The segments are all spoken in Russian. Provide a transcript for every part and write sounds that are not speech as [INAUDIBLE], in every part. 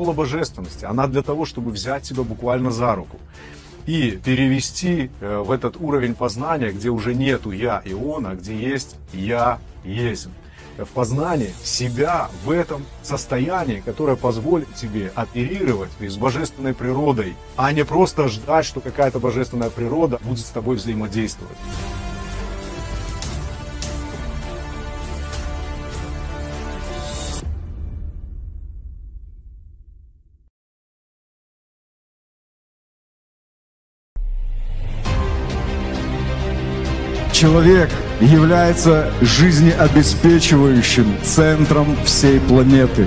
школа божественности. Она для того, чтобы взять тебя буквально за руку и перевести э, в этот уровень познания, где уже нету я и он, а где есть я есть в познании себя в этом состоянии, которое позволит тебе оперировать с божественной природой, а не просто ждать, что какая-то божественная природа будет с тобой взаимодействовать. Человек является жизнеобеспечивающим центром всей планеты.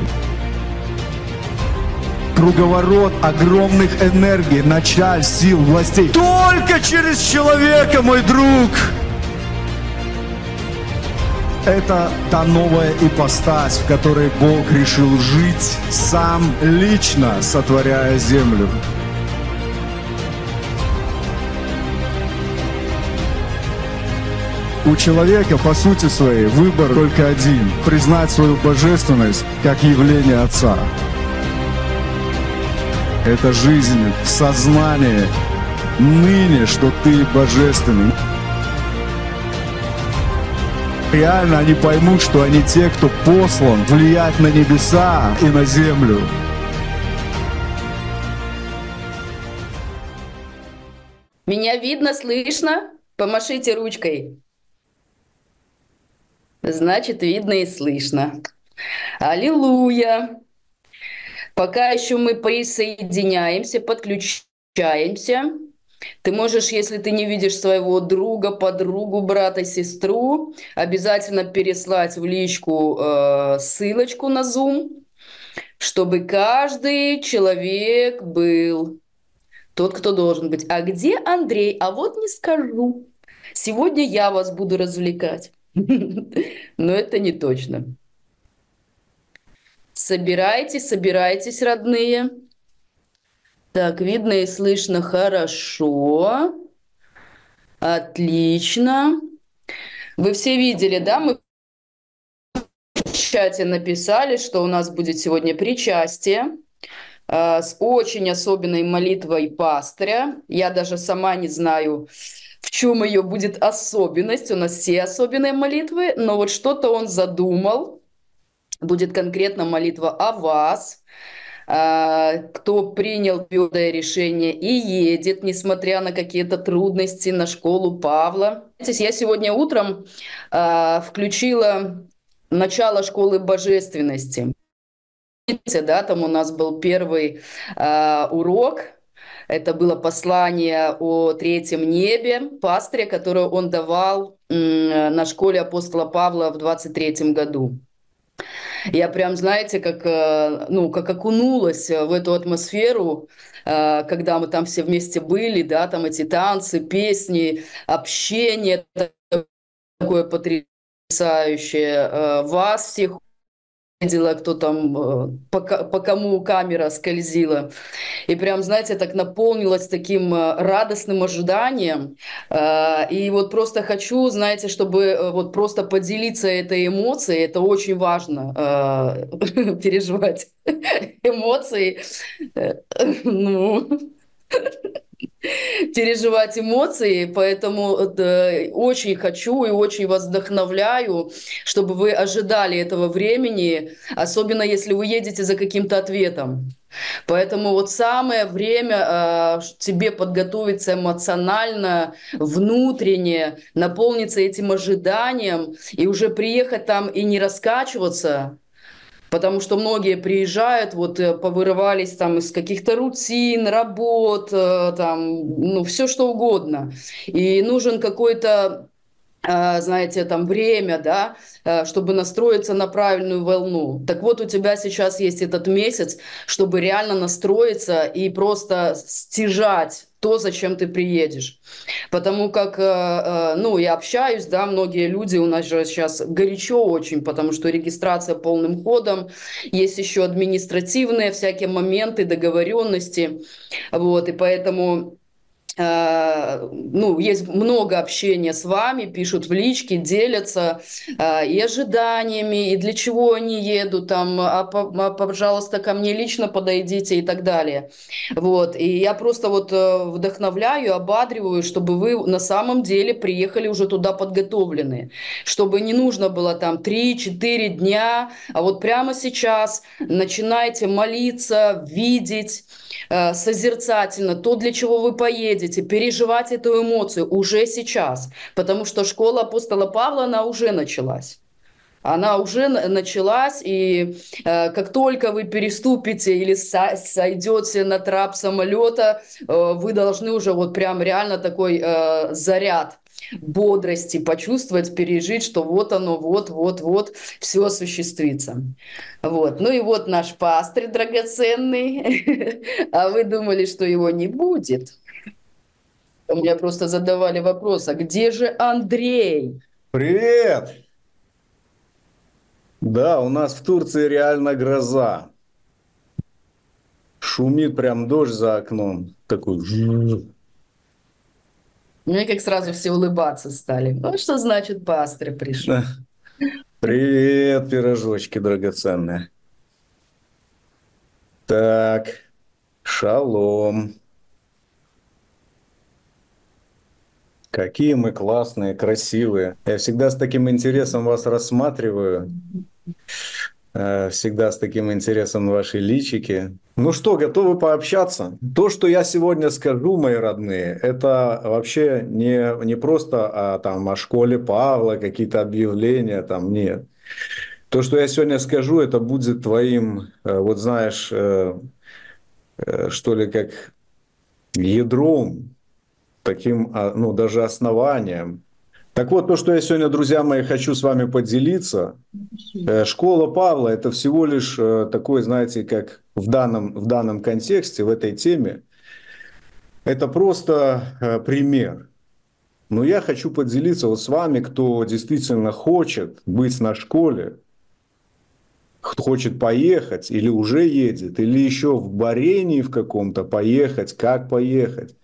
Круговорот огромных энергий, началь, сил, властей. Только через человека, мой друг! Это та новая ипостась, в которой Бог решил жить сам лично, сотворяя землю. У человека, по сути своей, выбор только один – признать свою божественность как явление Отца. Это жизнь в сознании ныне, что ты божественный. Реально они поймут, что они те, кто послан влиять на небеса и на землю. Меня видно, слышно? Помашите ручкой. Значит, видно и слышно. Аллилуйя! Пока еще мы присоединяемся, подключаемся. Ты можешь, если ты не видишь своего друга, подругу, брата, сестру, обязательно переслать в личку э, ссылочку на Zoom, чтобы каждый человек был тот, кто должен быть. А где Андрей? А вот не скажу. Сегодня я вас буду развлекать. Но это не точно. Собирайтесь, собирайтесь, родные. Так, видно и слышно хорошо. Отлично. Вы все видели, да? Мы в чате написали, что у нас будет сегодня причастие э, с очень особенной молитвой пастыря. Я даже сама не знаю, в чем ее будет особенность. У нас все особенные молитвы, но вот что-то он задумал. Будет конкретно молитва о вас, а, кто принял твердое решение и едет, несмотря на какие-то трудности, на школу Павла. Я сегодня утром а, включила начало школы божественности. Да, там у нас был первый э, урок, это было послание о третьем небе, пастыре, которое он давал на школе апостола Павла в 23 году. Я прям, знаете, как, э, ну, как окунулась в эту атмосферу, э, когда мы там все вместе были, да, там эти танцы, песни, общение такое потрясающее. Э, вас всех видела, кто там, э, по, по кому камера скользила. И прям, знаете, так наполнилась таким э, радостным ожиданием. Э, и вот просто хочу, знаете, чтобы вот просто поделиться этой эмоцией. Это очень важно [LAUGHS] переживать [LAUGHS] эмоции. [LAUGHS] Ну, переживать эмоции, поэтому да, очень хочу и очень вас вдохновляю, чтобы вы ожидали этого времени, особенно если вы едете за каким-то ответом. Поэтому вот самое время э, тебе подготовиться эмоционально, внутренне, наполниться этим ожиданием и уже приехать там и не раскачиваться, Потому что многие приезжают, вот э, повырывались там из каких-то рутин, работ, э, там, ну, все что угодно. И нужен какой-то знаете, там время, да, чтобы настроиться на правильную волну. Так вот, у тебя сейчас есть этот месяц, чтобы реально настроиться и просто стяжать то, зачем ты приедешь. Потому как, э, э, ну, я общаюсь, да, многие люди у нас же сейчас горячо очень, потому что регистрация полным ходом, есть еще административные всякие моменты, договоренности, вот, и поэтому Э, ну, есть много общения с вами, пишут в личке, делятся э, и ожиданиями, и для чего они едут, там, а, а, пожалуйста, ко мне лично подойдите и так далее. Вот, и я просто вот э, вдохновляю, ободриваю, чтобы вы на самом деле приехали уже туда подготовленные, чтобы не нужно было там 3-4 дня, а вот прямо сейчас начинайте молиться, видеть, созерцательно то, для чего вы поедете, будете переживать эту эмоцию уже сейчас, потому что школа апостола Павла, она уже началась. Она уже началась, и э, как только вы переступите или со сойдете на трап самолета, э, вы должны уже вот прям реально такой э, заряд бодрости почувствовать, пережить, что вот оно, вот, вот, вот, все осуществится. Вот. Ну и вот наш пастырь драгоценный, [LAUGHS] а вы думали, что его не будет. У меня просто задавали вопрос, а где же Андрей? Привет! Да, у нас в Турции реально гроза. Шумит прям дождь за окном. Такой... Мне как сразу все улыбаться стали. Ну, что значит пастырь пришел? Привет, пирожочки драгоценные. Так, шалом. Какие мы классные, красивые. Я всегда с таким интересом вас рассматриваю. Э, всегда с таким интересом ваши личики. Ну что, готовы пообщаться? То, что я сегодня скажу, мои родные, это вообще не, не просто о, там, о школе Павла, какие-то объявления, там нет. То, что я сегодня скажу, это будет твоим, э, вот знаешь, э, что ли, как ядром таким, а, ну, даже основанием. Так вот, то, что я сегодня, друзья мои, хочу с вами поделиться. Э, школа Павла – это всего лишь э, такой, знаете, как в данном, в данном контексте, в этой теме, это просто э, пример. Но я хочу поделиться вот с вами, кто действительно хочет быть на школе, хочет поехать или уже едет, или еще в Барении в каком-то поехать, как поехать.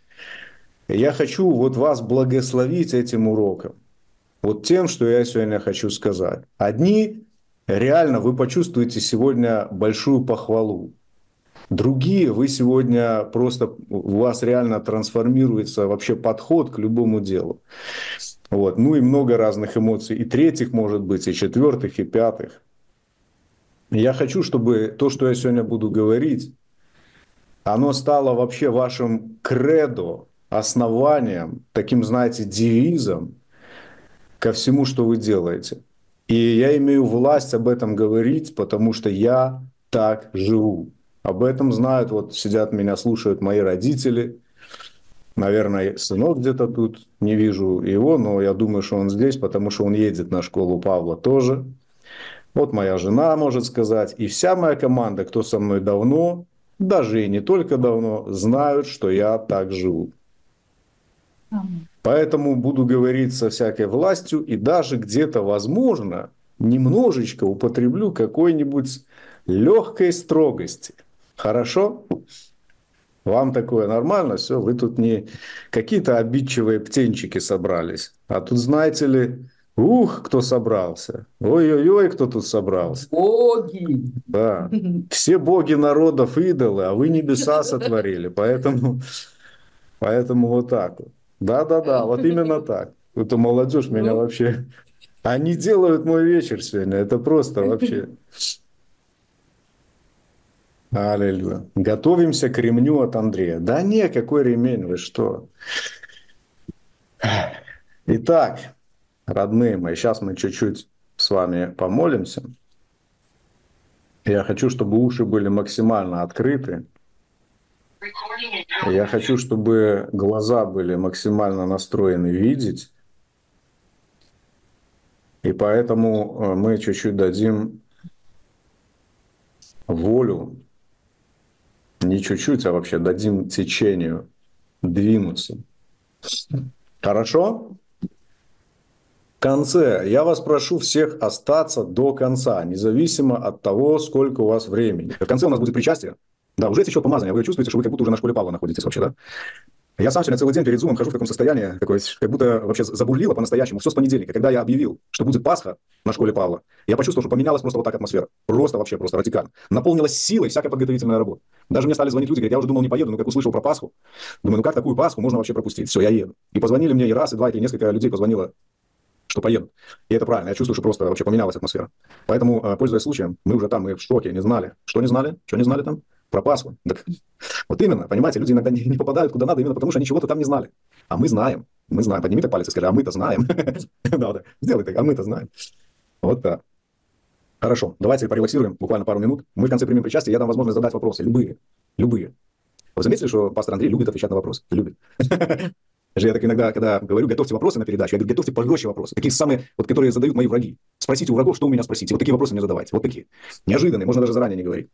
Я хочу вот вас благословить этим уроком. Вот тем, что я сегодня хочу сказать. Одни реально вы почувствуете сегодня большую похвалу. Другие, вы сегодня просто, у вас реально трансформируется вообще подход к любому делу. Вот. Ну и много разных эмоций. И третьих может быть, и четвертых, и пятых. Я хочу, чтобы то, что я сегодня буду говорить, оно стало вообще вашим кредо, основанием, таким, знаете, девизом ко всему, что вы делаете. И я имею власть об этом говорить, потому что я так живу. Об этом знают, вот сидят меня, слушают мои родители. Наверное, сынок где-то тут, не вижу его, но я думаю, что он здесь, потому что он едет на школу Павла тоже. Вот моя жена может сказать. И вся моя команда, кто со мной давно, даже и не только давно, знают, что я так живу. Поэтому буду говорить со всякой властью и даже где-то, возможно, немножечко употреблю какой-нибудь легкой строгости. Хорошо? Вам такое нормально? Все, вы тут не какие-то обидчивые птенчики собрались. А тут, знаете ли, ух, кто собрался. Ой-ой-ой, кто тут собрался. Боги. Да. Все боги народов идолы, а вы небеса сотворили. Поэтому, поэтому вот так вот. Да-да-да, вот именно так. Это молодежь меня ну. вообще... Они делают мой вечер сегодня. Это просто вообще... Аллилуйя. Готовимся к ремню от Андрея. Да не, какой ремень, вы что? Итак, родные мои, сейчас мы чуть-чуть с вами помолимся. Я хочу, чтобы уши были максимально открыты. Я хочу, чтобы глаза были максимально настроены видеть. И поэтому э, мы чуть-чуть дадим волю, не чуть-чуть, а вообще дадим течению двинуться. Хорошо? В конце я вас прошу всех остаться до конца, независимо от того, сколько у вас времени. В конце у нас будет причастие. Да, уже еще помазание. Вы чувствуете, что вы как будто уже на школе Павла находитесь вообще, да? Я сам сегодня целый день перед зумом хожу в таком состоянии, такое, как будто вообще забурлило по-настоящему. Все с понедельника. Когда я объявил, что будет Пасха на школе Павла, я почувствовал, что поменялась просто вот так атмосфера. Просто вообще, просто радикально. Наполнилась силой всякая подготовительная работа. Даже мне стали звонить люди, говорят, я уже думал, не поеду, но как услышал про Пасху, думаю, ну как такую Пасху можно вообще пропустить? Все, я еду. И позвонили мне и раз, и два, и три, несколько людей позвонило, что поеду. И это правильно. Я чувствую, что просто вообще поменялась атмосфера. Поэтому, э, пользуясь случаем, мы уже там, мы в шоке, не знали. Что не знали? Что не знали там? Про Пасху. Так, вот именно, понимаете, люди иногда не, не попадают куда надо, именно потому что они чего-то там не знали. А мы знаем. Мы знаем. Подними так палец и скажи, а мы-то знаем. [LAUGHS] Да, да. Сделай так, а мы-то знаем. Вот так. Хорошо, давайте порелаксируем буквально пару минут. Мы в конце примем причастие, я дам возможность задать вопросы, любые, любые. Вы заметили, что пастор Андрей любит отвечать на вопросы? Любит. [LAUGHS] Я так иногда, когда говорю, готовьте вопросы на передачу, я говорю, готовьте пожестче вопросы. Такие самые, вот которые задают мои враги. Спросите у врагов, что у меня спросите. Вот такие вопросы мне задавайте. Вот такие. Неожиданные, можно даже заранее не говорить.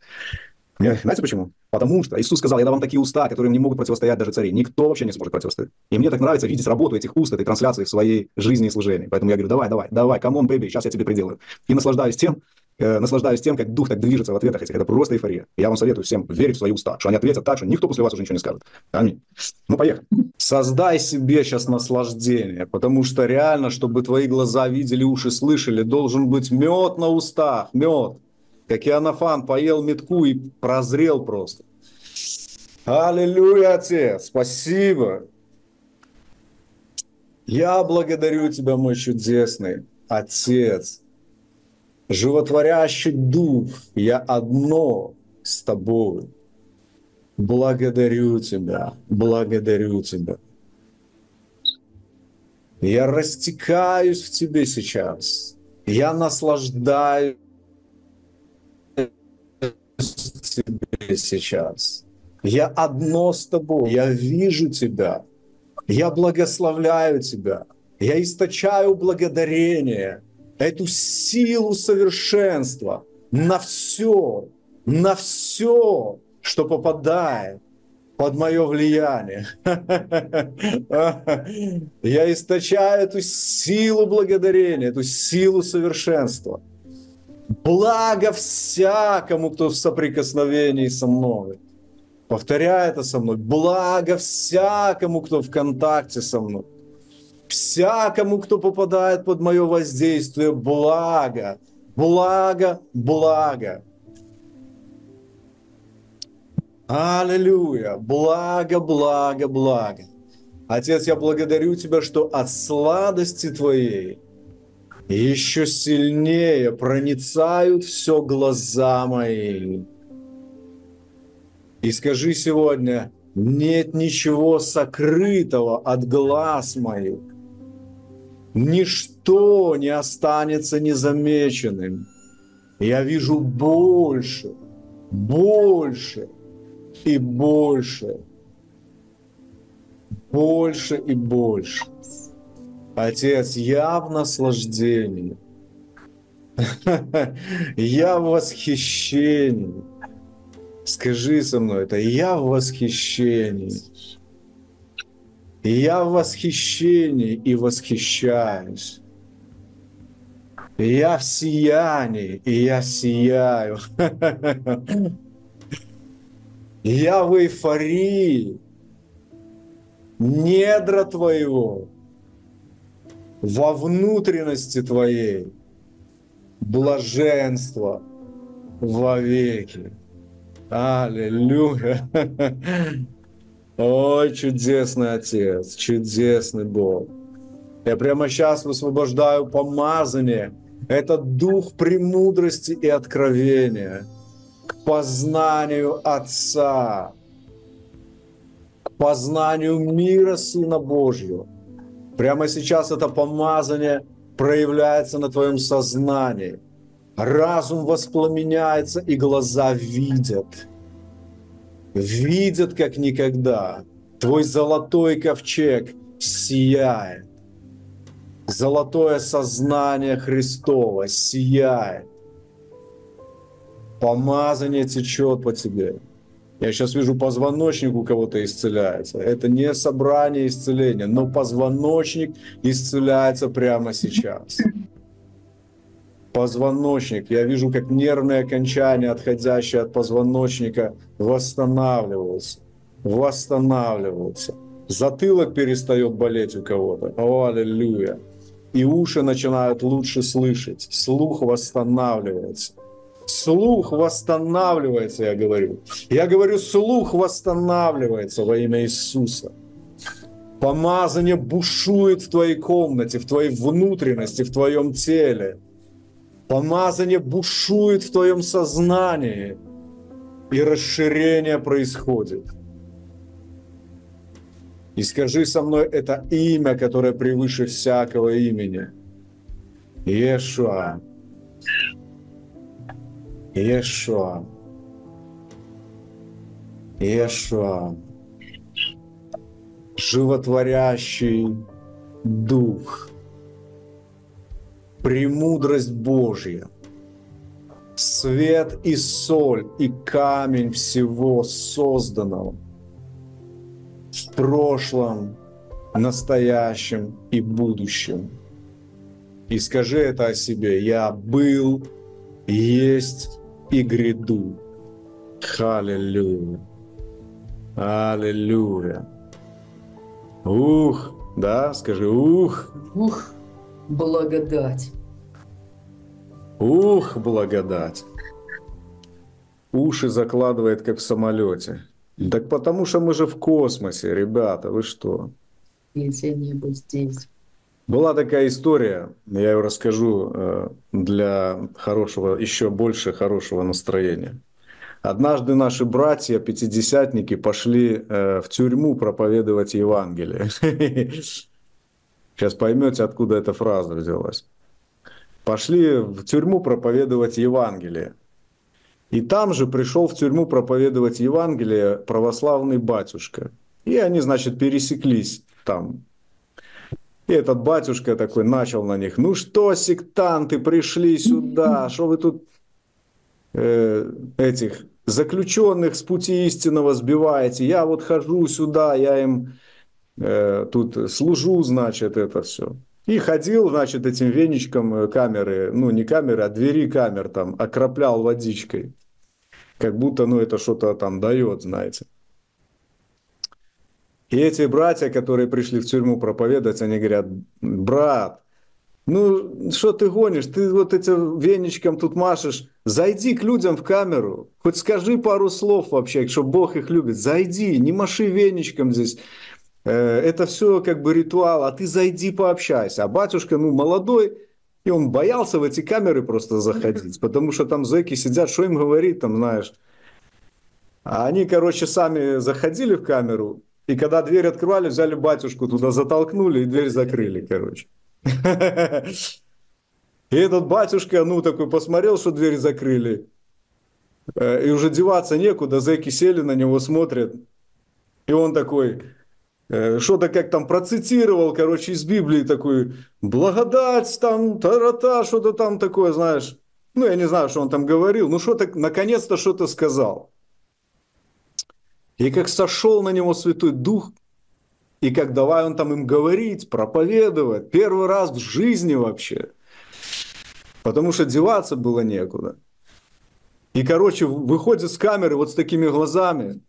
Знаете почему? Потому что Иисус сказал, я дам вам такие уста, которым не могут противостоять даже цари. Никто вообще не сможет противостоять. И мне так нравится видеть работу этих уст, этой трансляции в своей жизни и служении. Поэтому я говорю, давай, давай, давай, come on, baby, сейчас я тебе приделаю. И наслаждаюсь тем, э, наслаждаюсь тем, как дух так движется в ответах этих. Это просто эйфория. Я вам советую всем верить в свои уста, что они ответят так, что никто после вас уже ничего не скажет. Аминь. Ну, поехали. Создай себе сейчас наслаждение, потому что реально, чтобы твои глаза видели, уши слышали, должен быть мед на устах, мед как Иоаннафан поел метку и прозрел просто. Аллилуйя, Отец, спасибо. Я благодарю Тебя, мой чудесный Отец, животворящий Дух, я одно с Тобой. Благодарю Тебя, благодарю Тебя. Я растекаюсь в Тебе сейчас. Я наслаждаюсь тебе сейчас. Я одно с тобой. Я вижу тебя. Я благословляю тебя. Я источаю благодарение, эту силу совершенства на все, на все, что попадает под мое влияние. [LAUGHS] Я источаю эту силу благодарения, эту силу совершенства – Благо всякому, кто в соприкосновении со мной. Повторяй это со мной. Благо всякому, кто в контакте со мной. Всякому, кто попадает под мое воздействие, благо, благо, благо. Аллилуйя. Благо, благо, благо. Отец, я благодарю Тебя, что от сладости Твоей еще сильнее проницают все глаза мои. И скажи сегодня, нет ничего сокрытого от глаз моих. Ничто не останется незамеченным. Я вижу больше, больше и больше, больше и больше. Отец, я в наслаждении. [LAUGHS] Я в восхищении. Скажи со мной это. Я в восхищении. Я в восхищении и восхищаюсь. Я в сиянии, и я сияю. [LAUGHS] Я в эйфории. Недра твоего во внутренности твоей блаженство веки. Аллилуйя. [LAUGHS] Ой, чудесный Отец, чудесный Бог. Я прямо сейчас высвобождаю помазание. Это дух премудрости и откровения к познанию Отца, к познанию мира Сына Божьего – Прямо сейчас это помазание проявляется на твоем сознании. Разум воспламеняется, и глаза видят. Видят, как никогда. Твой золотой ковчег сияет. Золотое сознание Христова сияет. Помазание течет по тебе. Я сейчас вижу, позвоночник у кого-то исцеляется. Это не собрание исцеления, но позвоночник исцеляется прямо сейчас. Позвоночник. Я вижу, как нервные окончания, отходящие от позвоночника, восстанавливаются. Восстанавливаются. затылок перестает болеть у кого-то. О, аллилуйя. И уши начинают лучше слышать, слух восстанавливается. Слух восстанавливается, я говорю. Я говорю, слух восстанавливается во имя Иисуса. Помазание бушует в твоей комнате, в твоей внутренности, в твоем теле. Помазание бушует в твоем сознании. И расширение происходит. И скажи со мной это имя, которое превыше всякого имени. Иешуа. Иешуа. Иешуа. Животворящий Дух. Премудрость Божья. Свет и соль и камень всего созданного – в прошлом, настоящем и будущем. И скажи это о себе. Я был, есть и гряду. Аллилуйя. Аллилуйя. Ух, да, скажи, ух. Ух, благодать. Ух, благодать. Уши закладывает, как в самолете. Так потому что мы же в космосе, ребята, вы что? Если не быть здесь. Была такая история, я ее расскажу э, для хорошего, еще больше хорошего настроения. Однажды наши братья, пятидесятники, пошли э, в тюрьму проповедовать Евангелие. [LAUGHS] Сейчас поймете, откуда эта фраза взялась. Пошли в тюрьму проповедовать Евангелие. И там же пришел в тюрьму проповедовать Евангелие православный батюшка. И они, значит, пересеклись там. И этот батюшка такой начал на них, ну что, сектанты, пришли сюда, что вы тут э, этих заключенных с пути истинного сбиваете, я вот хожу сюда, я им э, тут служу, значит, это все. И ходил, значит, этим веничком э, камеры, ну не камеры, а двери камер там, окроплял водичкой. Как будто, ну, это что-то там дает, знаете. И эти братья, которые пришли в тюрьму проповедовать, они говорят, брат, ну, что ты гонишь? Ты вот этим веничком тут машешь. Зайди к людям в камеру. Хоть скажи пару слов вообще, что Бог их любит. Зайди, не маши веничком здесь. Э, это все как бы ритуал, а ты зайди пообщайся. А батюшка, ну, молодой, и он боялся в эти камеры просто заходить, потому что там зэки сидят, что им говорить, там, знаешь. А они, короче, сами заходили в камеру, и когда дверь открывали, взяли батюшку туда, затолкнули и дверь закрыли, короче. И этот батюшка, ну, такой посмотрел, что дверь закрыли, э, и уже деваться некуда, зэки сели на него, смотрят, и он такой, Э, что-то как там процитировал, короче, из Библии такой, благодать там, тарата, что-то там такое, знаешь. Ну, я не знаю, что он там говорил, ну, что-то, наконец-то что-то сказал. И как сошел на него Святой Дух, и как давай он там им говорить, проповедовать, первый раз в жизни вообще. Потому что деваться было некуда. И, короче, выходит с камеры вот с такими глазами,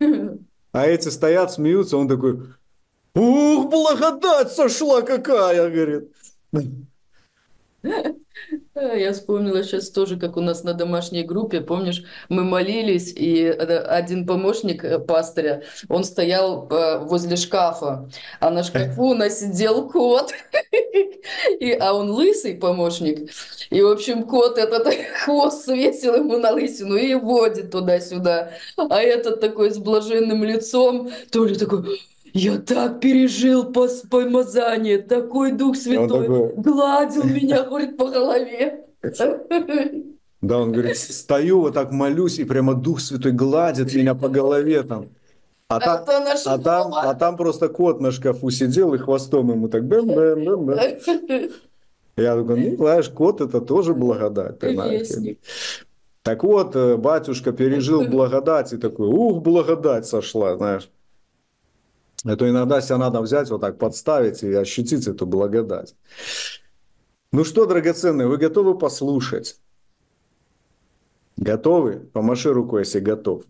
а эти стоят, смеются, он такой, Ух, благодать сошла какая, говорит. Я вспомнила сейчас тоже, как у нас на домашней группе, помнишь, мы молились, и один помощник э, пастыря, он стоял э, возле шкафа, а на шкафу у нас сидел кот, [LAUGHS] и, а он лысый помощник, и, в общем, кот этот [LAUGHS] хвост свесил ему на лысину и водит туда-сюда, а этот такой с блаженным лицом, то ли такой я так пережил помазание, такой Дух Святой такой... гладил [LAUGHS] меня, говорит, по голове. Да, он говорит, стою, вот так молюсь, и прямо Дух Святой гладит меня по голове там. А, там, а, там, а там просто кот на шкафу сидел и хвостом ему так бэм бэм бэм бэм. Я такой, ну, знаешь, кот это тоже благодать. Так вот, э, батюшка пережил благодать и такой, ух, благодать сошла, знаешь. Это иногда себя надо взять, вот так подставить и ощутить эту благодать. Ну что, драгоценные, вы готовы послушать? Готовы? Помаши рукой, если готов.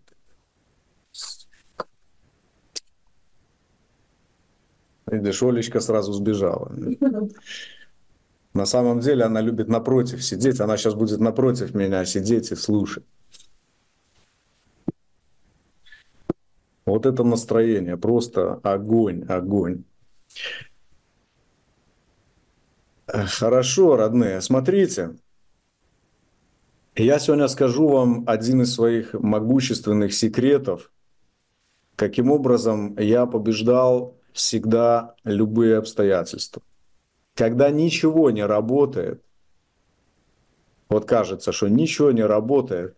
Видишь, Олечка сразу сбежала. На самом деле она любит напротив сидеть. Она сейчас будет напротив меня сидеть и слушать. Вот это настроение, просто огонь, огонь. Хорошо, родные, смотрите. Я сегодня скажу вам один из своих могущественных секретов, каким образом я побеждал всегда любые обстоятельства. Когда ничего не работает, вот кажется, что ничего не работает,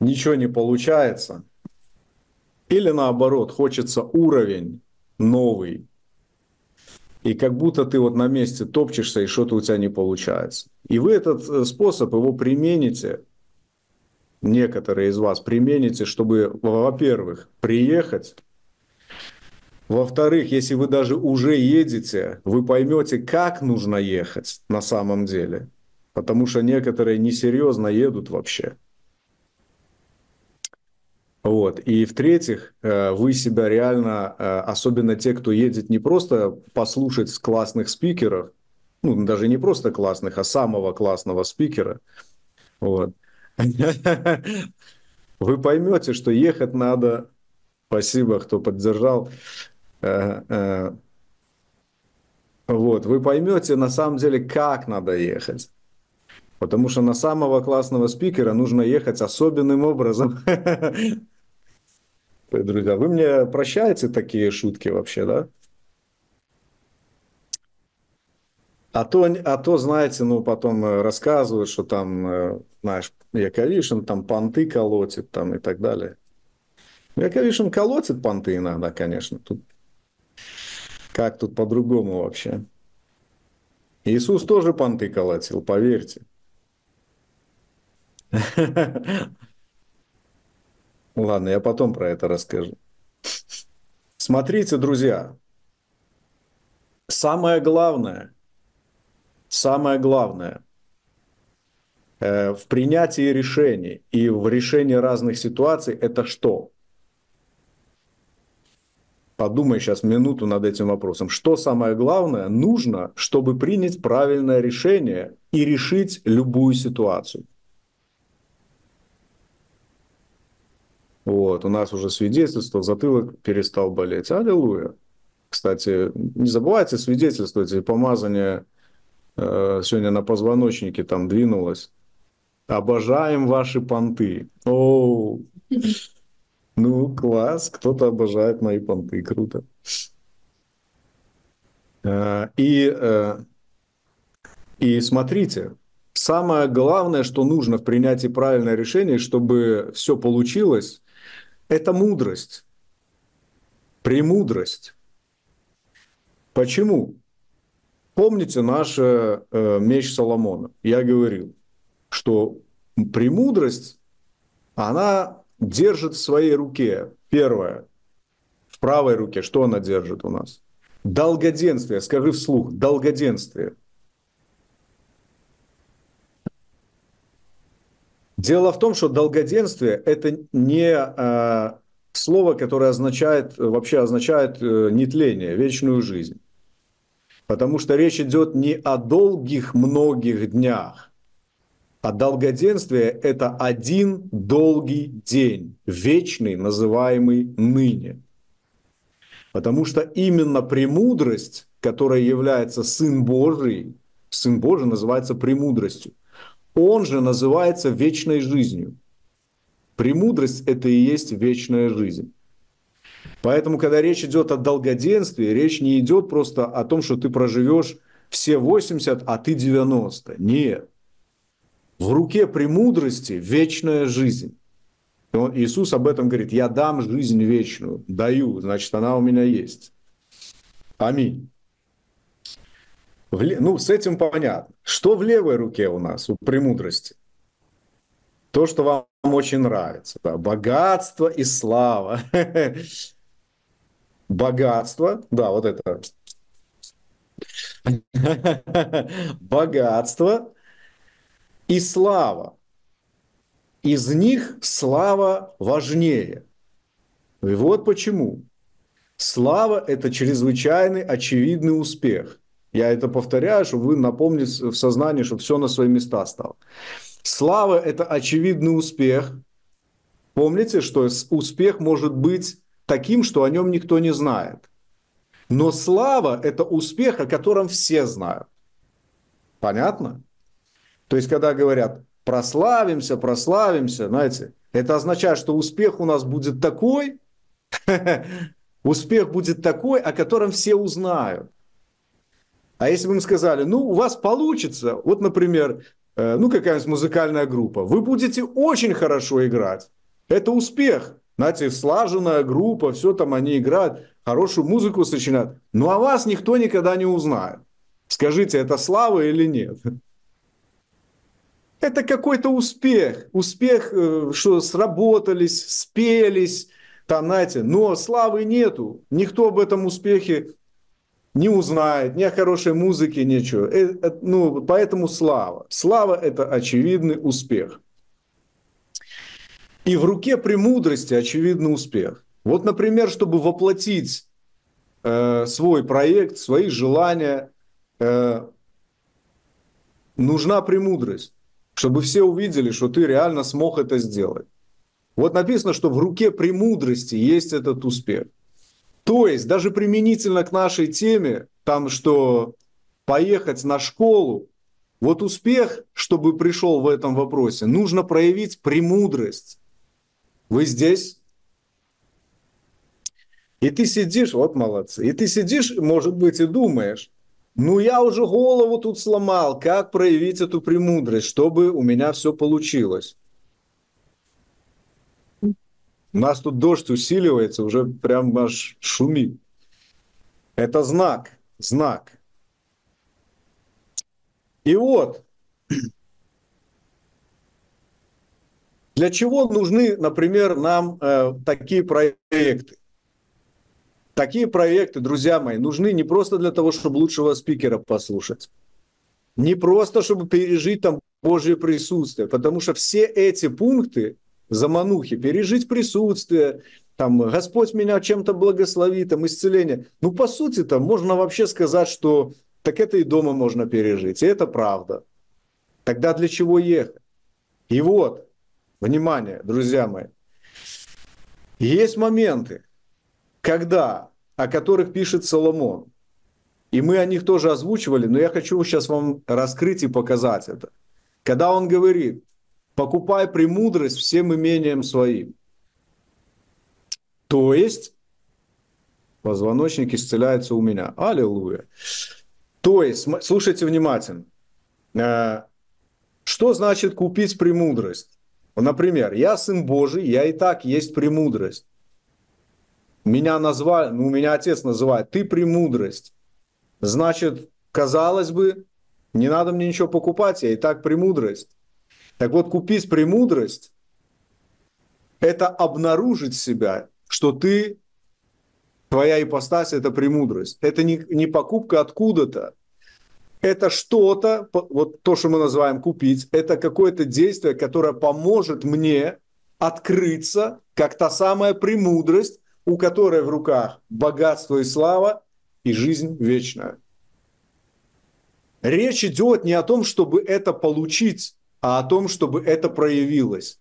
ничего не получается, или наоборот, хочется уровень новый, и как будто ты вот на месте топчешься, и что-то у тебя не получается. И вы этот э, способ, его примените, некоторые из вас примените, чтобы, во-первых, приехать, во-вторых, если вы даже уже едете, вы поймете, как нужно ехать на самом деле. Потому что некоторые несерьезно едут вообще. Вот. И в-третьих, э, вы себя реально, э, особенно те, кто едет не просто послушать классных спикеров, ну, даже не просто классных, а самого классного спикера, вот. [LAUGHS] вы поймете, что ехать надо, спасибо, кто поддержал, э, вот, вы поймете на самом деле, как надо ехать. Потому что на самого классного спикера нужно ехать особенным образом. [LAUGHS] Друзья, вы мне прощаете такие шутки вообще, да? А то, а то, знаете, ну, потом э, рассказывают, что там, э, знаешь, Яковишин там понты колотит там и так далее. Яковишин колотит понты иногда, конечно. Тут, как тут по-другому вообще? Иисус тоже понты колотил, поверьте. [LAUGHS] Ладно, я потом про это расскажу. Смотрите, друзья, самое главное, самое главное э, в принятии решений и в решении разных ситуаций это что? Подумай сейчас минуту над этим вопросом. Что самое главное нужно, чтобы принять правильное решение и решить любую ситуацию? Вот, у нас уже свидетельство, затылок перестал болеть. Аллилуйя. Кстати, не забывайте свидетельствовать, и помазание э, сегодня на позвоночнике там двинулось. Обожаем ваши понты. О, [LAUGHS] ну, класс, кто-то обожает мои понты, круто. Э, и, э, и смотрите, самое главное, что нужно в принятии правильного решения, чтобы все получилось, это мудрость, премудрость. Почему? Помните наш э, меч Соломона? Я говорил, что премудрость, она держит в своей руке, первое, в правой руке, что она держит у нас? Долгоденствие, скажи вслух, долгоденствие. Дело в том, что долгоденствие – это не э, слово, которое означает, вообще означает э, нетление, вечную жизнь. Потому что речь идет не о долгих многих днях, а долгоденствие – это один долгий день, вечный, называемый ныне. Потому что именно премудрость, которая является Сын Божий, Сын Божий называется премудростью. Он же называется вечной жизнью. Премудрость – это и есть вечная жизнь. Поэтому, когда речь идет о долгоденствии, речь не идет просто о том, что ты проживешь все 80, а ты 90. Нет. В руке премудрости вечная жизнь. Он, Иисус об этом говорит, я дам жизнь вечную, даю, значит, она у меня есть. Аминь. Ну, с этим понятно. Что в левой руке у нас, у премудрости? То, что вам очень нравится. Да? Богатство и слава. [LAUGHS] Богатство, да, вот это. [LAUGHS] Богатство и слава. Из них слава важнее. И вот почему. Слава – это чрезвычайный очевидный успех. Я это повторяю, чтобы вы напомнили в сознании, чтобы все на свои места стало. Слава – это очевидный успех. Помните, что успех может быть таким, что о нем никто не знает. Но слава – это успех, о котором все знают. Понятно? То есть, когда говорят «прославимся, прославимся», знаете, это означает, что успех у нас будет такой, [LAUGHS] успех будет такой, о котором все узнают. А если бы мы сказали, ну, у вас получится, вот, например, э, ну, какая-нибудь музыкальная группа, вы будете очень хорошо играть. Это успех. Знаете, слаженная группа, все там они играют, хорошую музыку сочиняют. Ну, а вас никто никогда не узнает. Скажите, это слава или нет? Это какой-то успех. Успех, э, что сработались, спелись, там, знаете, но славы нету. Никто об этом успехе не узнает, ни о хорошей музыке, ничего. Э, э, ну, поэтому слава. Слава – это очевидный успех. И в руке премудрости очевидный успех. Вот, например, чтобы воплотить э, свой проект, свои желания, э, нужна премудрость чтобы все увидели, что ты реально смог это сделать. Вот написано, что в руке премудрости есть этот успех. То есть даже применительно к нашей теме, там что поехать на школу, вот успех, чтобы пришел в этом вопросе, нужно проявить премудрость. Вы здесь? И ты сидишь, вот молодцы, и ты сидишь, может быть, и думаешь, ну, я уже голову тут сломал, как проявить эту премудрость, чтобы у меня все получилось. У нас тут дождь усиливается, уже прям аж шумит. Это знак, знак. И вот, [CLEARS THROAT] для чего нужны, например, нам э, такие проекты? Такие проекты, друзья мои, нужны не просто для того, чтобы лучшего спикера послушать, не просто, чтобы пережить там Божье присутствие, потому что все эти пункты заманухи, пережить присутствие, там, Господь меня чем-то благословит, там, исцеление. Ну, по сути, там можно вообще сказать, что так это и дома можно пережить, и это правда. Тогда для чего ехать? И вот, внимание, друзья мои, есть моменты, когда о которых пишет Соломон. И мы о них тоже озвучивали, но я хочу сейчас вам раскрыть и показать это. Когда он говорит, покупай премудрость всем имением своим. То есть, позвоночник исцеляется у меня. Аллилуйя. То есть, слушайте внимательно. Э, что значит купить премудрость? Например, я сын Божий, я и так есть премудрость. Меня назвали, ну, меня отец называет, ты премудрость. Значит, казалось бы, не надо мне ничего покупать, я и так премудрость. Так вот, купить премудрость – это обнаружить себя, что ты, твоя ипостась – это премудрость. Это не, не покупка откуда-то. Это что-то, вот то, что мы называем купить, это какое-то действие, которое поможет мне открыться, как та самая премудрость, у которой в руках богатство и слава и жизнь вечная. Речь идет не о том, чтобы это получить, а о том, чтобы это проявилось.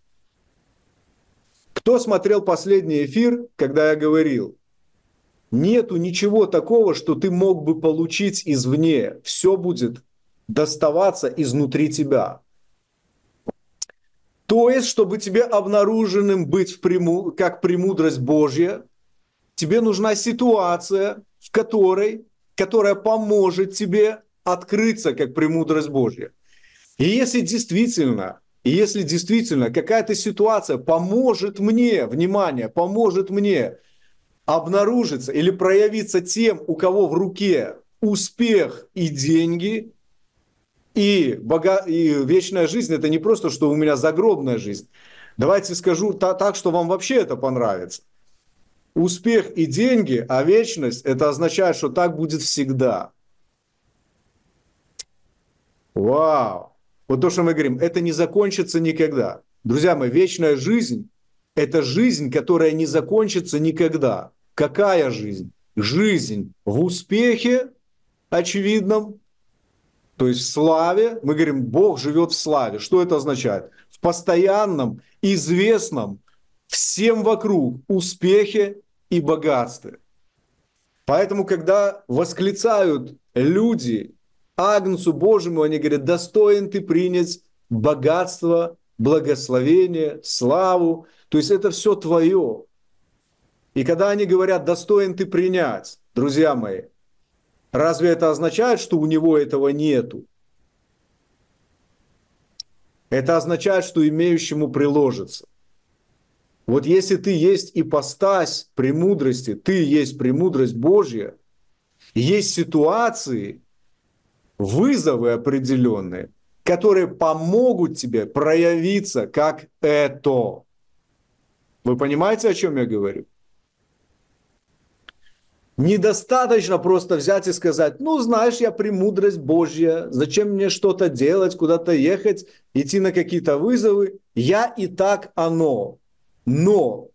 Кто смотрел последний эфир, когда я говорил, нету ничего такого, что ты мог бы получить извне. Все будет доставаться изнутри тебя. То есть, чтобы тебе обнаруженным быть в прему, как премудрость Божья, тебе нужна ситуация, в которой, которая поможет тебе открыться как премудрость Божья. И если действительно, и если действительно какая-то ситуация поможет мне, внимание, поможет мне обнаружиться или проявиться тем, у кого в руке успех и деньги, и, бога... и вечная жизнь, это не просто, что у меня загробная жизнь. Давайте скажу так, что вам вообще это понравится успех и деньги, а вечность, это означает, что так будет всегда. Вау! Вот то, что мы говорим, это не закончится никогда. Друзья мои, вечная жизнь – это жизнь, которая не закончится никогда. Какая жизнь? Жизнь в успехе очевидном, то есть в славе. Мы говорим, Бог живет в славе. Что это означает? В постоянном, известном всем вокруг успехе и богатстве. Поэтому, когда восклицают люди Агнцу Божьему, они говорят, достоин ты принять богатство, благословение, славу. То есть это все твое. И когда они говорят, достоин ты принять, друзья мои, разве это означает, что у него этого нету? Это означает, что имеющему приложится. Вот если ты есть ипостась премудрости, ты есть премудрость Божья, есть ситуации, вызовы определенные, которые помогут тебе проявиться как это. Вы понимаете, о чем я говорю? Недостаточно просто взять и сказать, ну, знаешь, я премудрость Божья, зачем мне что-то делать, куда-то ехать, идти на какие-то вызовы. Я и так оно. Но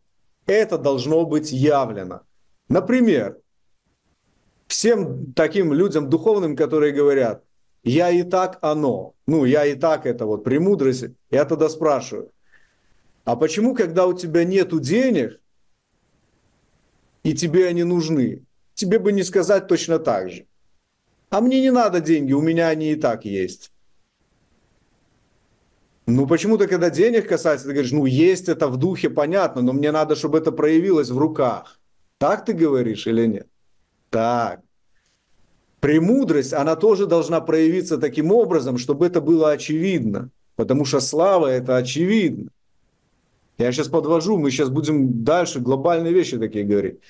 это должно быть явлено. Например, всем таким людям духовным, которые говорят, я и так оно, ну, я и так это вот премудрость, я тогда спрашиваю, а почему, когда у тебя нету денег, и тебе они нужны, тебе бы не сказать точно так же. А мне не надо деньги, у меня они и так есть. Ну, почему-то, когда денег касается, ты говоришь, ну, есть это в духе, понятно, но мне надо, чтобы это проявилось в руках. Так ты говоришь или нет? Так. Премудрость, она тоже должна проявиться таким образом, чтобы это было очевидно. Потому что слава – это очевидно. Я сейчас подвожу, мы сейчас будем дальше глобальные вещи такие говорить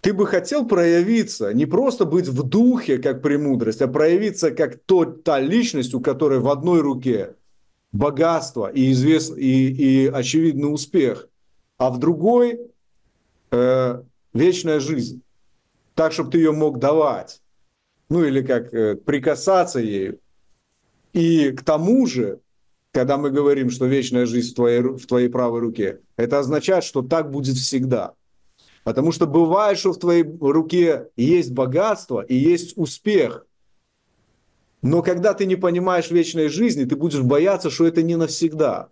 ты бы хотел проявиться, не просто быть в духе, как премудрость, а проявиться как тот, та личность, у которой в одной руке богатство и, извест, и, и очевидный успех, а в другой э, вечная жизнь. Так, чтобы ты ее мог давать. Ну или как э, прикасаться ею. И к тому же, когда мы говорим, что вечная жизнь в твоей, в твоей правой руке, это означает, что так будет всегда. Потому что бывает, что в твоей руке есть богатство и есть успех. Но когда ты не понимаешь вечной жизни, ты будешь бояться, что это не навсегда.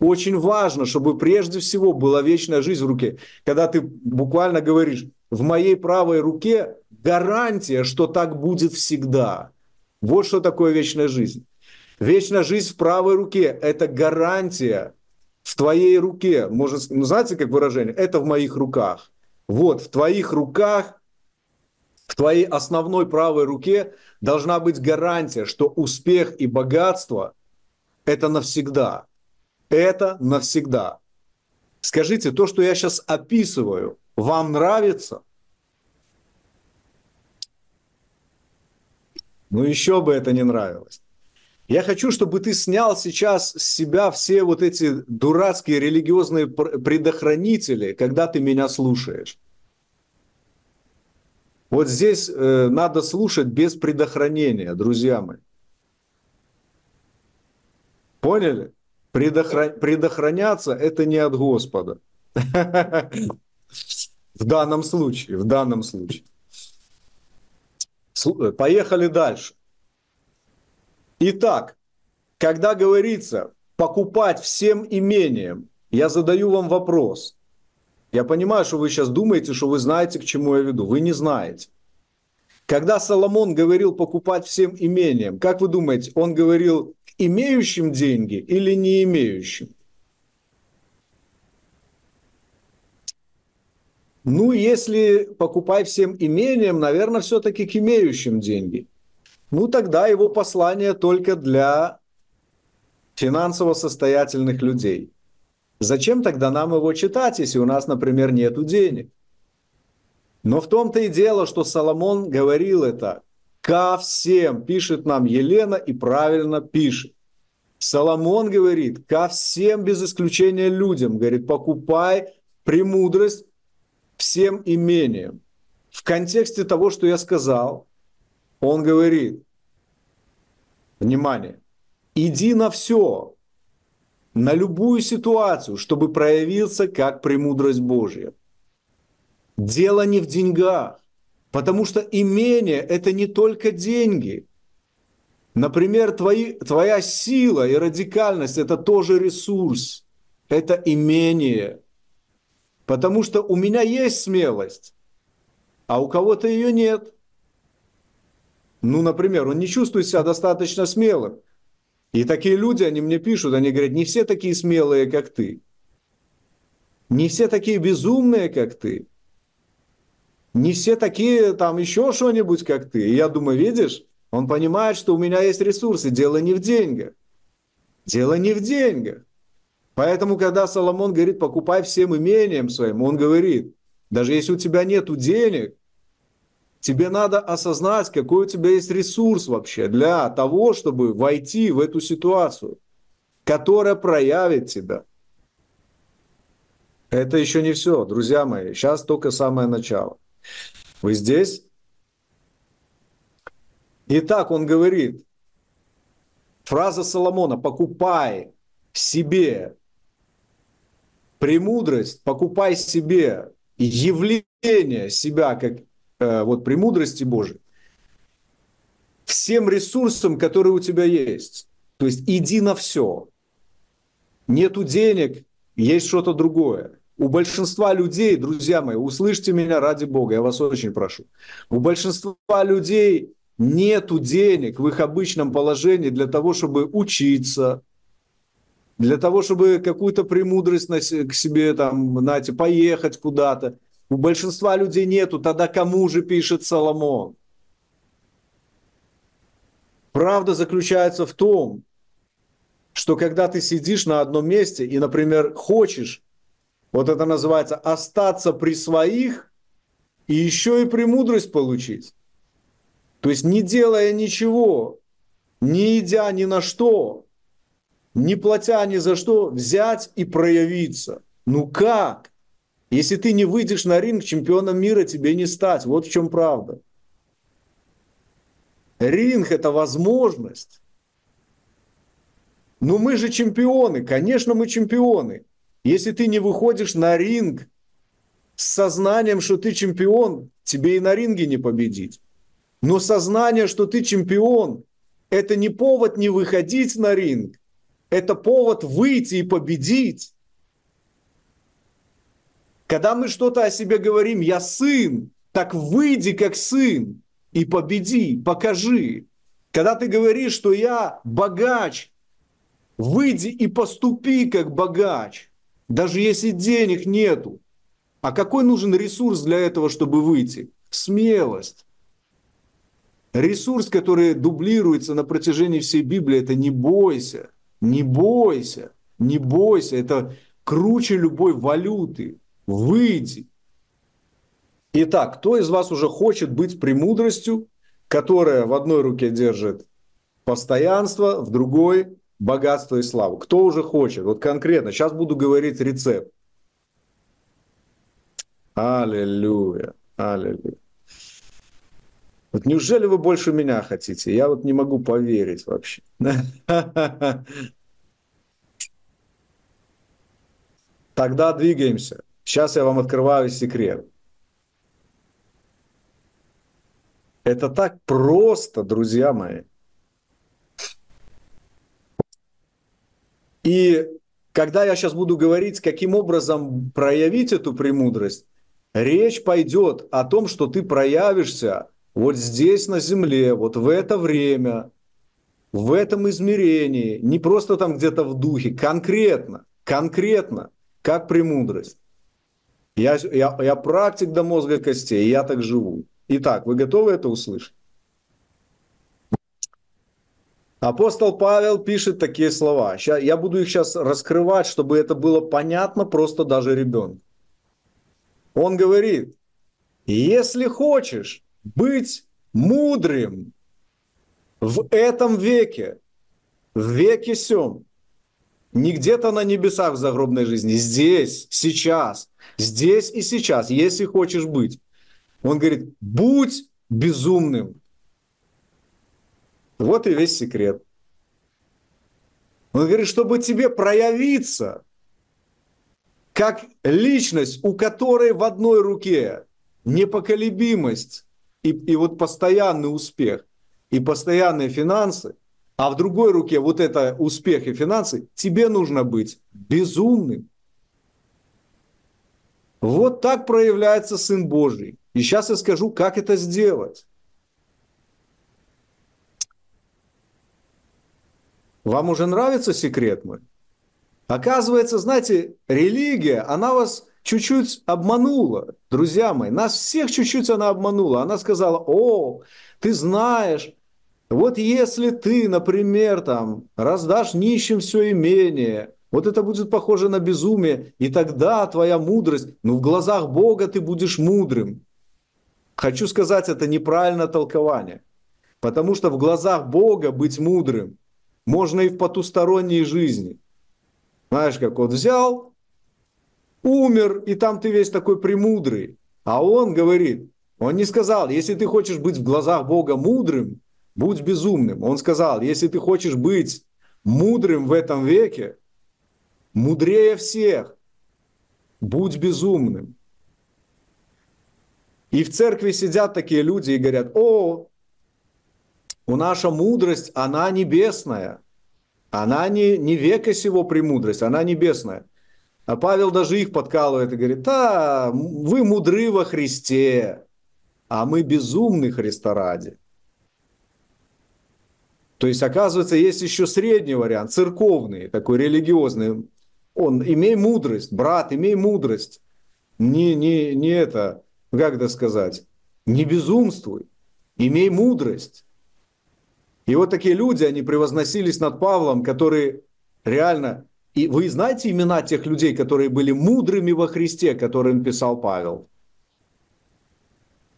Очень важно, чтобы прежде всего была вечная жизнь в руке. Когда ты буквально говоришь, в моей правой руке гарантия, что так будет всегда. Вот что такое вечная жизнь. Вечная жизнь в правой руке – это гарантия в твоей руке. Может, ну, знаете, как выражение? Это в моих руках. Вот, в твоих руках, в твоей основной правой руке должна быть гарантия, что успех и богатство – это навсегда. Это навсегда. Скажите, то, что я сейчас описываю, вам нравится? Ну еще бы это не нравилось. Я хочу, чтобы ты снял сейчас с себя все вот эти дурацкие религиозные предохранители, когда ты меня слушаешь. Вот здесь э, надо слушать без предохранения, друзья мои. Поняли? Предохра... Предохраняться это не от Господа. [LAUGHS] В данном случае, в данном случае. Поехали дальше. Итак, когда говорится покупать всем имением, я задаю вам вопрос. Я понимаю, что вы сейчас думаете, что вы знаете, к чему я веду. Вы не знаете. Когда Соломон говорил покупать всем имением, как вы думаете, он говорил имеющим деньги или не имеющим? Ну, если покупай всем имением, наверное, все-таки к имеющим деньги – ну тогда его послание только для финансово состоятельных людей. Зачем тогда нам его читать, если у нас, например, нет денег? Но в том-то и дело, что Соломон говорил это ко всем, пишет нам Елена и правильно пишет. Соломон говорит ко всем без исключения людям, говорит, покупай премудрость всем имением. В контексте того, что я сказал, он говорит, внимание, иди на все, на любую ситуацию, чтобы проявился как премудрость Божья. Дело не в деньгах, потому что имение – это не только деньги. Например, твои, твоя сила и радикальность – это тоже ресурс, это имение. Потому что у меня есть смелость, а у кого-то ее нет. Ну, например, он не чувствует себя достаточно смелым. И такие люди, они мне пишут, они говорят, не все такие смелые, как ты. Не все такие безумные, как ты. Не все такие там еще что-нибудь, как ты. И я думаю, видишь, он понимает, что у меня есть ресурсы. Дело не в деньгах. Дело не в деньгах. Поэтому, когда Соломон говорит, покупай всем имением своим, он говорит, даже если у тебя нет денег, тебе надо осознать, какой у тебя есть ресурс вообще для того, чтобы войти в эту ситуацию, которая проявит тебя. Это еще не все, друзья мои. Сейчас только самое начало. Вы здесь? Итак, он говорит, фраза Соломона «покупай себе премудрость, покупай себе явление себя как э, вот премудрости Божией всем ресурсам, которые у тебя есть. То есть иди на все. Нету денег, есть что-то другое. У большинства людей, друзья мои, услышьте меня ради Бога, я вас очень прошу. У большинства людей нету денег в их обычном положении для того, чтобы учиться, для того, чтобы какую-то премудрость к себе, там, знаете, поехать куда-то. У большинства людей нету, тогда кому же пишет Соломон? Правда заключается в том, что когда ты сидишь на одном месте и, например, хочешь вот это называется остаться при своих и еще и премудрость получить. То есть не делая ничего, не идя ни на что, не платя ни за что, взять и проявиться. Ну как? Если ты не выйдешь на ринг, чемпионом мира тебе не стать. Вот в чем правда. Ринг – это возможность. Ну мы же чемпионы, конечно, мы чемпионы. Если ты не выходишь на ринг с сознанием, что ты чемпион, тебе и на ринге не победить. Но сознание, что ты чемпион, это не повод не выходить на ринг, это повод выйти и победить. Когда мы что-то о себе говорим, я сын, так выйди как сын и победи, покажи. Когда ты говоришь, что я богач, выйди и поступи как богач. Даже если денег нету. А какой нужен ресурс для этого, чтобы выйти? Смелость. Ресурс, который дублируется на протяжении всей Библии, это не бойся, не бойся, не бойся. Это круче любой валюты. Выйди. Итак, кто из вас уже хочет быть премудростью, которая в одной руке держит постоянство, в другой богатство и славу. Кто уже хочет? Вот конкретно. Сейчас буду говорить рецепт. Аллилуйя. Аллилуйя. Вот неужели вы больше меня хотите? Я вот не могу поверить вообще. Тогда двигаемся. Сейчас я вам открываю секрет. Это так просто, друзья мои. И когда я сейчас буду говорить, каким образом проявить эту премудрость, речь пойдет о том, что ты проявишься вот здесь на земле, вот в это время, в этом измерении, не просто там где-то в духе, конкретно, конкретно, как премудрость. Я, я, я практик до мозга костей, я так живу. Итак, вы готовы это услышать? Апостол Павел пишет такие слова. Я буду их сейчас раскрывать, чтобы это было понятно просто даже ребенку. Он говорит, если хочешь быть мудрым в этом веке, в веке сем, не где-то на небесах в загробной жизни, здесь, сейчас, здесь и сейчас, если хочешь быть. Он говорит, будь безумным, вот и весь секрет. Он говорит, чтобы тебе проявиться как личность, у которой в одной руке непоколебимость и, и вот постоянный успех и постоянные финансы, а в другой руке вот это успех и финансы, тебе нужно быть безумным. Вот так проявляется Сын Божий. И сейчас я скажу, как это сделать. Вам уже нравится секрет мой? Оказывается, знаете, религия, она вас чуть-чуть обманула, друзья мои. Нас всех чуть-чуть она обманула. Она сказала, о, ты знаешь, вот если ты, например, там, раздашь нищим все имение, вот это будет похоже на безумие, и тогда твоя мудрость, ну в глазах Бога ты будешь мудрым. Хочу сказать, это неправильное толкование. Потому что в глазах Бога быть мудрым можно и в потусторонней жизни. Знаешь, как вот взял, умер, и там ты весь такой премудрый. А он говорит, он не сказал, если ты хочешь быть в глазах Бога мудрым, будь безумным. Он сказал, если ты хочешь быть мудрым в этом веке, мудрее всех, будь безумным. И в церкви сидят такие люди и говорят, о, у наша мудрость, она небесная. Она не, не века сего премудрость, она небесная. А Павел даже их подкалывает и говорит, да, вы мудры во Христе, а мы безумны Христа ради. То есть, оказывается, есть еще средний вариант, церковный, такой религиозный. Он, имей мудрость, брат, имей мудрость. Не, не, не это, как это сказать, не безумствуй, имей мудрость. И вот такие люди, они превозносились над Павлом, которые реально... И вы знаете имена тех людей, которые были мудрыми во Христе, которым писал Павел?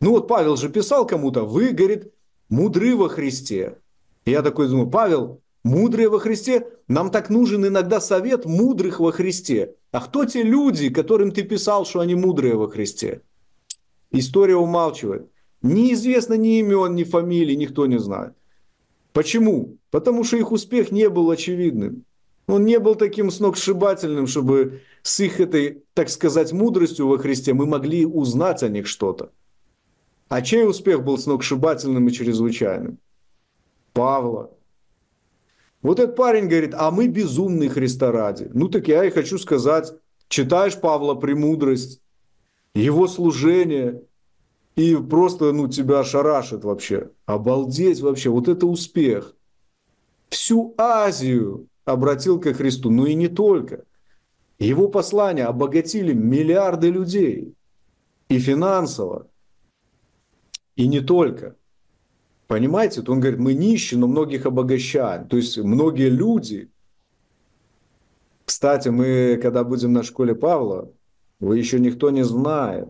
Ну вот Павел же писал кому-то, вы, говорит, мудры во Христе. И я такой думаю, Павел, мудрые во Христе, нам так нужен иногда совет мудрых во Христе. А кто те люди, которым ты писал, что они мудрые во Христе? История умалчивает. Неизвестно ни имен, ни фамилий, никто не знает. Почему? Потому что их успех не был очевидным. Он не был таким сногсшибательным, чтобы с их этой, так сказать, мудростью во Христе мы могли узнать о них что-то. А чей успех был сногсшибательным и чрезвычайным? Павла. Вот этот парень говорит, а мы безумные Христа ради. Ну так я и хочу сказать, читаешь Павла «Премудрость», его служение, и просто ну, тебя шарашит вообще. Обалдеть вообще, вот это успех. Всю Азию обратил ко Христу, ну и не только. Его послания обогатили миллиарды людей. И финансово, и не только. Понимаете, он говорит, мы нищие, но многих обогащаем. То есть многие люди, кстати, мы, когда будем на школе Павла, вы еще никто не знает,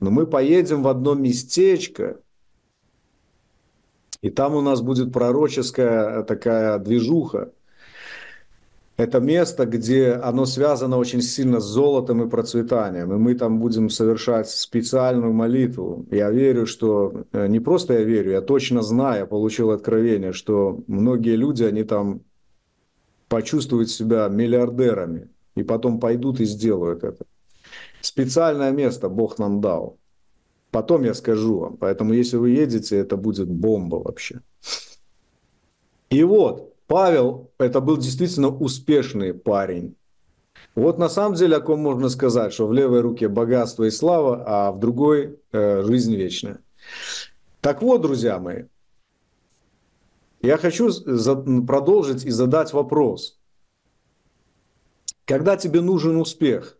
но мы поедем в одно местечко, и там у нас будет пророческая такая движуха. Это место, где оно связано очень сильно с золотом и процветанием. И мы там будем совершать специальную молитву. Я верю, что... Э, не просто я верю, я точно знаю, я получил откровение, что многие люди, они там почувствуют себя миллиардерами. И потом пойдут и сделают это. Специальное место Бог нам дал. Потом я скажу вам. Поэтому, если вы едете, это будет бомба вообще. И вот, Павел, это был действительно успешный парень. Вот на самом деле о ком можно сказать, что в левой руке богатство и слава, а в другой э, жизнь вечная. Так вот, друзья мои, я хочу продолжить и задать вопрос. Когда тебе нужен успех,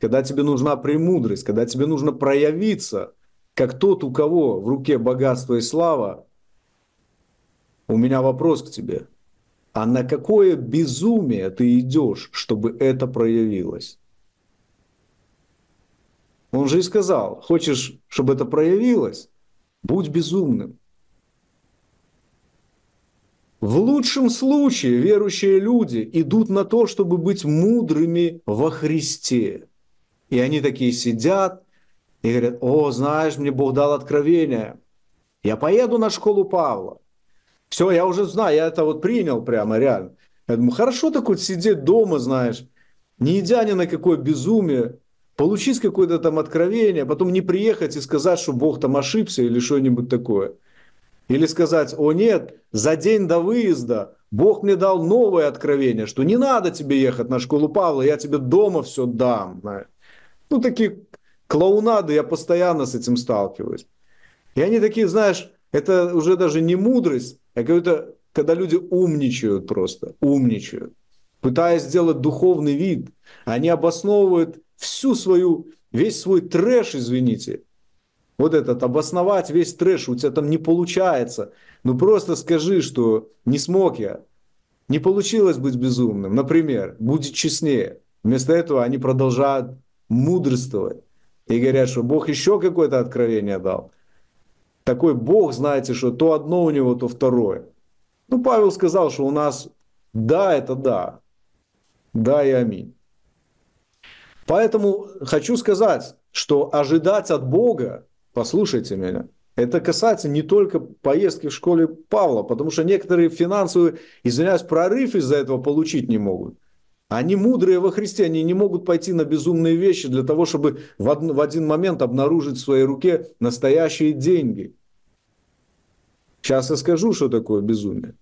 когда тебе нужна премудрость, когда тебе нужно проявиться, как тот, у кого в руке богатство и слава, у меня вопрос к тебе. А на какое безумие ты идешь, чтобы это проявилось? Он же и сказал, хочешь, чтобы это проявилось, будь безумным. В лучшем случае верующие люди идут на то, чтобы быть мудрыми во Христе. И они такие сидят и говорят, о, знаешь, мне Бог дал откровение. Я поеду на школу Павла. Все, я уже знаю, я это вот принял прямо реально. Я думаю, хорошо так вот сидеть дома, знаешь, не идя ни на какое безумие, получить какое-то там откровение, потом не приехать и сказать, что Бог там ошибся или что-нибудь такое. Или сказать, о нет, за день до выезда Бог мне дал новое откровение, что не надо тебе ехать на школу Павла, я тебе дома все дам. Ну, такие клоунады, я постоянно с этим сталкиваюсь. И они такие, знаешь, это уже даже не мудрость, а какое-то, когда люди умничают просто, умничают, пытаясь сделать духовный вид. Они обосновывают всю свою, весь свой трэш, извините, вот этот, обосновать весь трэш, у тебя там не получается. Ну просто скажи, что не смог я. Не получилось быть безумным. Например, будет честнее. Вместо этого они продолжают мудрствовать. И говорят, что Бог еще какое-то откровение дал. Такой Бог, знаете, что то одно у него, то второе. Ну, Павел сказал, что у нас да, это да. Да и аминь. Поэтому хочу сказать, что ожидать от Бога, послушайте меня, это касается не только поездки в школе Павла, потому что некоторые финансовые, извиняюсь, прорыв из-за этого получить не могут. Они мудрые во Христе, они не могут пойти на безумные вещи для того, чтобы в, в один момент обнаружить в своей руке настоящие деньги. Сейчас я скажу, что такое безумие.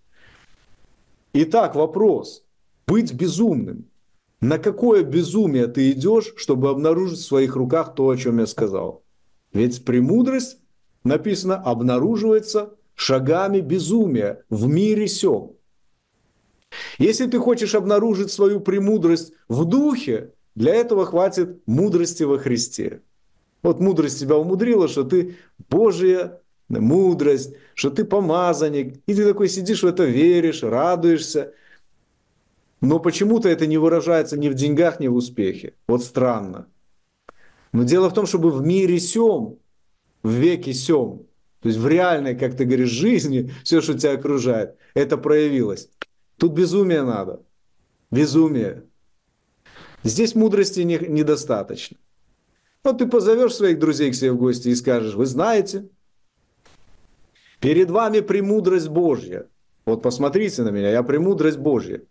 Итак, вопрос. Быть безумным – на какое безумие ты идешь, чтобы обнаружить в своих руках то, о чем я сказал? Ведь премудрость, написано, обнаруживается шагами безумия в мире сем. Если ты хочешь обнаружить свою премудрость в духе, для этого хватит мудрости во Христе. Вот мудрость тебя умудрила, что ты Божья мудрость, что ты помазанник, и ты такой сидишь в это веришь, радуешься – но почему-то это не выражается ни в деньгах, ни в успехе. Вот странно. Но дело в том, чтобы в мире сем, в веке сем, то есть в реальной, как ты говоришь, жизни, все, что тебя окружает, это проявилось. Тут безумие надо. Безумие. Здесь мудрости не, недостаточно. Вот ты позовешь своих друзей к себе в гости и скажешь, вы знаете, перед вами премудрость Божья. Вот посмотрите на меня, я премудрость Божья.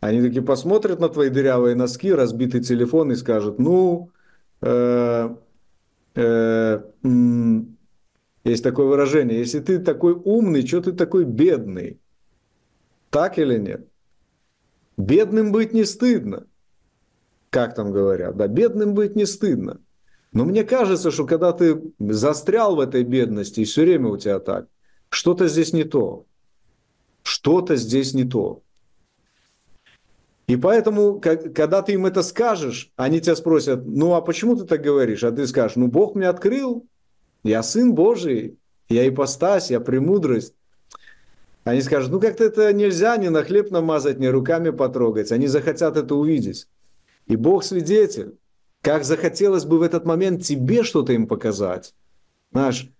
Они такие посмотрят на твои дырявые носки, разбитый телефон и скажут, ну, э, э, есть такое выражение, если ты такой умный, что ты такой бедный? Так или нет? Бедным быть не стыдно. Как там говорят? Да, бедным быть не стыдно. Но мне кажется, что когда ты застрял в этой бедности, и все время у тебя так, что-то здесь не то. Что-то здесь не то. И поэтому, когда ты им это скажешь, они тебя спросят, ну а почему ты так говоришь? А ты скажешь, ну Бог мне открыл, я Сын Божий, я ипостась, я премудрость. Они скажут, ну как-то это нельзя ни на хлеб намазать, ни руками потрогать. Они захотят это увидеть. И Бог свидетель, как захотелось бы в этот момент тебе что-то им показать. Знаешь,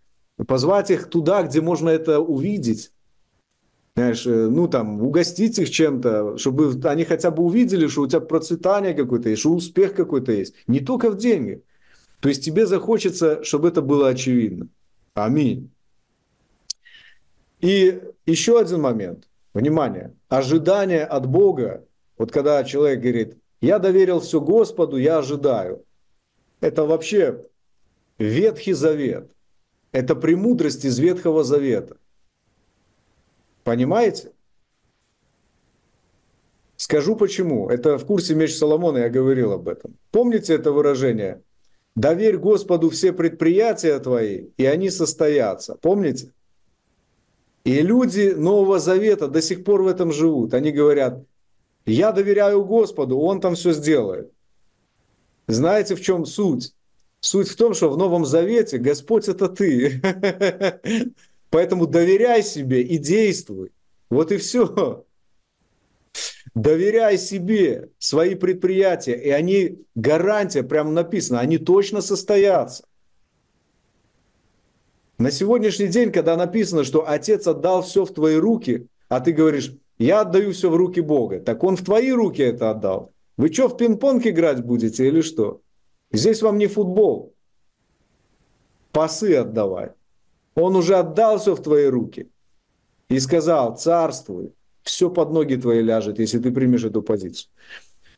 позвать их туда, где можно это увидеть знаешь, э, ну там, угостить их чем-то, чтобы они хотя бы увидели, что у тебя процветание какое-то есть, что успех какой-то есть. Не только в деньги. То есть тебе захочется, чтобы это было очевидно. Аминь. И еще один момент. Внимание. Ожидание от Бога. Вот когда человек говорит, я доверил все Господу, я ожидаю. Это вообще Ветхий Завет. Это премудрость из Ветхого Завета. Понимаете? Скажу почему. Это в курсе меч Соломона я говорил об этом. Помните это выражение? Доверь Господу все предприятия твои, и они состоятся. Помните? И люди Нового Завета до сих пор в этом живут. Они говорят, я доверяю Господу, Он там все сделает. Знаете, в чем суть? Суть в том, что в Новом Завете Господь это ты. [LAUGHS] Поэтому доверяй себе и действуй. Вот и все. Доверяй себе свои предприятия, и они, гарантия, прямо написано, они точно состоятся. На сегодняшний день, когда написано, что Отец отдал все в твои руки, а ты говоришь, я отдаю все в руки Бога, так Он в твои руки это отдал. Вы что, в пинг-понг играть будете или что? Здесь вам не футбол. Пасы отдавай. Он уже отдал все в твои руки и сказал, царствуй, все под ноги твои ляжет, если ты примешь эту позицию.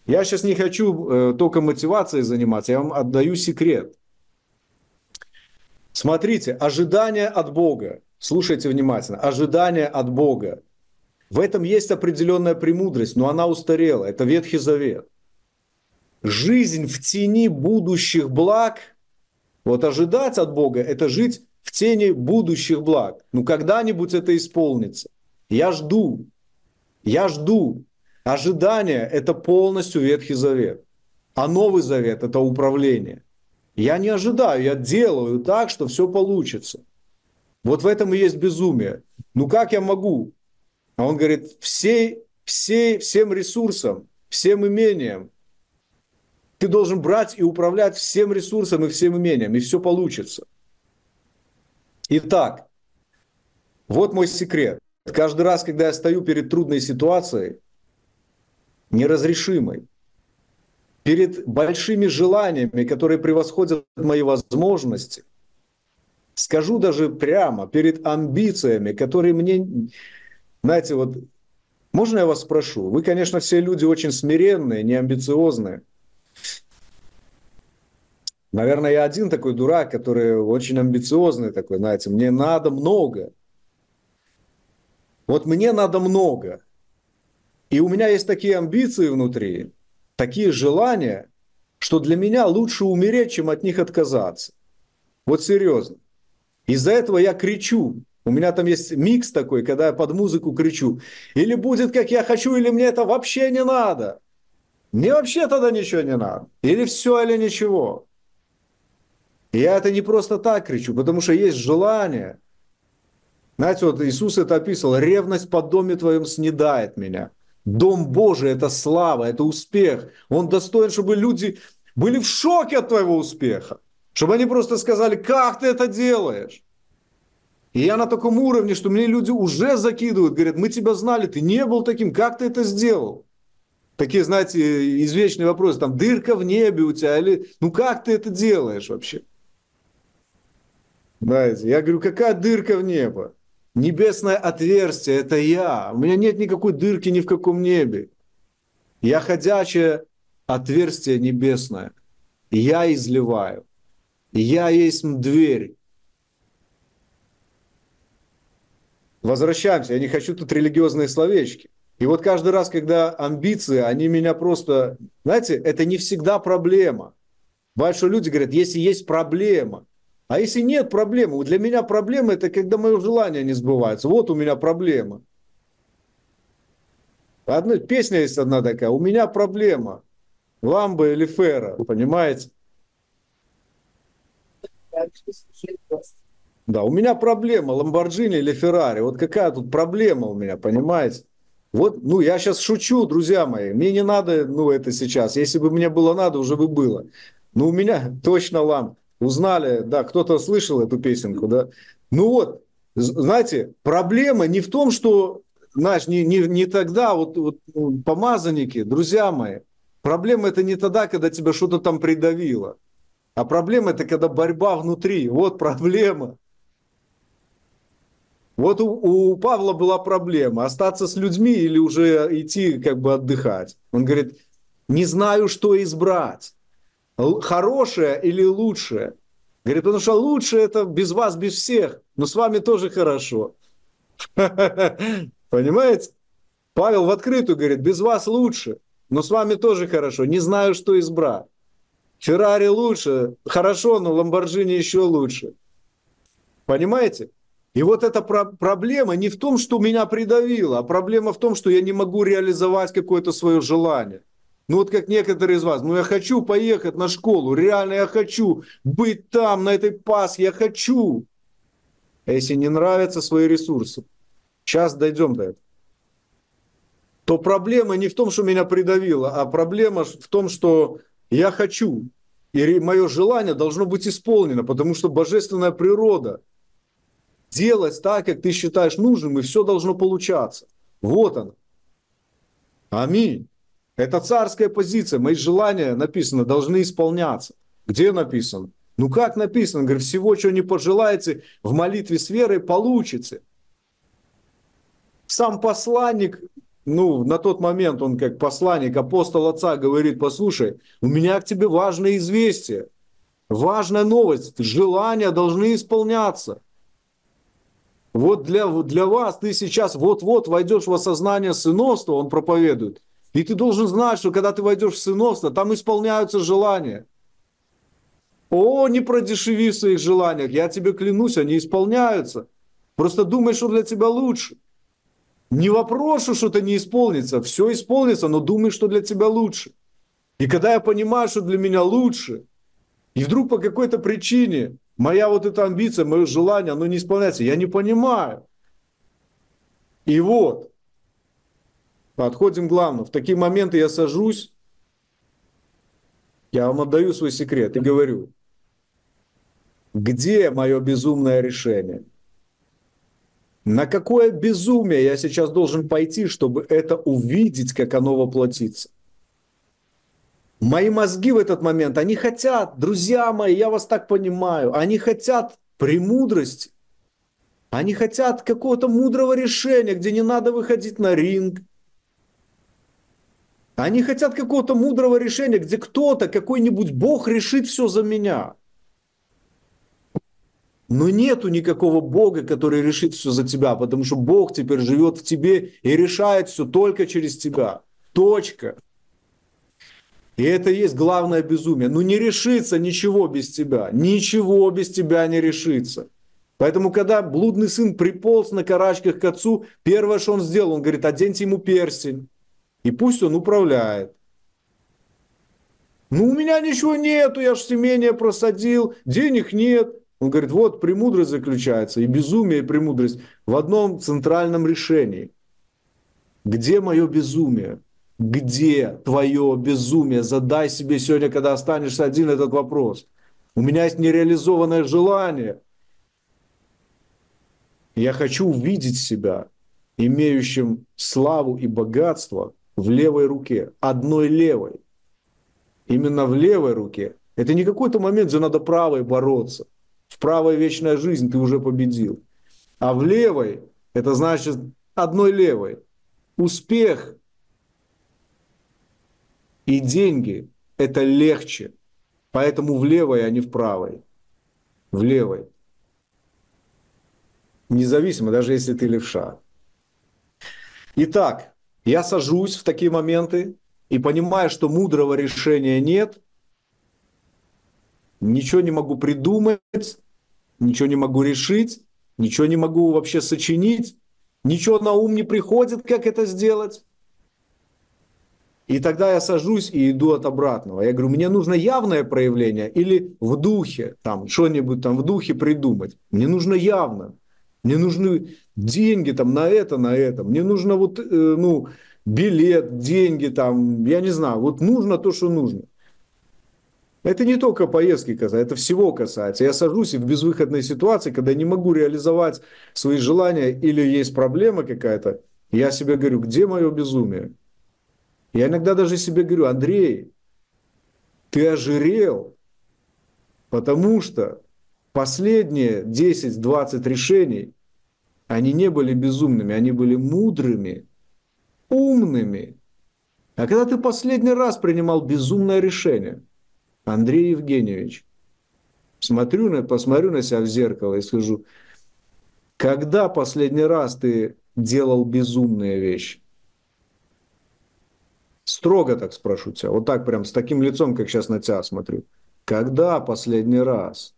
Я сейчас не хочу э, только мотивацией заниматься, я вам отдаю секрет. Смотрите, ожидание от Бога. Слушайте внимательно. Ожидание от Бога. В этом есть определенная премудрость, но она устарела. Это Ветхий Завет. Жизнь в тени будущих благ, вот ожидать от Бога – это жить в тени будущих благ. Ну, когда-нибудь это исполнится. Я жду. Я жду. Ожидание – это полностью Ветхий Завет. А Новый Завет – это управление. Я не ожидаю, я делаю так, что все получится. Вот в этом и есть безумие. Ну как я могу? А он говорит, всей, всей, всем ресурсом, всем имением. Ты должен брать и управлять всем ресурсом и всем имением, и все получится. Итак, вот мой секрет. Каждый раз, когда я стою перед трудной ситуацией, неразрешимой, перед большими желаниями, которые превосходят мои возможности, скажу даже прямо, перед амбициями, которые мне, знаете, вот, можно я вас спрошу? Вы, конечно, все люди очень смиренные, не амбициозные. Наверное, я один такой дурак, который очень амбициозный такой, знаете, мне надо много. Вот мне надо много. И у меня есть такие амбиции внутри, такие желания, что для меня лучше умереть, чем от них отказаться. Вот серьезно. Из-за этого я кричу. У меня там есть микс такой, когда я под музыку кричу. Или будет, как я хочу, или мне это вообще не надо. Мне вообще тогда ничего не надо. Или все, или ничего. Я это не просто так кричу, потому что есть желание. Знаете, вот Иисус это описывал. Ревность по доме твоем снедает меня. Дом Божий – это слава, это успех. Он достоин, чтобы люди были в шоке от твоего успеха. Чтобы они просто сказали, как ты это делаешь? И я на таком уровне, что мне люди уже закидывают, говорят, мы тебя знали, ты не был таким, как ты это сделал? Такие, знаете, извечные вопросы, там, дырка в небе у тебя, или, ну как ты это делаешь вообще? Знаете, я говорю, какая дырка в небо? Небесное отверстие – это я. У меня нет никакой дырки ни в каком небе. Я ходячее отверстие небесное. Я изливаю. Я есть дверь. Возвращаемся. Я не хочу тут религиозные словечки. И вот каждый раз, когда амбиции, они меня просто... Знаете, это не всегда проблема. Что люди говорят, если есть проблема. А если нет проблемы? Для меня проблема – это когда мое желание не сбывается. Вот у меня проблема. Одна, песня есть одна такая. У меня проблема. Ламба или Фера, понимаете? Да, у меня проблема, Ламборджини или Феррари. Вот какая тут проблема у меня, понимаете? Вот, ну, я сейчас шучу, друзья мои. Мне не надо, ну, это сейчас. Если бы мне было надо, уже бы было. Ну, у меня [LAUGHS] точно ламп. Узнали, да, кто-то слышал эту песенку, да. Ну вот, знаете, проблема не в том, что, знаешь, не, не, не тогда, вот, вот ну, помазанники, друзья мои, проблема это не тогда, когда тебя что-то там придавило. А проблема это когда борьба внутри. Вот [LAUGHS] проблема. Вот у, у Павла была проблема, остаться с людьми или уже идти как бы отдыхать. Он говорит, не знаю, что избрать. Хорошее или лучшее. Говорит, потому что лучше это без вас, без всех, но с вами тоже хорошо. [LAUGHS] Понимаете? Павел в открытую говорит, без вас лучше, но с вами тоже хорошо. Не знаю, что избрать. Феррари лучше, хорошо, но Ламборджини еще лучше. Понимаете? И вот эта про- проблема не в том, что меня придавило, а проблема в том, что я не могу реализовать какое-то свое желание. Ну вот как некоторые из вас, ну я хочу поехать на школу, реально я хочу быть там, на этой Пасхе, я хочу. А если не нравятся свои ресурсы, сейчас дойдем до этого, то проблема не в том, что меня придавило, а проблема в том, что я хочу. И мое желание должно быть исполнено, потому что божественная природа делать так, как ты считаешь нужным, и все должно получаться. Вот оно. Аминь. Это царская позиция. Мои желания, написано, должны исполняться. Где написано? Ну как написано? Говорит, всего, чего не пожелаете, в молитве с верой получится. Сам посланник ну, на тот момент он как посланник, апостол отца говорит, послушай, у меня к тебе важное известие, важная новость, желания должны исполняться. Вот для, для вас ты сейчас вот-вот войдешь в осознание сыновства, он проповедует. И ты должен знать, что когда ты войдешь в сыновство, там исполняются желания. О, не продешеви в своих желаниях, я тебе клянусь, они исполняются. Просто думай, что для тебя лучше. Не вопрос, что что-то не исполнится, все исполнится, но думай, что для тебя лучше. И когда я понимаю, что для меня лучше, и вдруг по какой-то причине моя вот эта амбиция, мое желание, оно не исполняется, я не понимаю. И вот, подходим к главному. В такие моменты я сажусь, я вам отдаю свой секрет и говорю, где мое безумное решение? На какое безумие я сейчас должен пойти, чтобы это увидеть, как оно воплотится? Мои мозги в этот момент, они хотят, друзья мои, я вас так понимаю, они хотят премудрости, они хотят какого-то мудрого решения, где не надо выходить на ринг. Они хотят какого-то мудрого решения, где кто-то, какой-нибудь Бог решит все за меня. Но нету никакого Бога, который решит все за тебя, потому что Бог теперь живет в тебе и решает все только через тебя. Точка. И это и есть главное безумие. Ну не решится ничего без тебя. Ничего без тебя не решится. Поэтому, когда блудный сын приполз на карачках к отцу, первое, что он сделал, он говорит, оденьте ему перстень. И пусть он управляет. Ну, у меня ничего нету, я же семение просадил, денег нет. Он говорит, вот премудрость заключается, и безумие, и премудрость в одном центральном решении. Где мое безумие? Где твое безумие? Задай себе сегодня, когда останешься один, этот вопрос. У меня есть нереализованное желание. Я хочу увидеть себя имеющим славу и богатство в левой руке, одной левой. Именно в левой руке. Это не какой-то момент, где надо правой бороться в правой вечная жизнь ты уже победил. А в левой, это значит одной левой, успех и деньги – это легче. Поэтому в левой, а не в правой. В левой. Независимо, даже если ты левша. Итак, я сажусь в такие моменты и понимаю, что мудрого решения нет, ничего не могу придумать, ничего не могу решить, ничего не могу вообще сочинить, ничего на ум не приходит, как это сделать. И тогда я сажусь и иду от обратного. Я говорю, мне нужно явное проявление или в духе, там, что-нибудь там в духе придумать. Мне нужно явно. Мне нужны деньги там на это, на это. Мне нужно вот, э, ну, билет, деньги там, я не знаю. Вот нужно то, что нужно. Это не только поездки касается, это всего касается. Я сажусь в безвыходной ситуации, когда не могу реализовать свои желания или есть проблема какая-то, я себе говорю, где мое безумие? Я иногда даже себе говорю, Андрей, ты ожирел, потому что последние 10-20 решений, они не были безумными, они были мудрыми, умными. А когда ты последний раз принимал безумное решение – Андрей Евгеньевич, смотрю на, посмотрю на себя в зеркало и скажу, когда последний раз ты делал безумные вещи? Строго так спрошу тебя, вот так прям с таким лицом, как сейчас на тебя смотрю. Когда последний раз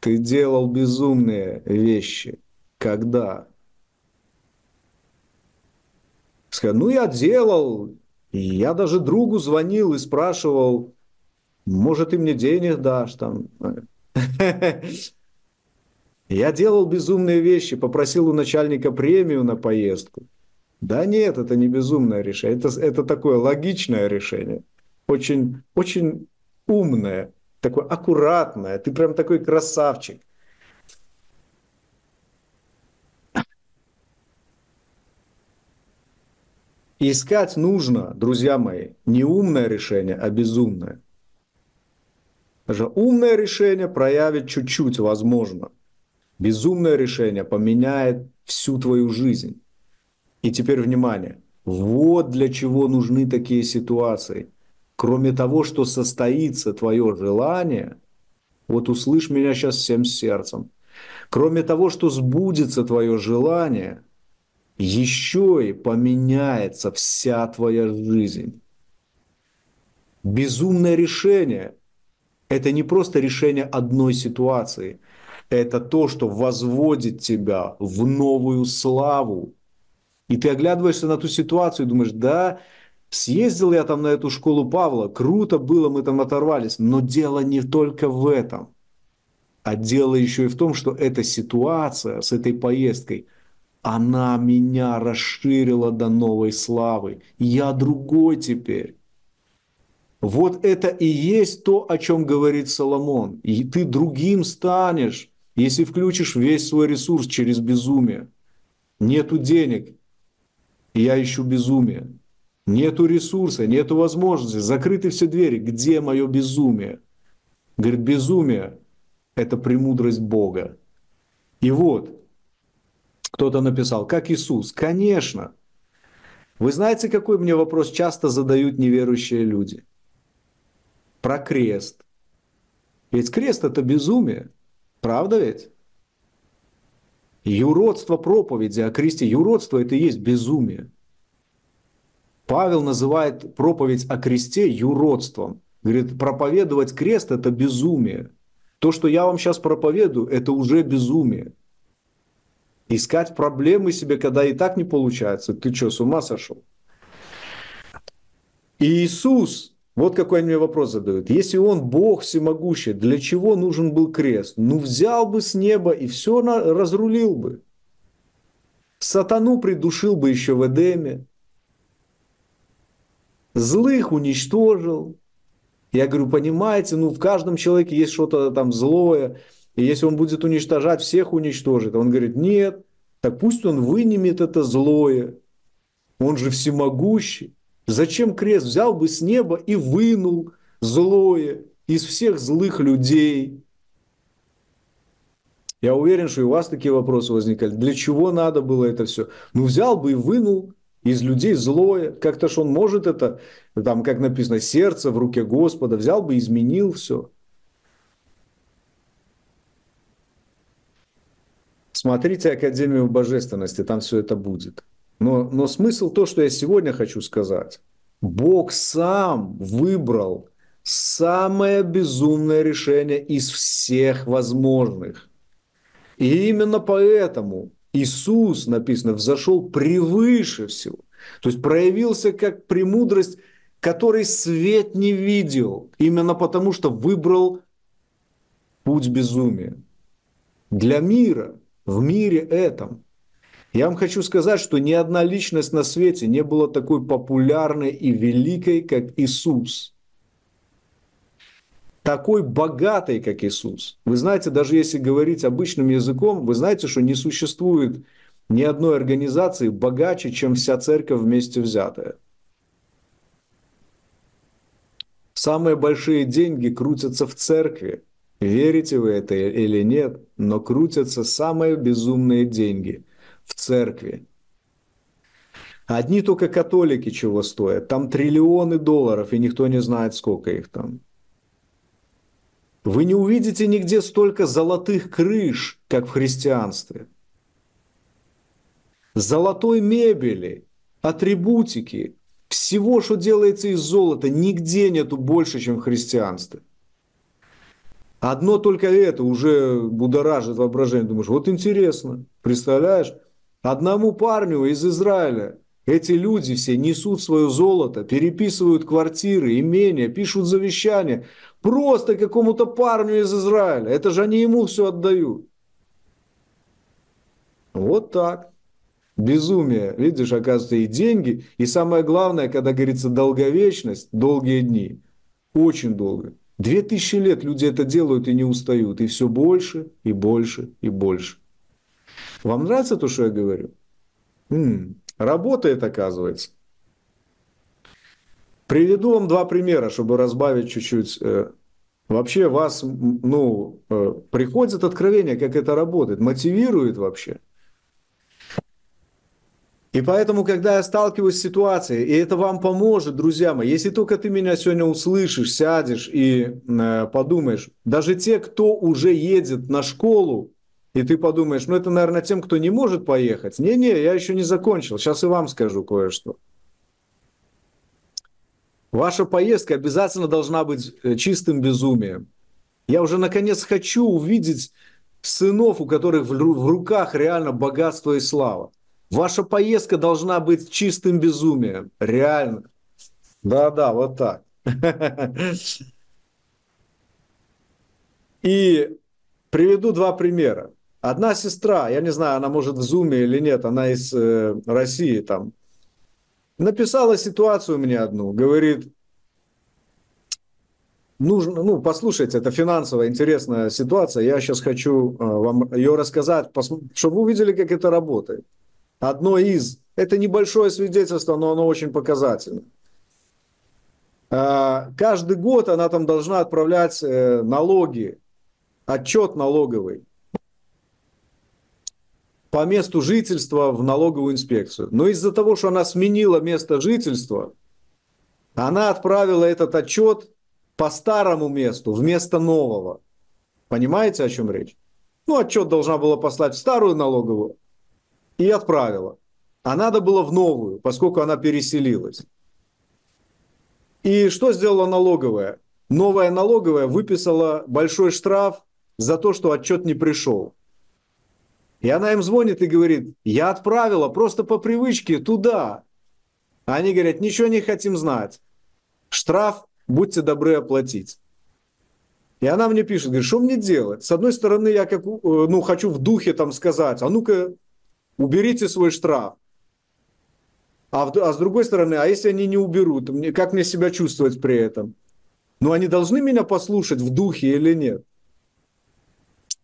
ты делал безумные вещи? Когда? Скажу, ну я делал, и я даже другу звонил и спрашивал, может, ты мне денег дашь там. [LAUGHS] Я делал безумные вещи, попросил у начальника премию на поездку. Да нет, это не безумное решение, это, это такое логичное решение, очень, очень умное, такое аккуратное, ты прям такой красавчик. Искать нужно, друзья мои, не умное решение, а безумное. Даже умное решение проявит чуть-чуть, возможно. Безумное решение поменяет всю твою жизнь. И теперь внимание. Вот для чего нужны такие ситуации. Кроме того, что состоится твое желание, вот услышь меня сейчас всем сердцем, кроме того, что сбудется твое желание, еще и поменяется вся твоя жизнь. Безумное решение – это не просто решение одной ситуации, это то, что возводит тебя в новую славу, и ты оглядываешься на ту ситуацию и думаешь, да, съездил я там на эту школу Павла, круто было, мы там оторвались. Но дело не только в этом. А дело еще и в том, что эта ситуация с этой поездкой, она меня расширила до новой славы. Я другой теперь. Вот это и есть то, о чем говорит Соломон. И ты другим станешь, если включишь весь свой ресурс через безумие. Нету денег, я ищу безумие. Нету ресурса, нету возможности, закрыты все двери. Где мое безумие? Говорит, безумие – это премудрость Бога. И вот, кто-то написал, как Иисус. Конечно. Вы знаете, какой мне вопрос часто задают неверующие люди? Про крест. Ведь крест – это безумие. Правда ведь? Юродство проповеди о кресте, юродство – это и есть безумие. Павел называет проповедь о кресте юродством. Говорит, проповедовать крест – это безумие. То, что я вам сейчас проповедую, это уже безумие. Искать проблемы себе, когда и так не получается. Ты что, с ума сошел? И Иисус вот какой они мне вопрос задают. Если он Бог всемогущий, для чего нужен был крест? Ну, взял бы с неба и все разрулил бы. Сатану придушил бы еще в Эдеме. Злых уничтожил. Я говорю, понимаете, ну в каждом человеке есть что-то там злое. И если он будет уничтожать, всех уничтожит. Он говорит, нет, так пусть он вынимет это злое. Он же всемогущий. Зачем крест? Взял бы с неба и вынул злое из всех злых людей. Я уверен, что и у вас такие вопросы возникали. Для чего надо было это все? Ну, взял бы и вынул из людей злое. Как-то ж он может это, там, как написано, сердце в руке Господа. Взял бы и изменил все. Смотрите Академию Божественности, там все это будет. Но, но смысл то, что я сегодня хочу сказать. Бог сам выбрал самое безумное решение из всех возможных. И именно поэтому Иисус, написано, взошел превыше всего. То есть проявился как премудрость, которой свет не видел. Именно потому, что выбрал путь безумия. Для мира, в мире этом – я вам хочу сказать, что ни одна личность на свете не была такой популярной и великой, как Иисус. Такой богатой, как Иисус. Вы знаете, даже если говорить обычным языком, вы знаете, что не существует ни одной организации богаче, чем вся церковь вместе взятая. Самые большие деньги крутятся в церкви. Верите вы это или нет, но крутятся самые безумные деньги в церкви. Одни только католики чего стоят. Там триллионы долларов, и никто не знает, сколько их там. Вы не увидите нигде столько золотых крыш, как в христианстве. Золотой мебели, атрибутики, всего, что делается из золота, нигде нету больше, чем в христианстве. Одно только это уже будоражит воображение. Думаешь, вот интересно, представляешь? Одному парню из Израиля эти люди все несут свое золото, переписывают квартиры, имения, пишут завещания. Просто какому-то парню из Израиля. Это же они ему все отдают. Вот так. Безумие. Видишь, оказывается, и деньги. И самое главное, когда говорится долговечность, долгие дни. Очень долго. Две тысячи лет люди это делают и не устают. И все больше, и больше, и больше. Вам нравится то, что я говорю? М-м, работает, оказывается. Приведу вам два примера, чтобы разбавить чуть-чуть. Э, вообще вас, ну, э, приходит откровение, как это работает, мотивирует вообще. И поэтому, когда я сталкиваюсь с ситуацией, и это вам поможет, друзья мои, если только ты меня сегодня услышишь, сядешь и э, подумаешь, даже те, кто уже едет на школу, и ты подумаешь, ну это, наверное, тем, кто не может поехать. Не-не, я еще не закончил, сейчас и вам скажу кое-что. Ваша поездка обязательно должна быть э, чистым безумием. Я уже наконец хочу увидеть сынов, у которых в руках реально богатство и слава. Ваша поездка должна быть чистым безумием. Реально. Да-да, вот так. [LAUGHS] И приведу два примера. Одна сестра, я не знаю, она может в Зуме или нет, она из э, России там, написала ситуацию мне одну, говорит, нужно, ну, послушайте, это финансовая интересная ситуация, я сейчас хочу э, вам ее рассказать, чтобы вы увидели, как это работает одно из. Это небольшое свидетельство, но оно очень показательно. А, каждый год она там должна отправлять э, налоги, отчет налоговый по месту жительства в налоговую инспекцию. Но из-за того, что она сменила место жительства, она отправила этот отчет по старому месту вместо нового. Понимаете, о чем речь? Ну, отчет должна была послать в старую налоговую, и отправила. А надо было в новую, поскольку она переселилась. И что сделала налоговая? Новая налоговая выписала большой штраф за то, что отчет не пришел. И она им звонит и говорит, я отправила просто по привычке туда. Они говорят, ничего не хотим знать. Штраф, будьте добры оплатить. И она мне пишет, говорит, что мне делать? С одной стороны, я как, э, ну, хочу в духе там сказать, а ну-ка уберите свой штраф. А, в, а с другой стороны, а если они не уберут, мне, как мне себя чувствовать при этом? Ну, они должны меня послушать в духе или нет?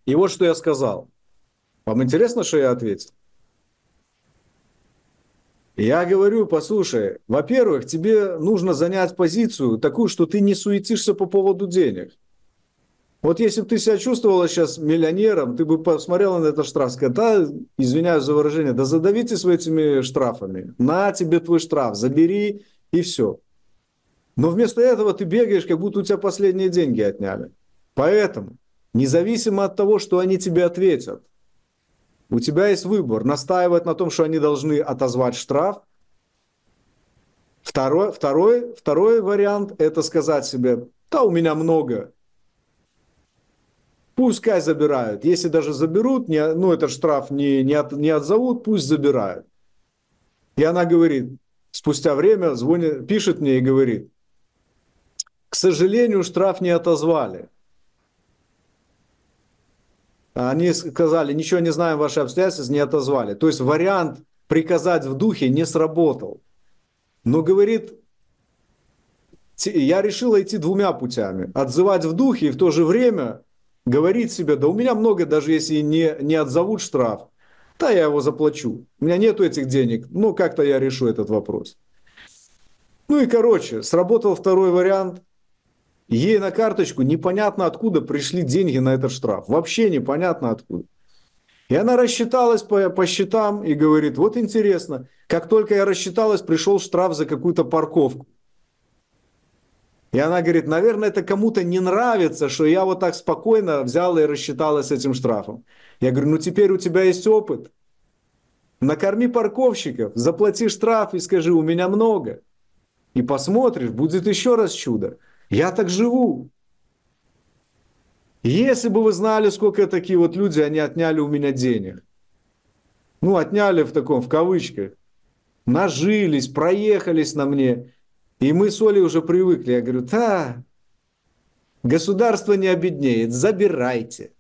И вот что я сказал. Вам интересно, что я ответил? Я говорю, послушай, во-первых, тебе нужно занять позицию такую, что ты не суетишься по поводу денег. Вот если бы ты себя чувствовала сейчас миллионером, ты бы посмотрела на этот штраф, сказала, да, извиняюсь за выражение, да задавите с этими штрафами. На тебе твой штраф, забери и все. Но вместо этого ты бегаешь, как будто у тебя последние деньги отняли. Поэтому, независимо от того, что они тебе ответят, у тебя есть выбор, настаивать на том, что они должны отозвать штраф. Второй, второй, второй вариант – это сказать себе, да, у меня много Пускай забирают. Если даже заберут, не, ну этот штраф не, не, от, не отзовут, пусть забирают. И она говорит, спустя время звонит, пишет мне и говорит, к сожалению, штраф не отозвали. Они сказали, ничего не знаем, ваши обстоятельства не отозвали. То есть вариант приказать в духе не сработал. Но говорит, я решила идти двумя путями. Отзывать в духе и в то же время говорить себе, да у меня много, даже если не, не отзовут штраф, да я его заплачу. У меня нету этих денег, ну как-то я решу этот вопрос. Ну и короче, сработал второй вариант. Ей на карточку непонятно откуда пришли деньги на этот штраф. Вообще непонятно откуда. И она рассчиталась по, по счетам и говорит, вот интересно, как только я рассчиталась, пришел штраф за какую-то парковку. И она говорит, наверное, это кому-то не нравится, что я вот так спокойно взяла и рассчиталась этим штрафом. Я говорю, ну теперь у тебя есть опыт. Накорми парковщиков, заплати штраф и скажи, у меня много. И посмотришь, будет еще раз чудо. Я так живу. Если бы вы знали, сколько такие вот люди, они отняли у меня денег. Ну, отняли в таком, в кавычках. Нажились, проехались на мне. И мы с Олей уже привыкли. Я говорю, да, государство не обеднеет, забирайте.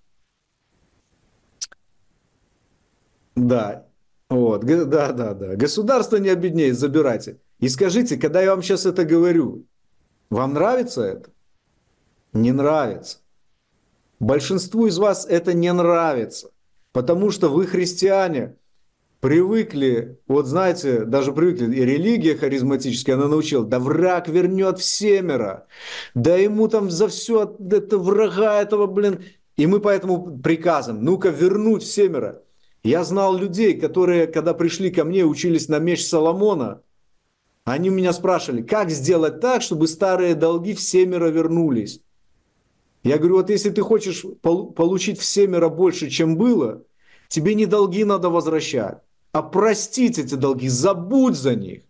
Да, вот, да, да, да. Государство не обеднеет, забирайте. И скажите, когда я вам сейчас это говорю, вам нравится это? Не нравится. Большинству из вас это не нравится, потому что вы христиане, привыкли, вот знаете, даже привыкли, и религия харизматическая, она научила, да враг вернет в семеро, да ему там за все это врага этого, блин. И мы поэтому приказом, ну-ка вернуть в семеро. Я знал людей, которые, когда пришли ко мне, учились на меч Соломона, они меня спрашивали, как сделать так, чтобы старые долги в семеро вернулись. Я говорю, вот если ты хочешь получить в семеро больше, чем было, тебе не долги надо возвращать, а простить эти долги, забудь за них.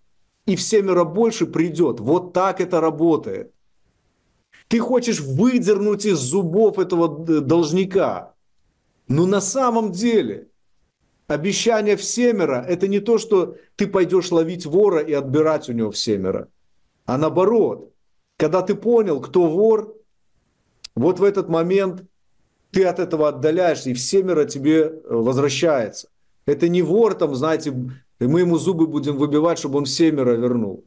И в семеро больше придет. Вот так это работает. Ты хочешь выдернуть из зубов этого должника. Но на самом деле обещание в семеро – это не то, что ты пойдешь ловить вора и отбирать у него в семеро. А наоборот, когда ты понял, кто вор, вот в этот момент ты от этого отдаляешься, и в семеро тебе э, возвращается. Это не вор, там, знаете, мы ему зубы будем выбивать, чтобы он в семеро вернул.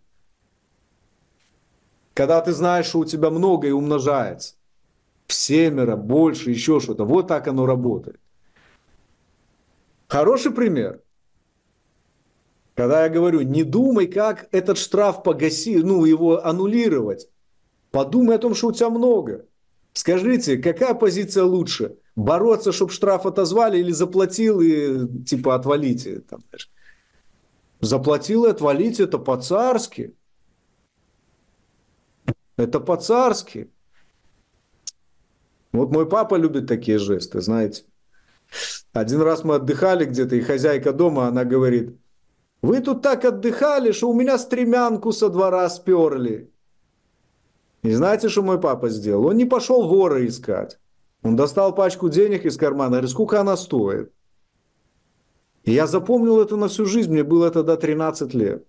Когда ты знаешь, что у тебя много и умножается, в семеро, больше, еще что-то, вот так оно работает. Хороший пример. Когда я говорю, не думай, как этот штраф погасить, ну, его аннулировать. Подумай о том, что у тебя много. Скажите, какая позиция лучше? Бороться, чтобы штраф отозвали или заплатил и типа отвалите? Там, заплатил и отвалите, это по-царски. Это по-царски. Вот мой папа любит такие жесты, знаете. Один раз мы отдыхали где-то, и хозяйка дома, она говорит, вы тут так отдыхали, что у меня стремянку со двора сперли. И знаете, что мой папа сделал? Он не пошел вора искать. Он достал пачку денег из кармана, говорит, сколько она стоит? И я запомнил это на всю жизнь, мне было тогда 13 лет.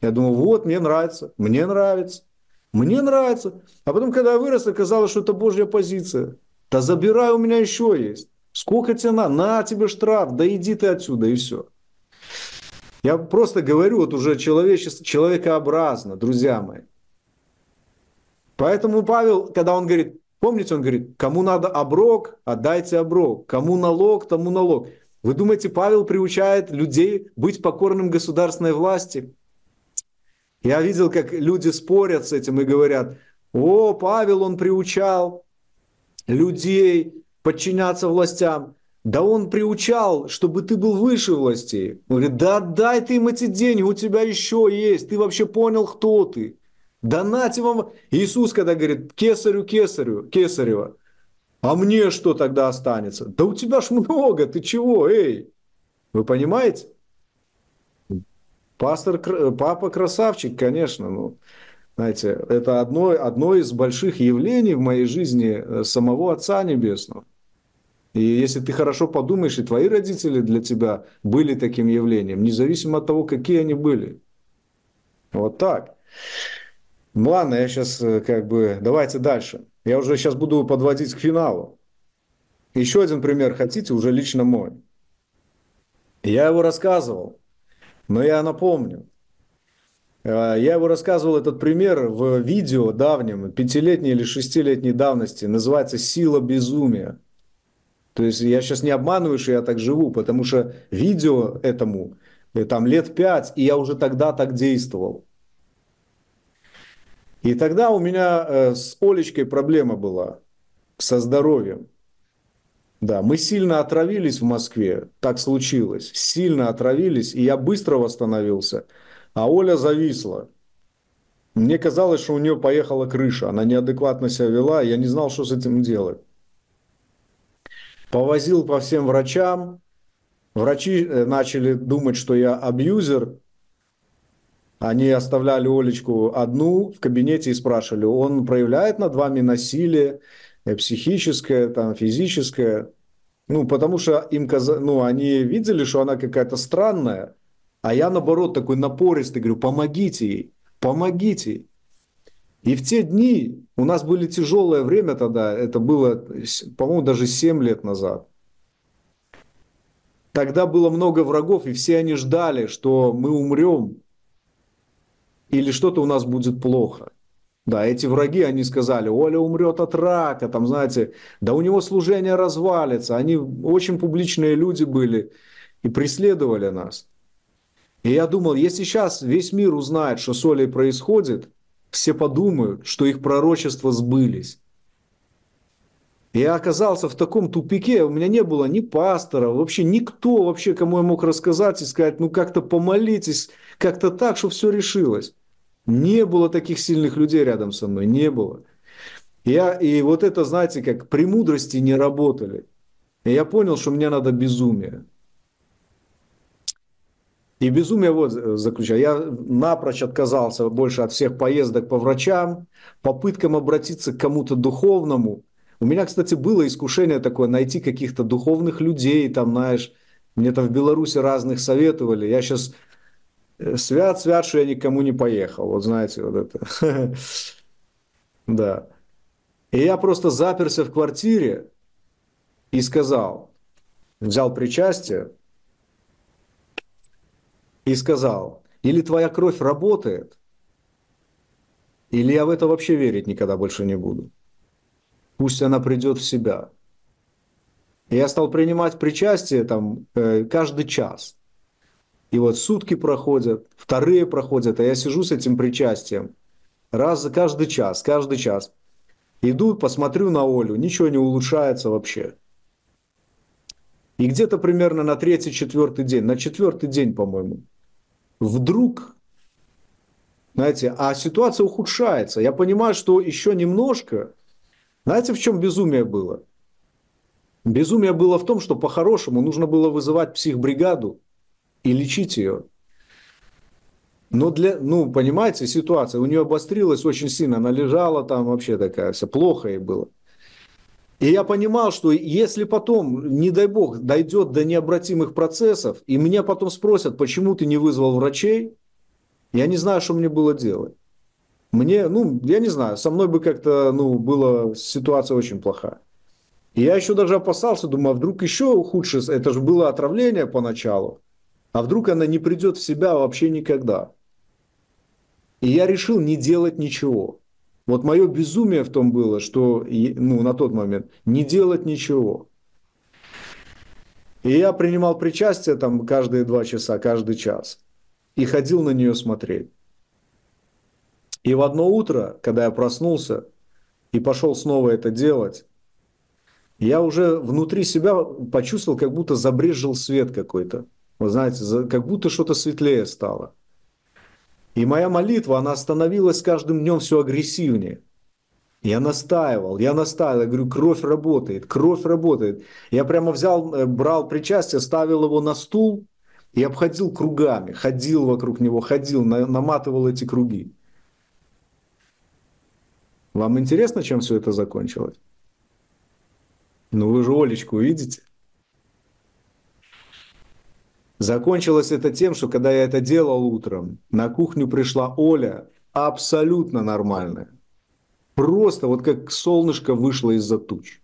Я думал, вот, мне нравится, мне нравится, мне нравится. А потом, когда я вырос, оказалось, что это божья позиция. Да забирай, у меня еще есть. Сколько тебе на? Тебе штраф, да иди ты отсюда, и все. Я просто говорю, вот уже человечество, человекообразно, друзья мои. Поэтому Павел, когда он говорит, помните, он говорит, кому надо оброк, отдайте оброк, кому налог, тому налог. Вы думаете, Павел приучает людей быть покорным государственной власти? Я видел, как люди спорят с этим и говорят, о, Павел, он приучал людей подчиняться властям. Да он приучал, чтобы ты был выше властей. Он говорит, да отдай ты им эти деньги, у тебя еще есть. Ты вообще понял, кто ты. Да нате вам... Иисус, когда говорит, кесарю, кесарю, кесарева, а мне что тогда останется? Да у тебя ж много, ты чего, эй? Вы понимаете? Пастор, папа красавчик, конечно, ну, знаете, это одно, одно из больших явлений в моей жизни э, самого Отца Небесного. И если ты хорошо подумаешь, и твои родители для тебя были таким явлением, независимо от того, какие они были. Вот так. Ну ладно, я сейчас э, как бы... Давайте дальше. Я уже сейчас буду подводить к финалу. Еще один пример хотите, уже лично мой. Я его рассказывал, но я напомню. Э, я его рассказывал, этот пример, в видео давнем, пятилетней или шестилетней давности. Называется «Сила безумия». То есть я сейчас не обманываю, что я так живу, потому что видео этому э, там лет пять, и я уже тогда так действовал. И тогда у меня э, с Олечкой проблема была со здоровьем. Да, мы сильно отравились в Москве, так случилось. Сильно отравились, и я быстро восстановился. А Оля зависла. Мне казалось, что у нее поехала крыша. Она неадекватно себя вела, я не знал, что с этим делать. Повозил по всем врачам. Врачи э, начали думать, что я абьюзер, они оставляли Олечку одну в кабинете и спрашивали, он проявляет над вами насилие э, психическое, там, физическое. Ну, потому что им каза... ну, они видели, что она какая-то странная, а я, наоборот, такой напористый, говорю, помогите ей, помогите ей. И в те дни у нас были тяжелое время тогда, это было, по-моему, даже 7 лет назад. Тогда было много врагов, и все они ждали, что мы умрем, или что-то у нас будет плохо. Да, эти враги, они сказали, Оля умрет от рака, там, знаете, да у него служение развалится. Они очень публичные люди были и преследовали нас. И я думал, если сейчас весь мир узнает, что с Олей происходит, все подумают, что их пророчества сбылись. Я оказался в таком тупике, у меня не было ни пастора, вообще никто вообще, кому я мог рассказать и сказать, ну как-то помолитесь, как-то так, чтобы все решилось. Не было таких сильных людей рядом со мной, не было. Я, и вот это, знаете, как премудрости не работали. И я понял, что мне надо безумие. И безумие вот заключаю. Я напрочь отказался больше от всех поездок по врачам, попыткам обратиться к кому-то духовному – у меня, кстати, было искушение такое найти каких-то духовных людей, там, знаешь, мне там в Беларуси разных советовали. Я сейчас э, свят, свят, что я никому не поехал. Вот знаете, вот это. [LAUGHS] Да. И я просто заперся в квартире и сказал, взял причастие и сказал, или твоя кровь работает, или я в это вообще верить никогда больше не буду. Пусть она придет в себя. И я стал принимать причастие там э, каждый час. И вот сутки проходят, вторые проходят, а я сижу с этим причастием. Раз за каждый час, каждый час. Иду, посмотрю на Олю, ничего не улучшается вообще. И где-то примерно на третий-четвертый день, на четвертый день, по-моему, вдруг, знаете, а ситуация ухудшается. Я понимаю, что еще немножко, знаете, в чем безумие было? Безумие было в том, что по-хорошему нужно было вызывать психбригаду и лечить ее. Но для, ну, понимаете, ситуация, у нее обострилась очень сильно, она лежала там вообще такая, все плохо ей было. И я понимал, что если потом, не дай бог, дойдет до необратимых процессов, и меня потом спросят, почему ты не вызвал врачей, я не знаю, что мне было делать. Мне, ну, я не знаю, со мной бы как-то, ну, была ситуация очень плохая. Я еще даже опасался, думаю, а вдруг еще худше, это же было отравление поначалу, а вдруг она не придет в себя вообще никогда. И я решил не делать ничего. Вот мое безумие в том было, что, ну, на тот момент, не делать ничего. И я принимал причастие там каждые два часа, каждый час. И ходил на нее смотреть. И в одно утро, когда я проснулся и пошел снова это делать, я уже внутри себя почувствовал, как будто забрежил свет какой-то. Вы знаете, как будто что-то светлее стало. И моя молитва, она становилась каждым днем все агрессивнее. Я настаивал, я настаивал, я говорю, кровь работает, кровь работает. Я прямо взял, э, брал причастие, ставил его на стул и обходил кругами, ходил вокруг него, ходил, наматывал эти круги. Вам интересно, чем все это закончилось? Ну вы же Олечку видите? Закончилось это тем, что когда я это делал утром, на кухню пришла Оля, абсолютно нормальная. Просто вот как солнышко вышло из-за туч.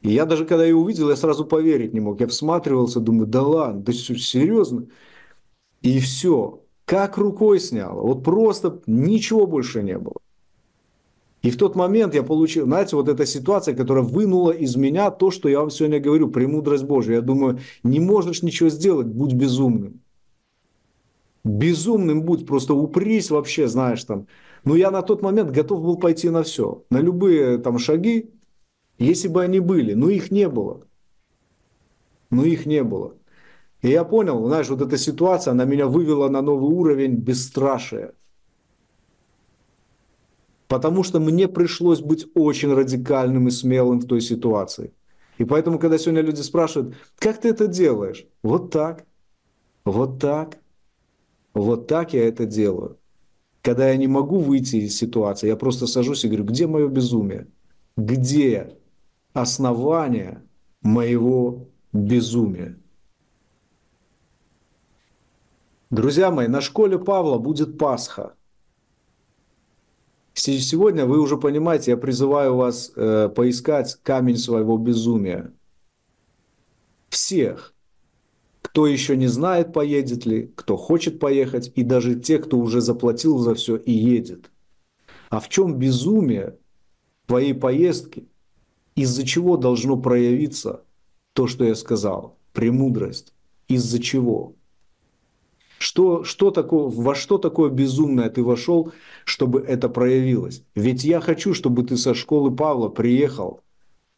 И я даже когда ее увидел, я сразу поверить не мог. Я всматривался, думаю, да ладно, да серьезно? И все, как рукой сняло. Вот просто ничего больше не было. И в тот момент я получил, знаете, вот эта ситуация, которая вынула из меня то, что я вам сегодня говорю, премудрость Божия. Я думаю, не можешь ничего сделать, будь безумным. Безумным будь, просто упрись вообще, знаешь, там. Но я на тот момент готов был пойти на все, на любые там шаги, если бы они были, но их не было. Но их не было. И я понял, знаешь, вот эта ситуация, она меня вывела на новый уровень бесстрашия. Потому что мне пришлось быть очень радикальным и смелым в той ситуации. И поэтому, когда сегодня люди спрашивают, как ты это делаешь? Вот так, вот так, вот так я это делаю. Когда я не могу выйти из ситуации, я просто сажусь и говорю, где мое безумие? Где основание моего безумия? Друзья мои, на школе Павла будет Пасха – Сегодня вы уже понимаете, я призываю вас э, поискать камень своего безумия. Всех, кто еще не знает, поедет ли, кто хочет поехать, и даже те, кто уже заплатил за все и едет. А в чем безумие твоей поездки? Из-за чего должно проявиться то, что я сказал? Премудрость. Из-за чего? Что, что такое, во что такое безумное ты вошел, чтобы это проявилось? Ведь я хочу, чтобы ты со школы Павла приехал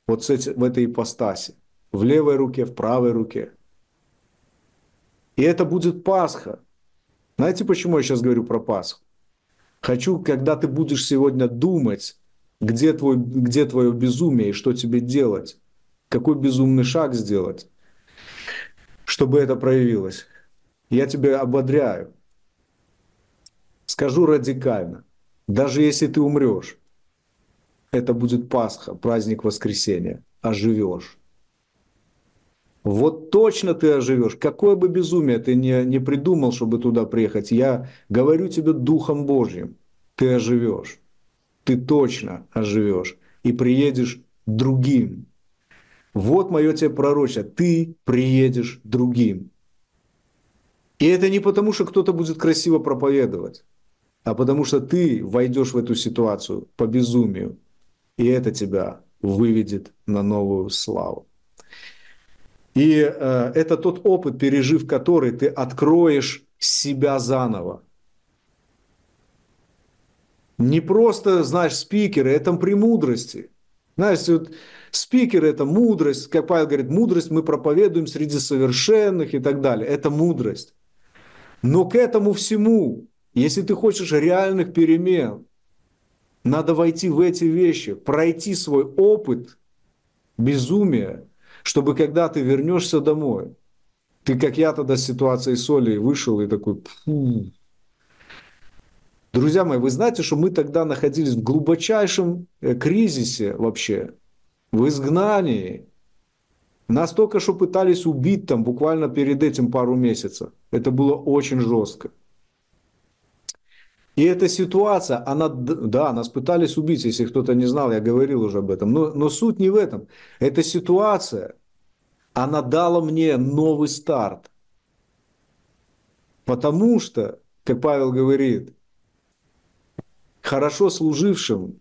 вот с эти, в этой ипостаси. В левой руке, в правой руке. И это будет Пасха. Знаете, почему я сейчас говорю про Пасху? Хочу, когда ты будешь сегодня думать, где, твой, где твое безумие и что тебе делать, какой безумный шаг сделать, чтобы это проявилось. Я тебя ободряю. Скажу радикально. Даже если ты умрешь, это будет Пасха, праздник воскресения. Оживешь. Вот точно ты оживешь. Какое бы безумие ты не, не придумал, чтобы туда приехать, я говорю тебе Духом Божьим, ты оживешь. Ты точно оживешь и приедешь другим. Вот мое тебе пророчество. Ты приедешь другим. И это не потому, что кто-то будет красиво проповедовать, а потому что ты войдешь в эту ситуацию по безумию, и это тебя выведет на новую славу. И э, это тот опыт, пережив который ты откроешь себя заново. Не просто, знаешь, спикеры, это премудрости. Знаешь, вот спикеры – это мудрость. Как Павел говорит, мудрость мы проповедуем среди совершенных и так далее. Это мудрость. Но к этому всему, если ты хочешь реальных перемен, надо войти в эти вещи, пройти свой опыт безумия, чтобы когда ты вернешься домой, ты, как я тогда с ситуацией с Олей вышел и такой, Фу. Друзья мои, вы знаете, что мы тогда находились в глубочайшем э, кризисе вообще, в изгнании. Нас только что пытались убить там буквально перед этим пару месяцев. Это было очень жестко. И эта ситуация, она, да, нас пытались убить, если кто-то не знал, я говорил уже об этом. Но, но суть не в этом. Эта ситуация, она дала мне новый старт. Потому что, как Павел говорит, хорошо служившим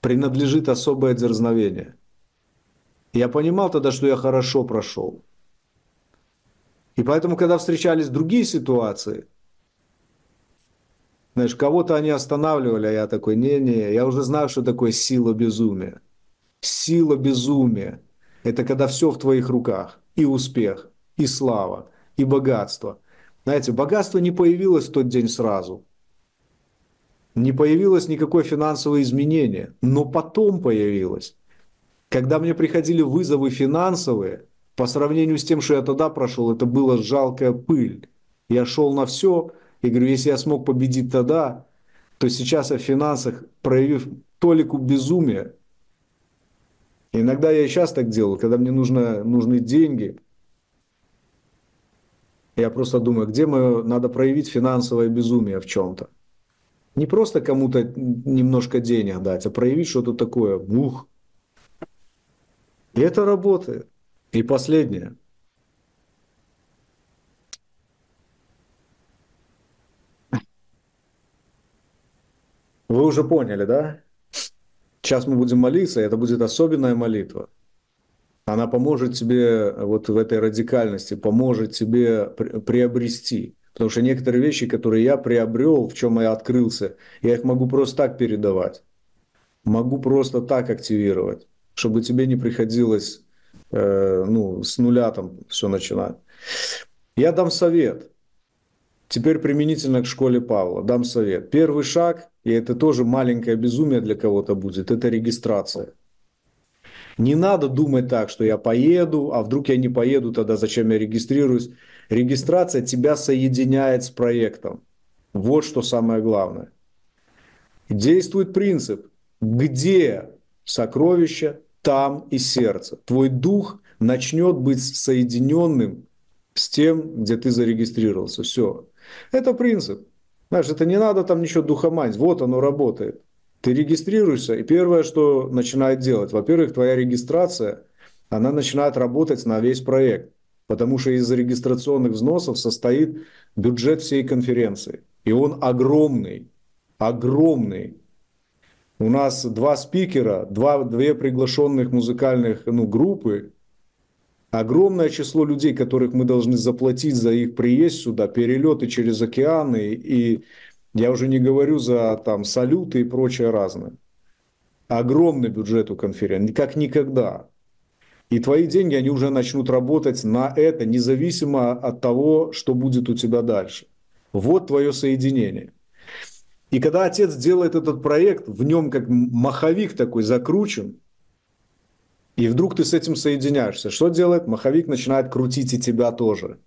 принадлежит особое дерзновение. Я понимал тогда, что я хорошо прошел. И поэтому, когда встречались другие ситуации – знаешь, кого-то они останавливали, а я такой, не-не, я уже знаю, что такое сила безумия. Сила безумия – это когда все в твоих руках. И успех, и слава, и богатство. Знаете, богатство не появилось в тот день сразу. Не появилось никакое финансовое изменение, но потом появилось. Когда мне приходили вызовы финансовые, по сравнению с тем, что я тогда прошел, это была жалкая пыль. Я шел на все, и говорю, если я смог победить тогда, то сейчас о финансах, проявив толику безумия, иногда я и сейчас так делаю, когда мне нужно, нужны деньги, я просто думаю, где мы надо проявить финансовое безумие в чем-то. Не просто кому-то немножко денег дать, а проявить что-то такое. Ух. И это работает. И последнее – Вы уже поняли, да? Сейчас мы будем молиться, и это будет особенная молитва. Она поможет тебе вот в этой радикальности, поможет тебе приобрести. Потому что некоторые вещи, которые я приобрел, в чем я открылся, я их могу просто так передавать. Могу просто так активировать, чтобы тебе не приходилось э, ну, с нуля там все начинать. Я дам совет. Теперь применительно к школе Павла. Дам совет. Первый шаг и это тоже маленькое безумие для кого-то будет, это регистрация. Не надо думать так, что я поеду, а вдруг я не поеду, тогда зачем я регистрируюсь. Регистрация тебя соединяет с проектом. Вот что самое главное. Действует принцип, где сокровище, там и сердце. Твой дух начнет быть соединенным с тем, где ты зарегистрировался. Все. Это принцип. Знаешь, это не надо там ничего духомать, вот оно работает. Ты регистрируешься, и первое, что начинает делать, во-первых, твоя регистрация, она начинает работать на весь проект, потому что из регистрационных взносов состоит бюджет всей конференции. И он огромный, огромный. У нас два спикера, два, две приглашенных музыкальных ну, группы, огромное число людей, которых мы должны заплатить за их приезд сюда, перелеты через океаны, и я уже не говорю за там салюты и прочее разное. Огромный бюджет у конференции, как никогда. И твои деньги, они уже начнут работать на это, независимо от того, что будет у тебя дальше. Вот твое соединение. И когда отец делает этот проект, в нем как маховик такой закручен, и вдруг ты с этим соединяешься. Что делает? Маховик начинает крутить и тебя тоже.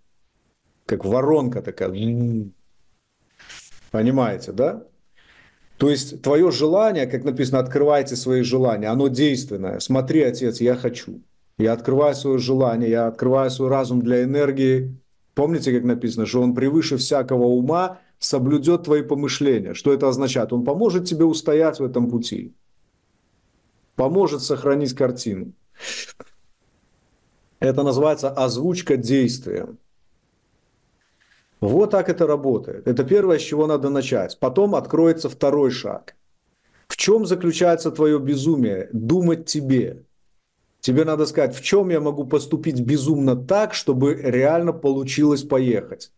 Как воронка такая. Понимаете, да? То есть твое желание, как написано, открывайте свои желания, оно действенное. Смотри, отец, я хочу. Я открываю свое желание, я открываю свой разум для энергии. Помните, как написано, что он превыше всякого ума соблюдет твои помышления. Что это означает? Он поможет тебе устоять в этом пути. Поможет сохранить картину. Это называется озвучка действия. Вот так это работает. Это первое, с чего надо начать. Потом откроется второй шаг. В чем заключается твое безумие? Думать тебе. Тебе надо сказать, в чем я могу поступить безумно так, чтобы реально получилось поехать.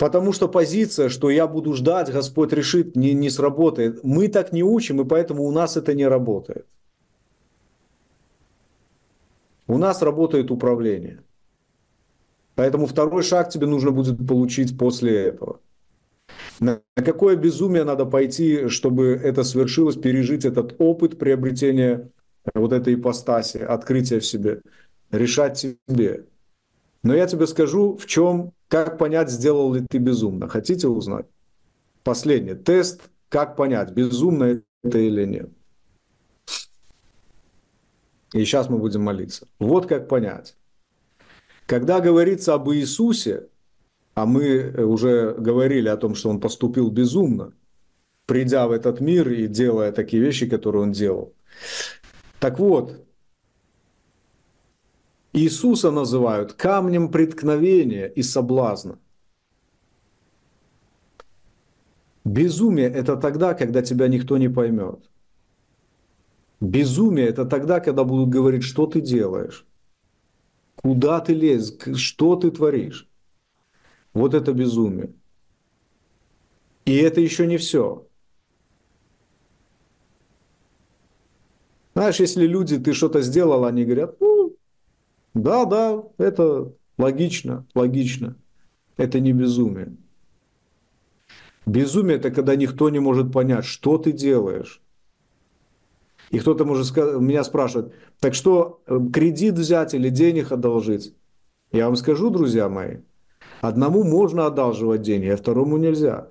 Потому что позиция, что я буду ждать, Господь решит, не, не сработает. Мы так не учим, и поэтому у нас это не работает. У нас работает управление. Поэтому второй шаг тебе нужно будет получить после этого. На какое безумие надо пойти, чтобы это свершилось, пережить этот опыт приобретения вот этой ипостаси, открытия в себе, решать тебе. Но я тебе скажу, в чем, как понять, сделал ли ты безумно. Хотите узнать? Последний тест, как понять, безумно это или нет. И сейчас мы будем молиться. Вот как понять. Когда говорится об Иисусе, а мы уже говорили о том, что он поступил безумно, придя в этот мир и делая такие вещи, которые он делал. Так вот, Иисуса называют камнем преткновения и соблазна. Безумие – это тогда, когда тебя никто не поймет. Безумие – это тогда, когда будут говорить, что ты делаешь, куда ты лезешь, что ты творишь. Вот это безумие. И это еще не все. Знаешь, если люди, ты что-то сделал, они говорят, ну, да, да, это логично, логично. Это не безумие. Безумие – это когда никто не может понять, что ты делаешь, и кто-то может меня спрашивает, так что, э, кредит взять или денег одолжить? Я вам скажу, друзья мои, одному можно одалживать деньги, а второму нельзя.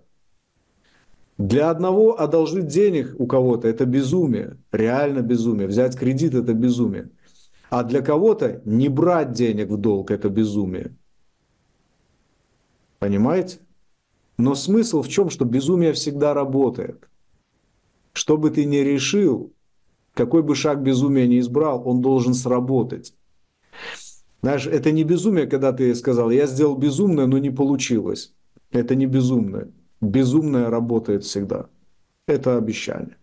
Для одного одолжить денег у кого-то – это безумие, реально безумие. Взять кредит – это безумие. А для кого-то не брать денег в долг – это безумие. Понимаете? Но смысл в чем, что безумие всегда работает. Что бы ты ни решил, какой бы шаг безумия ни избрал, он должен сработать. Знаешь, это не безумие, когда ты сказал, я сделал безумное, но не получилось. Это не безумное. Безумное работает всегда. Это обещание.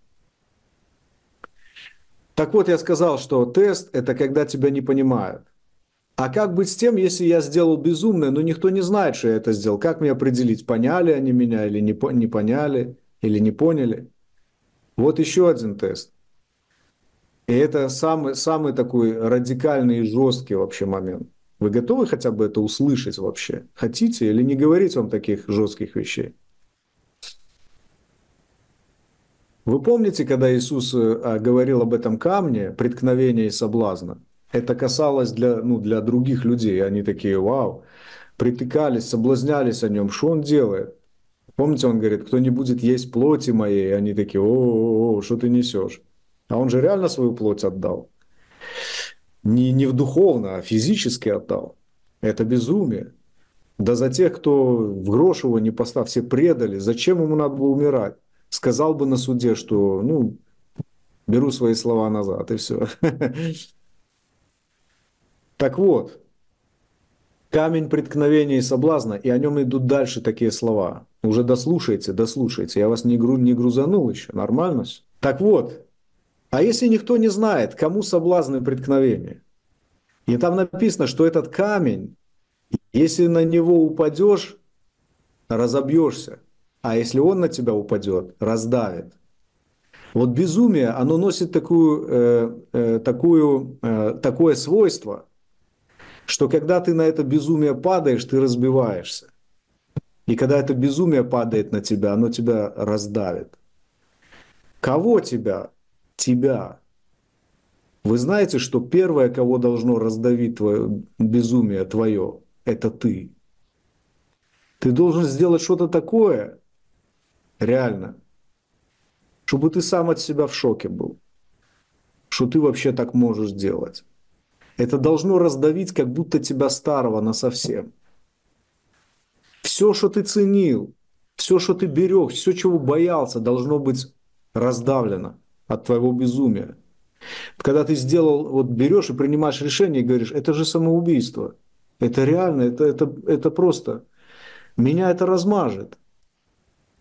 Так вот, я сказал, что тест – это когда тебя не понимают. А как быть с тем, если я сделал безумное, но никто не знает, что я это сделал? Как мне определить, поняли они меня или не, не поняли, или не поняли? Вот еще один тест. И это самый, самый такой радикальный и жесткий вообще момент. Вы готовы хотя бы это услышать вообще? Хотите или не говорить вам таких жестких вещей? Вы помните, когда Иисус э, говорил об этом камне, преткновения и соблазна? Это касалось для, ну, для других людей. Они такие, вау, притыкались, соблазнялись о нем. Что он делает? Помните, он говорит, кто не будет есть плоти моей? Они такие, о, что ты несешь? А он же реально свою плоть отдал. Не, не в духовно, а физически отдал. Это безумие. Да за тех, кто в грош его не постав, все предали. Зачем ему надо было умирать? Сказал бы на суде, что, ну, беру свои слова назад, и все. Так вот, камень преткновения и соблазна, и о нем идут дальше такие слова. Уже дослушайте, дослушайте. Я вас не, гру, не грузанул еще, нормально все. Так вот, а если никто не знает, кому соблазны преткновения? И там написано, что этот камень, если на него упадешь, разобьешься. А если он на тебя упадет, раздавит. Вот безумие, оно носит такую, э, э, такую, э, такое свойство, что когда ты на это безумие падаешь, ты разбиваешься. И когда это безумие падает на тебя, оно тебя раздавит. Кого тебя? Тебя. Вы знаете, что первое, кого должно раздавить твое безумие твое, это ты. Ты должен сделать что-то такое, реально, чтобы ты сам от себя в шоке был, что ты вообще так можешь делать. Это должно раздавить как будто тебя старого на совсем. Все, что ты ценил, все, что ты берег, все, чего боялся, должно быть раздавлено от твоего безумия. Когда ты сделал, вот берешь и принимаешь решение и говоришь, это же самоубийство. Это реально, это, это, это просто. Меня это размажет.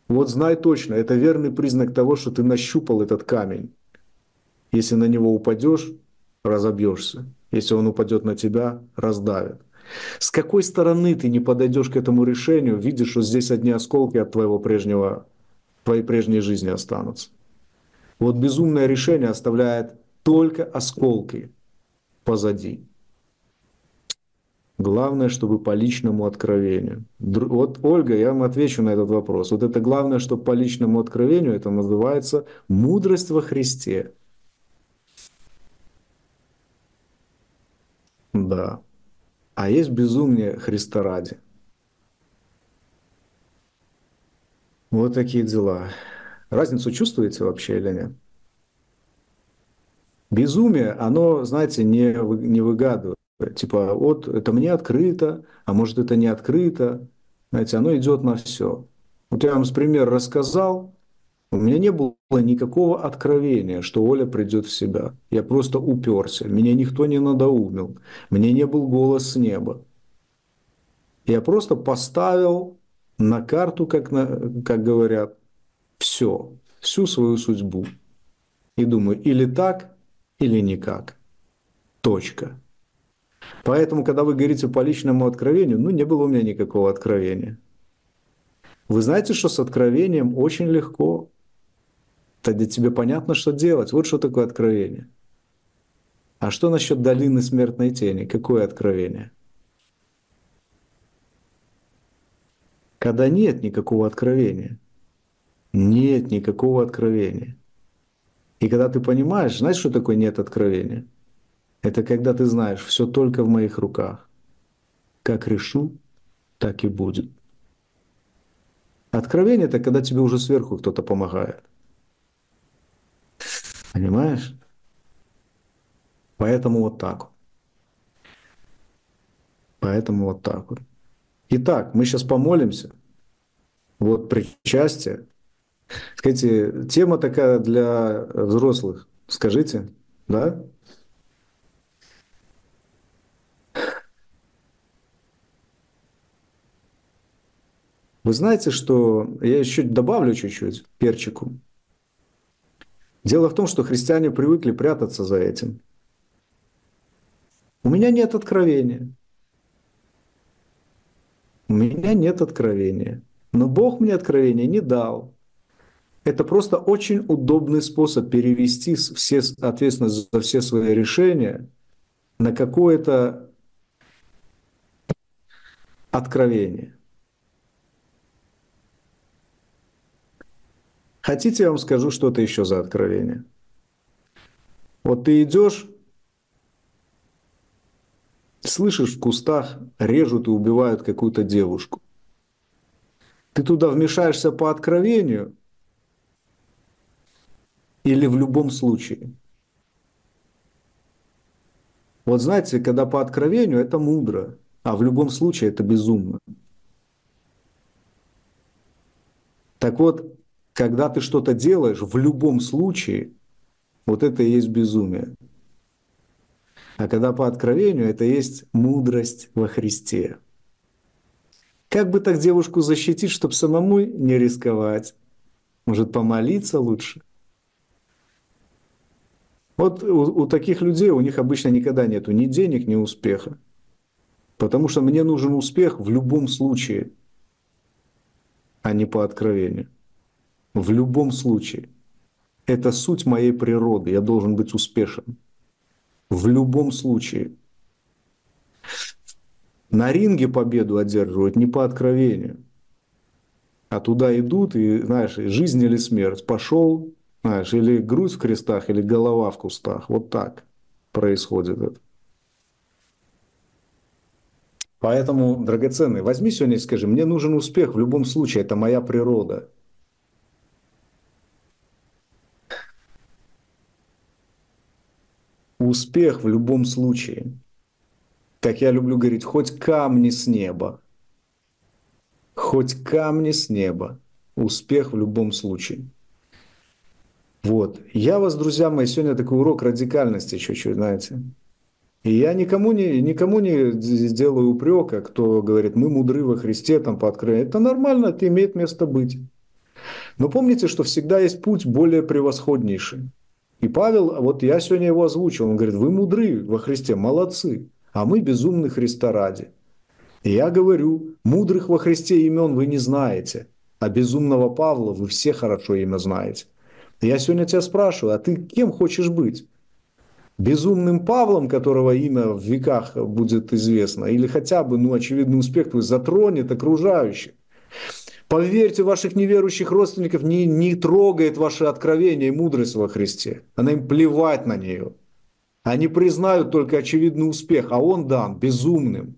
Вот знай точно, это верный признак того, что ты нащупал этот камень. Если на него упадешь, разобьешься. Если он упадет на тебя, раздавит. С какой стороны ты не подойдешь к этому решению, видишь, что здесь одни осколки от твоего прежнего, твоей прежней жизни останутся. Вот безумное решение оставляет только осколки позади. Главное, чтобы по личному откровению. Вот, Ольга, я вам отвечу на этот вопрос. Вот это главное, чтобы по личному откровению, это называется мудрость во Христе. Да. А есть безумие Христа ради. Вот такие дела. Разницу чувствуете вообще или нет? Безумие, оно, знаете, не, не выгадывает. Типа, вот это мне открыто, а может это не открыто. Знаете, оно идет на все. Вот я вам с пример рассказал, у меня не было никакого откровения, что Оля придет в себя. Я просто уперся. Меня никто не надоумил. Мне не был голос с неба. Я просто поставил на карту, как, на, как говорят, все, всю свою судьбу. И думаю, или так, или никак. Точка. Поэтому, когда вы говорите по личному откровению, ну, не было у меня никакого откровения. Вы знаете, что с откровением очень легко. Тогда тебе понятно, что делать. Вот что такое откровение. А что насчет долины смертной тени? Какое откровение? Когда нет никакого откровения. Нет никакого откровения. И когда ты понимаешь, знаешь, что такое нет откровения? Это когда ты знаешь, все только в моих руках. Как решу, так и будет. Откровение – это когда тебе уже сверху кто-то помогает. Понимаешь? Поэтому вот так. Поэтому вот так вот. Итак, мы сейчас помолимся. Вот причастие. Скажите, тема такая для взрослых. Скажите, да? Вы знаете, что я еще добавлю чуть-чуть перчику. Дело в том, что христиане привыкли прятаться за этим. У меня нет откровения. У меня нет откровения. Но Бог мне откровения не дал. Это просто очень удобный способ перевести все ответственность за все свои решения на какое-то откровение. Хотите, я вам скажу что-то еще за откровение? Вот ты идешь, слышишь в кустах, режут и убивают какую-то девушку. Ты туда вмешаешься по откровению или в любом случае? Вот знаете, когда по откровению, это мудро, а в любом случае это безумно. Так вот, когда ты что-то делаешь, в любом случае, вот это и есть безумие. А когда по откровению, это есть мудрость во Христе. Как бы так девушку защитить, чтобы самому не рисковать? Может, помолиться лучше? Вот у, у таких людей, у них обычно никогда нету ни денег, ни успеха. Потому что мне нужен успех в любом случае, а не по откровению. В любом случае. Это суть моей природы. Я должен быть успешен. В любом случае. На ринге победу одерживают не по откровению. А туда идут и, знаешь, жизнь или смерть. Пошел, знаешь, или грудь в крестах, или голова в кустах. Вот так происходит это. Поэтому, драгоценный, возьми сегодня и скажи, мне нужен успех в любом случае, это моя природа. Успех в любом случае. Как я люблю говорить, хоть камни с неба. Хоть камни с неба. Успех в любом случае. Вот. Я вас, друзья мои, сегодня такой урок радикальности чуть-чуть, знаете. И я никому не, никому не сделаю упрека, кто говорит, мы мудры во Христе, там по откровению. Это нормально, это имеет место быть. Но помните, что всегда есть путь более превосходнейший. И Павел, вот я сегодня его озвучил, он говорит, вы мудры во Христе, молодцы, а мы безумны Христа ради. И я говорю, мудрых во Христе имен вы не знаете, а безумного Павла вы все хорошо имя знаете. Я сегодня тебя спрашиваю, а ты кем хочешь быть? Безумным Павлом, которого имя в веках будет известно, или хотя бы, ну, очевидный успех твой затронет окружающих. Поверьте, ваших неверующих родственников не, не трогает ваше откровение и мудрость во Христе. Она им плевать на нее. Они признают только очевидный успех, а он дан безумным.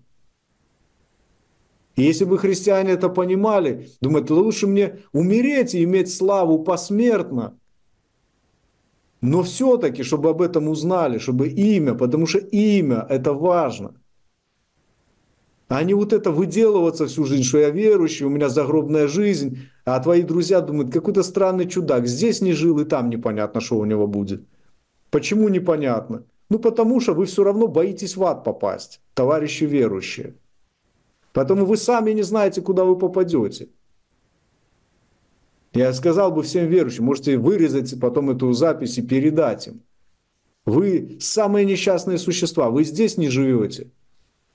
И если бы христиане это понимали, думают, лучше мне умереть и иметь славу посмертно, но все-таки, чтобы об этом узнали, чтобы имя, потому что имя – это важно – а не вот это выделываться всю жизнь, что я верующий, у меня загробная жизнь, а твои друзья думают, какой-то странный чудак, здесь не жил и там непонятно, что у него будет. Почему непонятно? Ну потому что вы все равно боитесь в ад попасть, товарищи верующие. Поэтому вы сами не знаете, куда вы попадете. Я сказал бы всем верующим, можете вырезать потом эту запись и передать им. Вы самые несчастные существа, вы здесь не живете.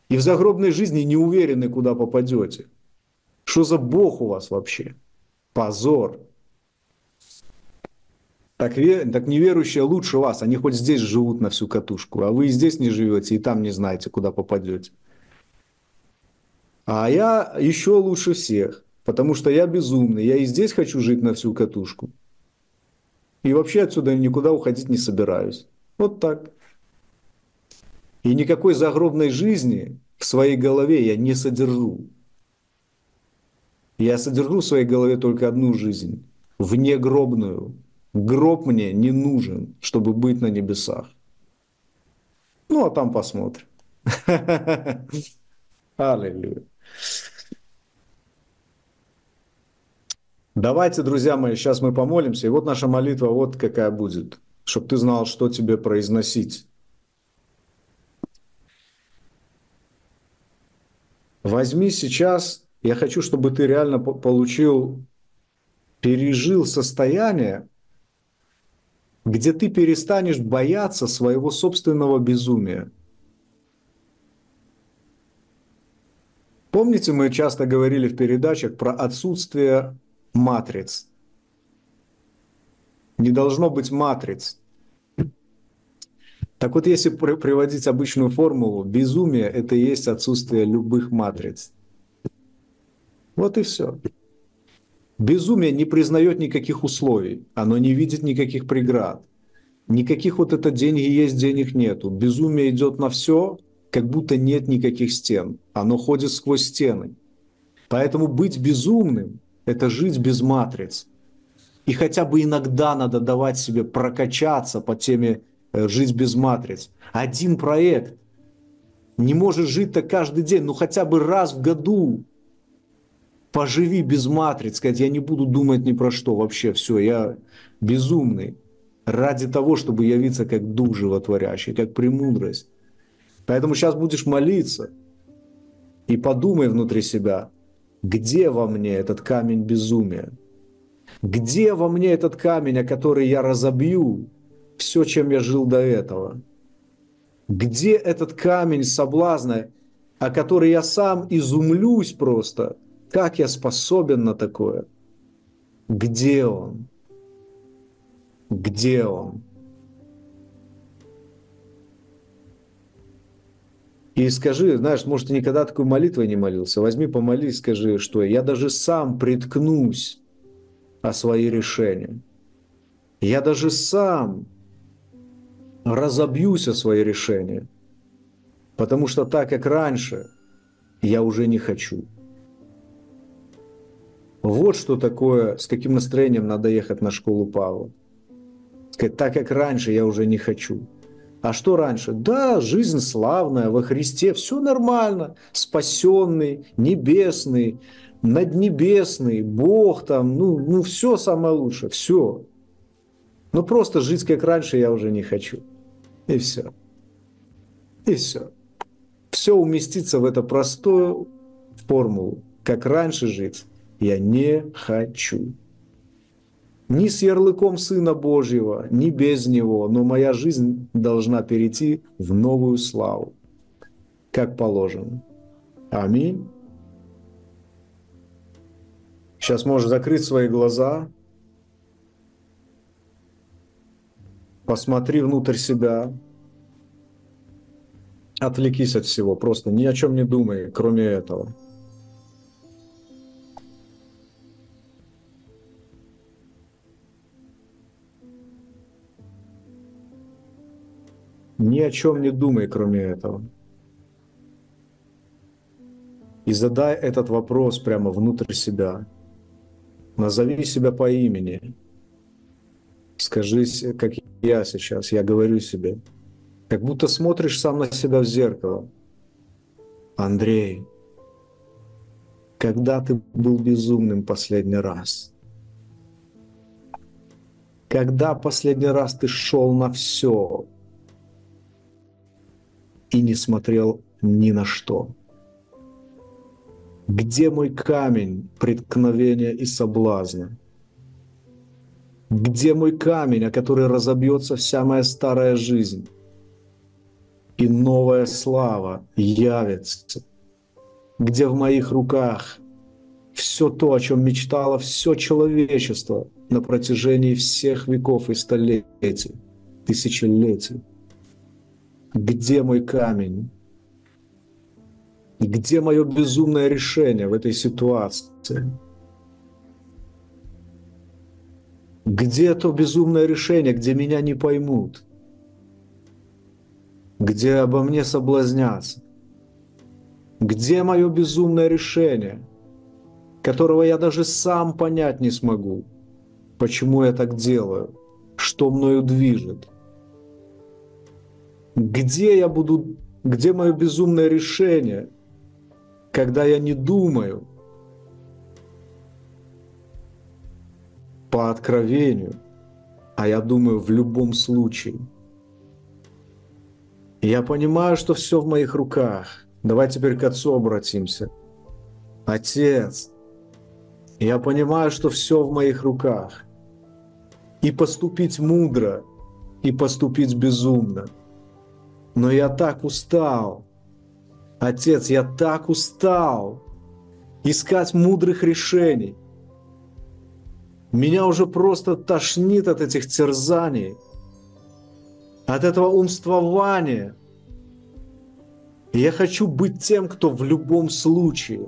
И в загробной жизни не уверены, куда попадете. Что за бог у вас вообще? Позор. Так, так неверующие лучше вас, они хоть здесь живут на всю катушку, а вы и здесь не живете, и там не знаете, куда попадете. А я еще лучше всех, потому что я безумный, я и здесь хочу жить на всю катушку. И вообще отсюда никуда уходить не собираюсь. Вот так. И никакой загробной жизни в своей голове я не содержу. Я содержу в своей голове только одну жизнь, внегробную. Гроб мне не нужен, чтобы быть на небесах. Ну, а там посмотрим. [LAUGHS] Аллилуйя. Давайте, друзья мои, сейчас мы помолимся. И вот наша молитва вот какая будет. Чтобы ты знал, что тебе произносить. Возьми сейчас, я хочу, чтобы ты реально получил, пережил состояние, где ты перестанешь бояться своего собственного безумия. Помните, мы часто говорили в передачах про отсутствие матриц. Не должно быть матриц. Так вот, если приводить обычную формулу, безумие – это и есть отсутствие любых матриц. Вот и все. Безумие не признает никаких условий, оно не видит никаких преград. Никаких вот это деньги есть, денег нету. Безумие идет на все, как будто нет никаких стен. Оно ходит сквозь стены. Поэтому быть безумным – это жить без матриц. И хотя бы иногда надо давать себе прокачаться по теме жить без матриц. Один проект. Не можешь жить-то каждый день, ну хотя бы раз в году. Поживи без матриц, сказать, я не буду думать ни про что вообще, все, я безумный. Ради того, чтобы явиться как дух животворящий, как премудрость. Поэтому сейчас будешь молиться и подумай внутри себя, где во мне этот камень безумия? Где во мне этот камень, о который я разобью, все, чем я жил до этого? Где этот камень соблазна, о который я сам изумлюсь просто? Как я способен на такое? Где он? Где он? И скажи, знаешь, может, ты никогда такой молитвой не молился. Возьми, помолись, скажи, что я даже сам приткнусь о свои решения. Я даже сам разобьюсь о свои решения. Потому что так, как раньше, я уже не хочу. Вот что такое, с каким настроением надо ехать на школу Павла. Сказать, так как раньше, я уже не хочу. А что раньше? Да, жизнь славная во Христе, все нормально. Спасенный, небесный, наднебесный, Бог там, ну, ну все самое лучшее, все. Но просто жить как раньше я уже не хочу. И все. И все. Все уместится в эту простую формулу. Как раньше жить я не хочу ни с ярлыком Сына Божьего, ни без Него, но моя жизнь должна перейти в новую славу, как положено. Аминь. Сейчас можешь закрыть свои глаза, посмотри внутрь себя, отвлекись от всего, просто ни о чем не думай, кроме этого – Ни о чем не думай, кроме этого. И задай этот вопрос прямо внутрь себя. Назови себя по имени. Скажи, как я сейчас, я говорю себе. Как будто смотришь сам на себя в зеркало. Андрей, когда ты был безумным последний раз? Когда последний раз ты шел на все, и не смотрел ни на что. Где мой камень преткновения и соблазна? Где мой камень, о который разобьется вся моя старая жизнь? И новая слава явится. Где в моих руках все то, о чем мечтало все человечество на протяжении всех веков и столетий, тысячелетий. Где мой камень? Где мое безумное решение в этой ситуации? Где то безумное решение, где меня не поймут? Где обо мне соблазнятся? Где мое безумное решение, которого я даже сам понять не смогу? Почему я так делаю? Что мною движет? Где я буду, где мое безумное решение, когда я не думаю по откровению, а я думаю в любом случае. Я понимаю, что все в моих руках. Давай теперь к Отцу обратимся. Отец, я понимаю, что все в моих руках. И поступить мудро, и поступить безумно – но я так устал. Отец, я так устал искать мудрых решений. Меня уже просто тошнит от этих терзаний, от этого умствования. И я хочу быть тем, кто в любом случае.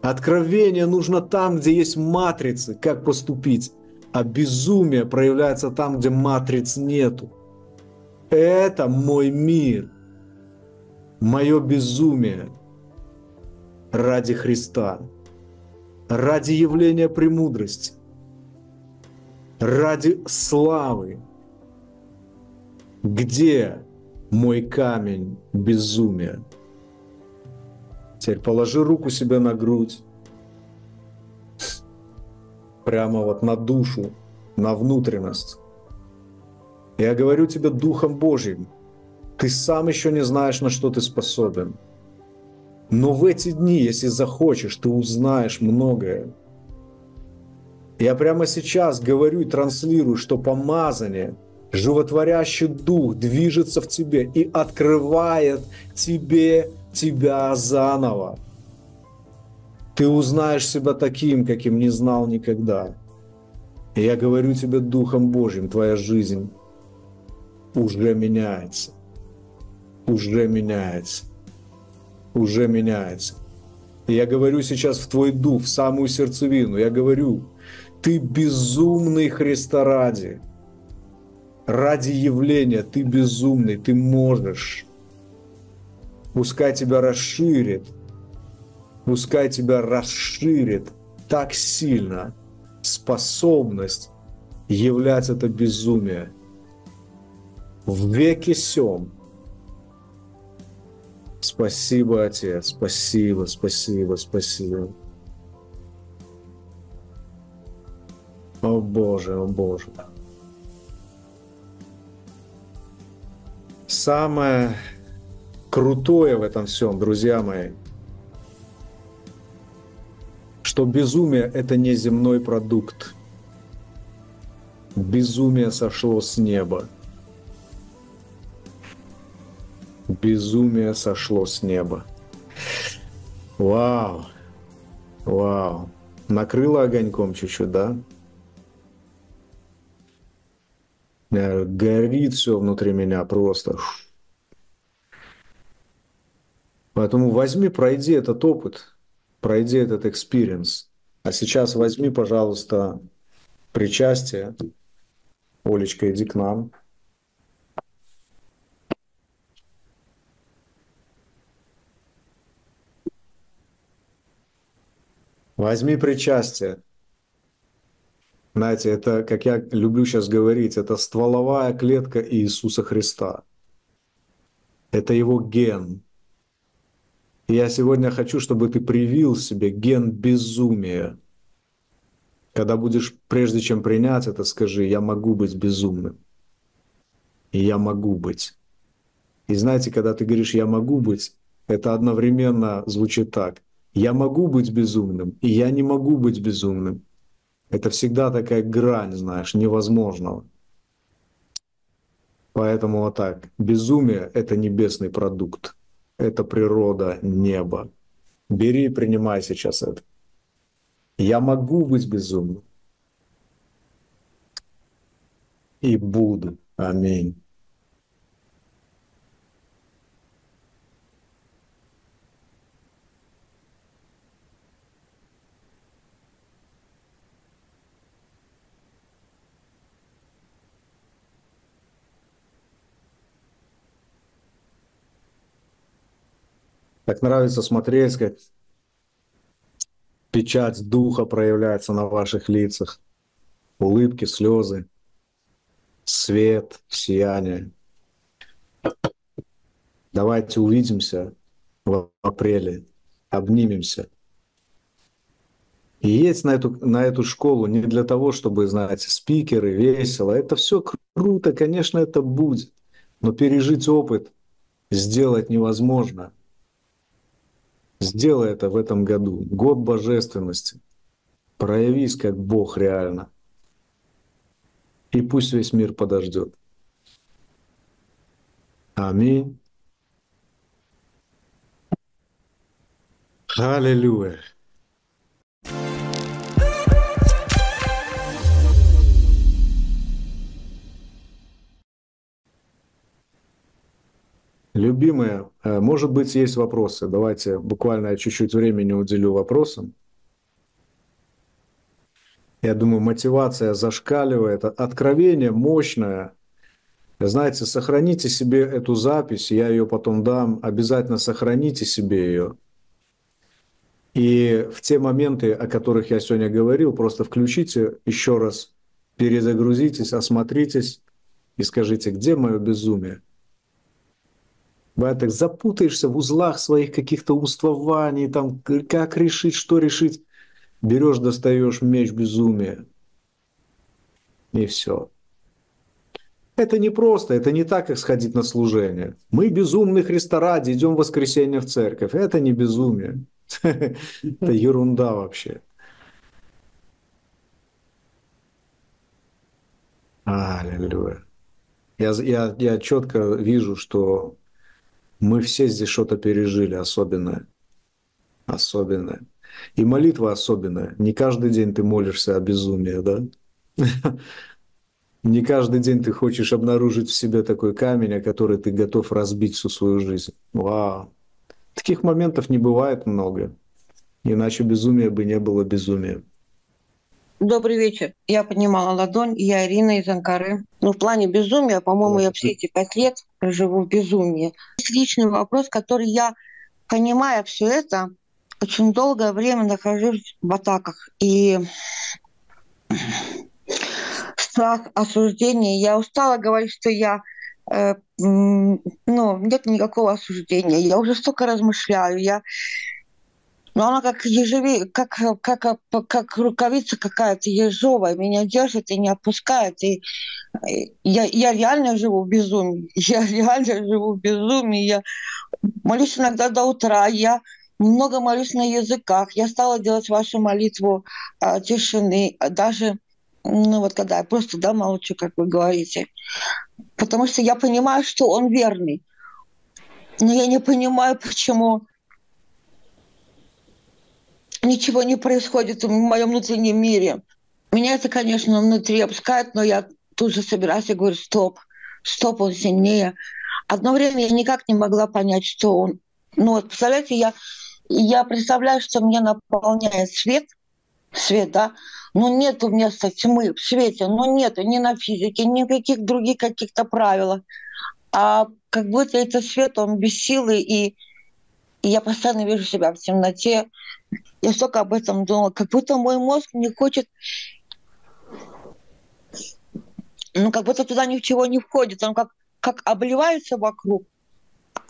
Откровение нужно там, где есть матрицы, как поступить. А безумие проявляется там, где матриц нету. Это мой мир, мое безумие ради Христа, ради явления премудрости, ради славы. Где мой камень безумия? Теперь положи руку себе на грудь, прямо вот на душу, на внутренность. Я говорю тебе Духом Божьим, ты сам еще не знаешь, на что ты способен. Но в эти дни, если захочешь, ты узнаешь многое. Я прямо сейчас говорю и транслирую, что помазание, животворящий дух движется в тебе и открывает тебе тебя заново. Ты узнаешь себя таким, каким не знал никогда. И я говорю тебе Духом Божьим, твоя жизнь уже меняется. Уже меняется. Уже меняется. Я говорю сейчас в твой дух, в самую сердцевину. Я говорю, ты безумный Христа ради. Ради явления ты безумный, ты можешь. Пускай тебя расширит. Пускай тебя расширит так сильно способность являть это безумие. В веке сем. Спасибо, Отец, спасибо, спасибо, спасибо. О Боже, о Боже. Самое крутое в этом всем, друзья мои, что безумие – это не земной продукт. Безумие сошло с неба. Безумие сошло с неба. Вау! Вау! Накрыло огоньком чуть-чуть, да? Э, горит все внутри меня просто. Поэтому возьми, пройди этот опыт, пройди этот experience. А сейчас возьми, пожалуйста, причастие. Олечка, иди к нам. Возьми причастие. Знаете, это, как я люблю сейчас говорить, это стволовая клетка Иисуса Христа. Это его ген. И я сегодня хочу, чтобы ты привил себе ген безумия. Когда будешь, прежде чем принять это, скажи, я могу быть безумным. И я могу быть. И знаете, когда ты говоришь «я могу быть», это одновременно звучит так. Я могу быть безумным, и я не могу быть безумным. Это всегда такая грань, знаешь, невозможного. Поэтому вот так. Безумие — это небесный продукт. Это природа неба. Бери и принимай сейчас это. Я могу быть безумным. И буду. Аминь. Так нравится смотреть, как печать духа проявляется на ваших лицах. Улыбки, слезы, свет, сияние. Давайте увидимся в апреле, обнимемся. И есть на эту, на эту школу не для того, чтобы, знаете, спикеры, весело. Это все круто, конечно, это будет. Но пережить опыт сделать невозможно. Сделай это в этом году. Год божественности. Проявись как Бог реально. И пусть весь мир подождет. Аминь. Аллилуйя. Любимые, э, может быть, есть вопросы. Давайте буквально чуть-чуть времени уделю вопросам. Я думаю, мотивация зашкаливает, откровение мощное. Знаете, сохраните себе эту запись, я ее потом дам, обязательно сохраните себе ее. И в те моменты, о которых я сегодня говорил, просто включите еще раз, перезагрузитесь, осмотритесь и скажите, где мое безумие? Так запутаешься в узлах своих каких-то умствований, там, как решить, что решить. Берешь, достаешь меч безумия. И все. Это не просто, это не так, как сходить на служение. Мы безумны Христа ради, идем в воскресенье в церковь. Это не безумие. [LAUGHS] Это ерунда вообще. Аллилуйя. Я, я, я четко вижу, что мы все здесь что-то пережили особенное. Особенное. И молитва особенная. Не каждый день ты молишься о безумии, да? [LAUGHS] Не каждый день ты хочешь обнаружить в себе такой камень, о который ты готов разбить всю свою жизнь. Вау. Таких моментов не бывает много. Иначе безумие бы не было безумием. Добрый вечер. Я поднимала ладонь. Я Ирина из Анкары. Ну, в плане безумия, по-моему, я все эти пять лет живу в безумии. Есть личный вопрос, который я, понимая все это, очень долгое время нахожусь в атаках. И страх, осуждение. Я устала говорить, что я э, ну, нет никакого осуждения. Я уже столько размышляю. Я но она как ежеви, как, как, как рукавица какая-то ежовая, меня держит и не отпускает. И я, я реально живу в безумии. [LAUGHS] Я реально живу в безумии. Я молюсь иногда до утра. Я много молюсь на языках. Я стала делать вашу молитву а, тишины. Даже ну вот когда я просто да, молчу, как вы говорите. Потому что я понимаю, что он верный. Но я не понимаю, почему ничего не происходит в моем внутреннем мире. Меня это, конечно, внутри опускает, но я тут же собираюсь и говорю, стоп, стоп, он сильнее. Одно время я никак не могла понять, что он... Ну вот, представляете, я, я представляю, что меня наполняет свет, свет, да, но нету места тьмы в свете, но нету ни на физике, ни в каких других каких-то правилах. А как будто это свет, он без силы, и, и я постоянно вижу себя в темноте, я столько об этом думала, как будто мой мозг не хочет, ну, как будто туда ничего не входит, он как, как обливается вокруг,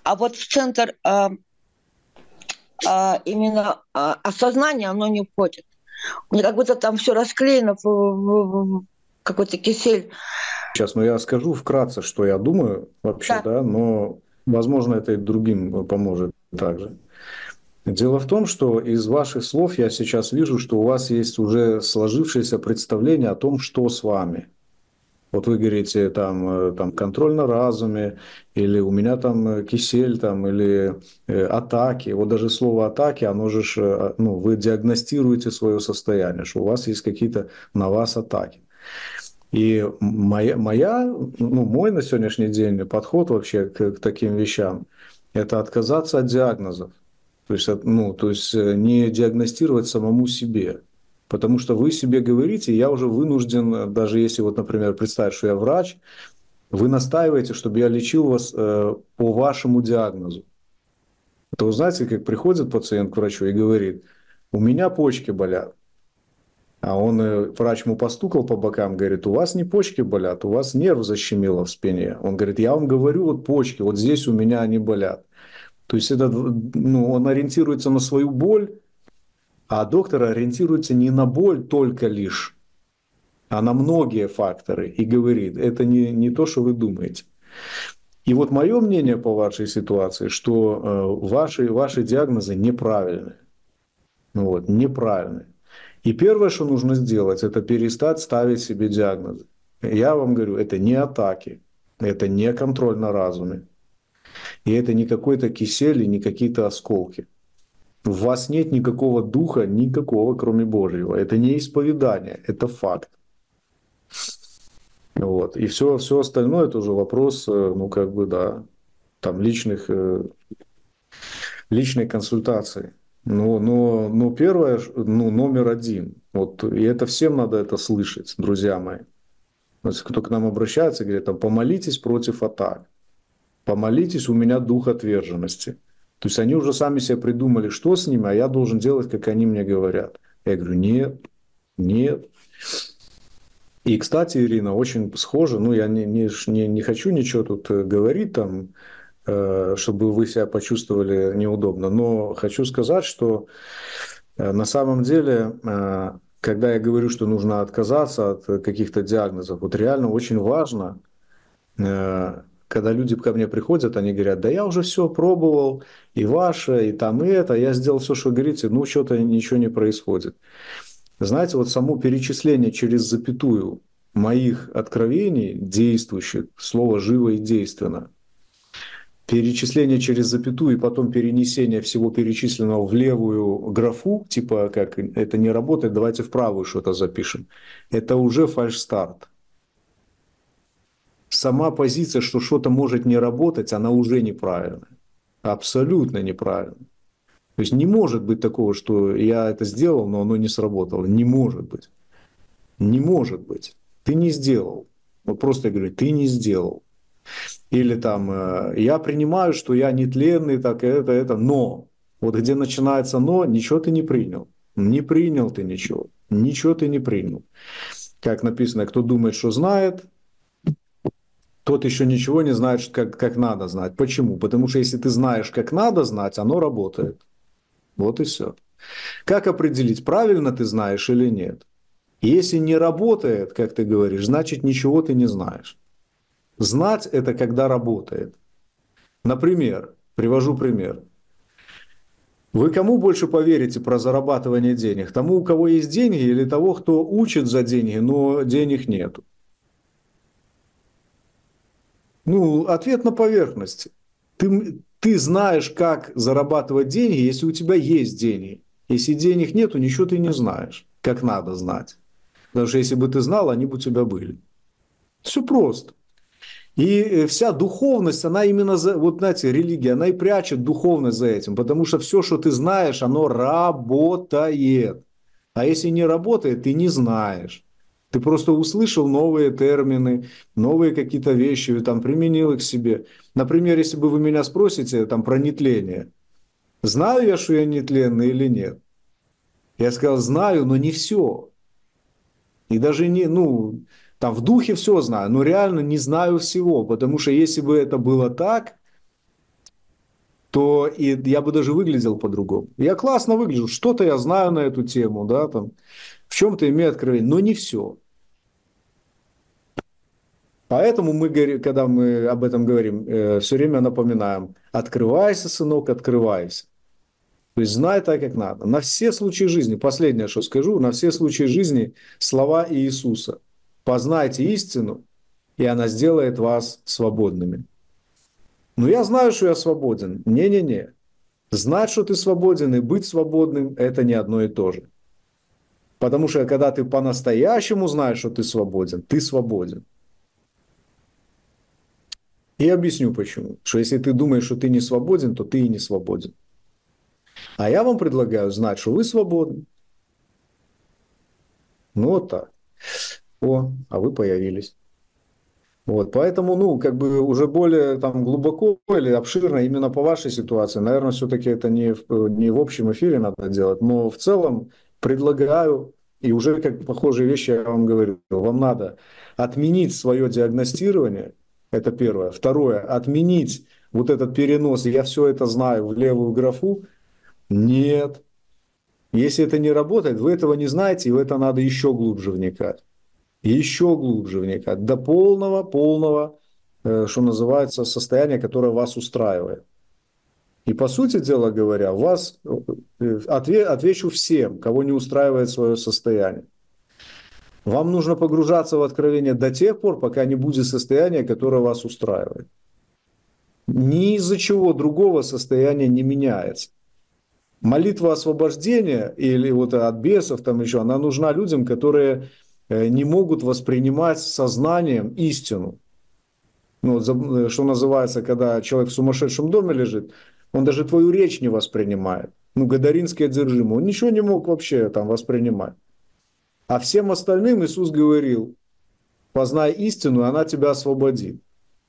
а вот в центр э, э, именно э, осознания оно не входит. Мне как будто там все расклеено в, какой-то кисель. Сейчас, ну я скажу вкратце, что я думаю вообще, да, да но, возможно, это и другим поможет также. Дело в том, что из ваших слов я сейчас вижу, что у вас есть уже сложившееся представление о том, что с вами. Вот вы говорите, там, э, там контроль на разуме, или у меня там э, кисель, там, или э, атаки. Вот даже слово атаки, оно же, э, ну, вы диагностируете свое состояние, что у вас есть какие-то на вас атаки. И моя, моя, ну, мой на сегодняшний день подход вообще к, к таким вещам – это отказаться от диагнозов. То есть, ну, то есть э, не диагностировать самому себе. Потому что вы себе говорите, я уже вынужден, э, даже если вот, например, представить, что я врач, вы настаиваете, чтобы я лечил вас э, по вашему диагнозу. То знаете, как приходит пациент к врачу и говорит, у меня почки болят. А он, э, врач ему постукал по бокам, говорит, у вас не почки болят, у вас нерв защемило в спине. Он говорит, я вам говорю, вот почки, вот здесь у меня они болят. То есть это, ну, он ориентируется на свою боль, а доктор ориентируется не на боль только лишь, а на многие факторы и говорит, это не, не то, что вы думаете. И вот мое мнение по вашей ситуации, что э, ваши, ваши диагнозы неправильные. Вот, неправильные. И первое, что нужно сделать, это перестать ставить себе диагнозы. Я вам говорю, это не атаки, это не контроль на разуме, и это не какой-то кисель и не какие-то осколки. В вас нет никакого духа, никакого, кроме Божьего. Это не исповедание, это факт. Вот. И все, все остальное это уже вопрос, э, ну как бы, да, там личных, э, личной консультации. Но, но, но первое, ну, номер один. Вот, и это всем надо это слышать, друзья мои. Кто к нам обращается, говорит, там, помолитесь против атак помолитесь, у меня дух отверженности. То есть они уже сами себе придумали, что с ними, а я должен делать, как они мне говорят. Я говорю, нет, нет. И, кстати, Ирина, очень схоже, ну, я не, не, не, не хочу ничего тут э, говорить там, э, чтобы вы себя почувствовали неудобно, но хочу сказать, что э, на самом деле, когда я говорю, что нужно отказаться от каких-то диагнозов, вот реально очень важно когда люди ко мне приходят, они говорят, да я уже все пробовал, и ваше, и там и это, я сделал все, что говорите, ну что-то ничего не происходит. Знаете, вот само перечисление через запятую моих откровений, действующих, слово «живо» и «действенно», перечисление через запятую и потом перенесение всего перечисленного в левую графу, типа как это не работает, давайте в правую что-то запишем, это уже фальш-старт. Сама позиция, что что-то может не работать, она уже неправильная. Абсолютно неправильно. То есть не может быть такого, что я это сделал, но оно не сработало. Не может быть. Не может быть. Ты не сделал. Вот просто я говорю, ты не сделал. Или там, э, я принимаю, что я нетленный, так это, это, но. Вот где начинается но, ничего ты не принял. Не принял ты ничего. Ничего ты не принял. Как написано, кто думает, что знает, тот еще ничего не знает, как, как надо знать. Почему? Потому что если ты знаешь, как надо знать, оно работает. Вот и все. Как определить, правильно ты знаешь или нет? Если не работает, как ты говоришь, значит ничего ты не знаешь. Знать – это когда работает. Например, привожу пример. Вы кому больше поверите про зарабатывание денег? Тому, у кого есть деньги, или того, кто учит за деньги, но денег нету? Ну, ответ на поверхности. Ты, ты знаешь, как зарабатывать деньги, если у тебя есть деньги. Если денег нету, ничего ты не знаешь, как надо знать. Потому что если бы ты знал, они бы у тебя были. Все просто. И э, вся духовность, она именно, за, вот знаете, религия, она и прячет духовность за этим, потому что все, что ты знаешь, оно работает. А если не работает, ты не знаешь. Ты просто услышал новые термины, новые какие-то вещи, там применил их себе. Например, если бы вы меня спросите там, про нетление, знаю я, что я нетленный или нет? Я сказал, знаю, но не все. И даже не, ну, там в духе все знаю, но реально не знаю всего, потому что если бы это было так, то и я бы даже выглядел по-другому. Я классно выгляжу, что-то я знаю на эту тему, да, там, в чем-то имею откровение, но не все. Поэтому мы, когда мы об этом говорим, э, все время напоминаем, открывайся, сынок, открывайся. То есть знай так, как надо. На все случаи жизни, последнее, что скажу, на все случаи жизни слова Иисуса – познайте истину, и она сделает вас свободными. Но я знаю, что я свободен. Не-не-не. Знать, что ты свободен и быть свободным – это не одно и то же. Потому что когда ты по-настоящему знаешь, что ты свободен, ты свободен. И объясню почему. Что если ты думаешь, что ты не свободен, то ты и не свободен. А я вам предлагаю знать, что вы свободны. Ну вот так. О, а вы появились. Вот, поэтому, ну, как бы уже более там глубоко или обширно именно по вашей ситуации, наверное, все-таки это не в, не в общем эфире надо делать, но в целом предлагаю, и уже как похожие вещи я вам говорю, вам надо отменить свое диагностирование, это первое. Второе, отменить вот этот перенос, я все это знаю, в левую графу. Нет. Если это не работает, вы этого не знаете, и в это надо еще глубже вникать еще глубже вникать, до полного, полного, э, что называется, состояния, которое вас устраивает. И по сути дела говоря, вас э, отвечу всем, кого не устраивает свое состояние. Вам нужно погружаться в откровение до тех пор, пока не будет состояния, которое вас устраивает. Ни из-за чего другого состояния не меняется. Молитва освобождения или вот от бесов там еще, она нужна людям, которые Э, не могут воспринимать сознанием истину. Ну, э, что называется, когда человек в сумасшедшем доме лежит, он даже твою речь не воспринимает. Ну, Гадаринский одержимый, он ничего не мог вообще там воспринимать. А всем остальным Иисус говорил, познай истину, и она тебя освободит.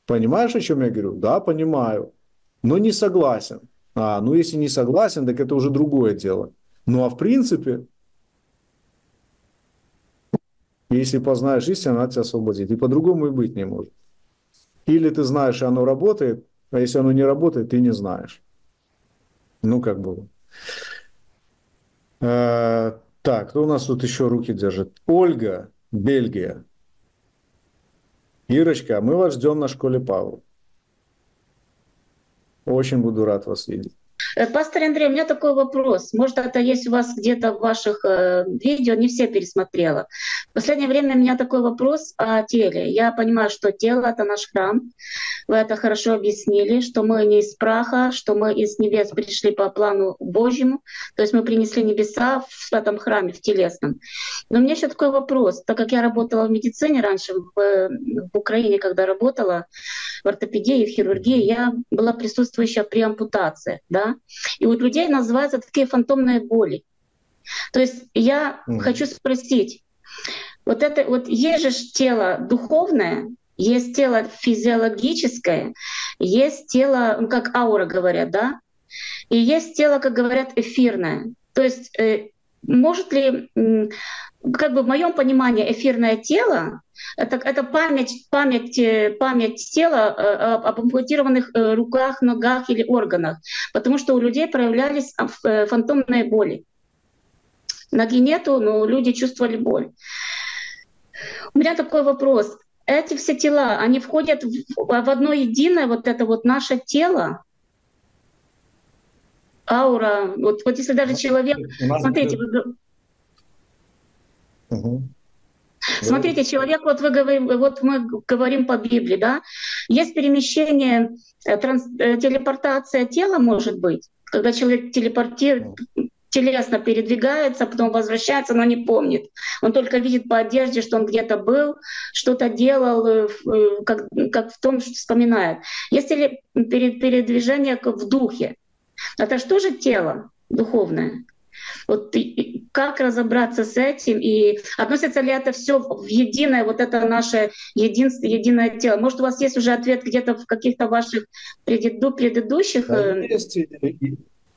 Понимаешь, о чем я говорю? Да, понимаю. Но не согласен. А, ну если не согласен, так это уже другое дело. Ну а в принципе, если познаешь истину, она тебя освободит. И по-другому и быть не может. Или ты знаешь, и оно работает, а если оно не работает, ты не знаешь. Ну, как было. Так, кто у нас тут еще руки держит? Ольга, Бельгия. Ирочка, мы вас ждем на школе Павла. Очень буду рад вас видеть. Э, пастор Андрей, у меня такой вопрос. Может, это есть у вас где-то в ваших э, видео, не все пересмотрела. последнее время у меня такой вопрос о теле. Я понимаю, что тело — это наш храм. Вы это хорошо объяснили, что мы не из праха, что мы из небес пришли по плану Божьему, то есть мы принесли небеса в этом храме, в телесном. Но у меня еще такой вопрос. Так как я работала в медицине раньше, в, в Украине, когда работала, в ортопедии, в хирургии, я была присутствующая при ампутации. Да? И у людей называются такие фантомные боли. То есть я mm хочу спросить, вот это вот есть же тело духовное, есть тело физиологическое, есть тело, ну, как аура говорят, да, и есть тело, как говорят, эфирное. То есть э, может ли, как бы в моем понимании, эфирное тело это, это память, память, э, память тела э, об ампутированных руках, ногах или органах, потому что у людей проявлялись фантомные боли. Ноги нету, но люди чувствовали боль. У меня такой вопрос. Эти все тела, они входят в, в одно единое, вот это вот наше тело, аура. Вот, вот если даже человек... Смотрите, вы... Угу. Смотрите, человек, вот вы говорим, вот мы говорим по Библии, да, есть перемещение, э, транс, э, телепортация тела может быть, когда человек телепортирует, телесно передвигается, потом возвращается, но не помнит. Он только видит по одежде, что он где-то был, что-то делал, э, как, как в том, что вспоминает. Если передвижение в духе, это что же тело духовное? Вот как разобраться с этим и относится ли это все в единое, вот это наше единство, единое тело? Может, у вас есть уже ответ где-то в каких-то ваших преду, предыдущих? Да, э, есть,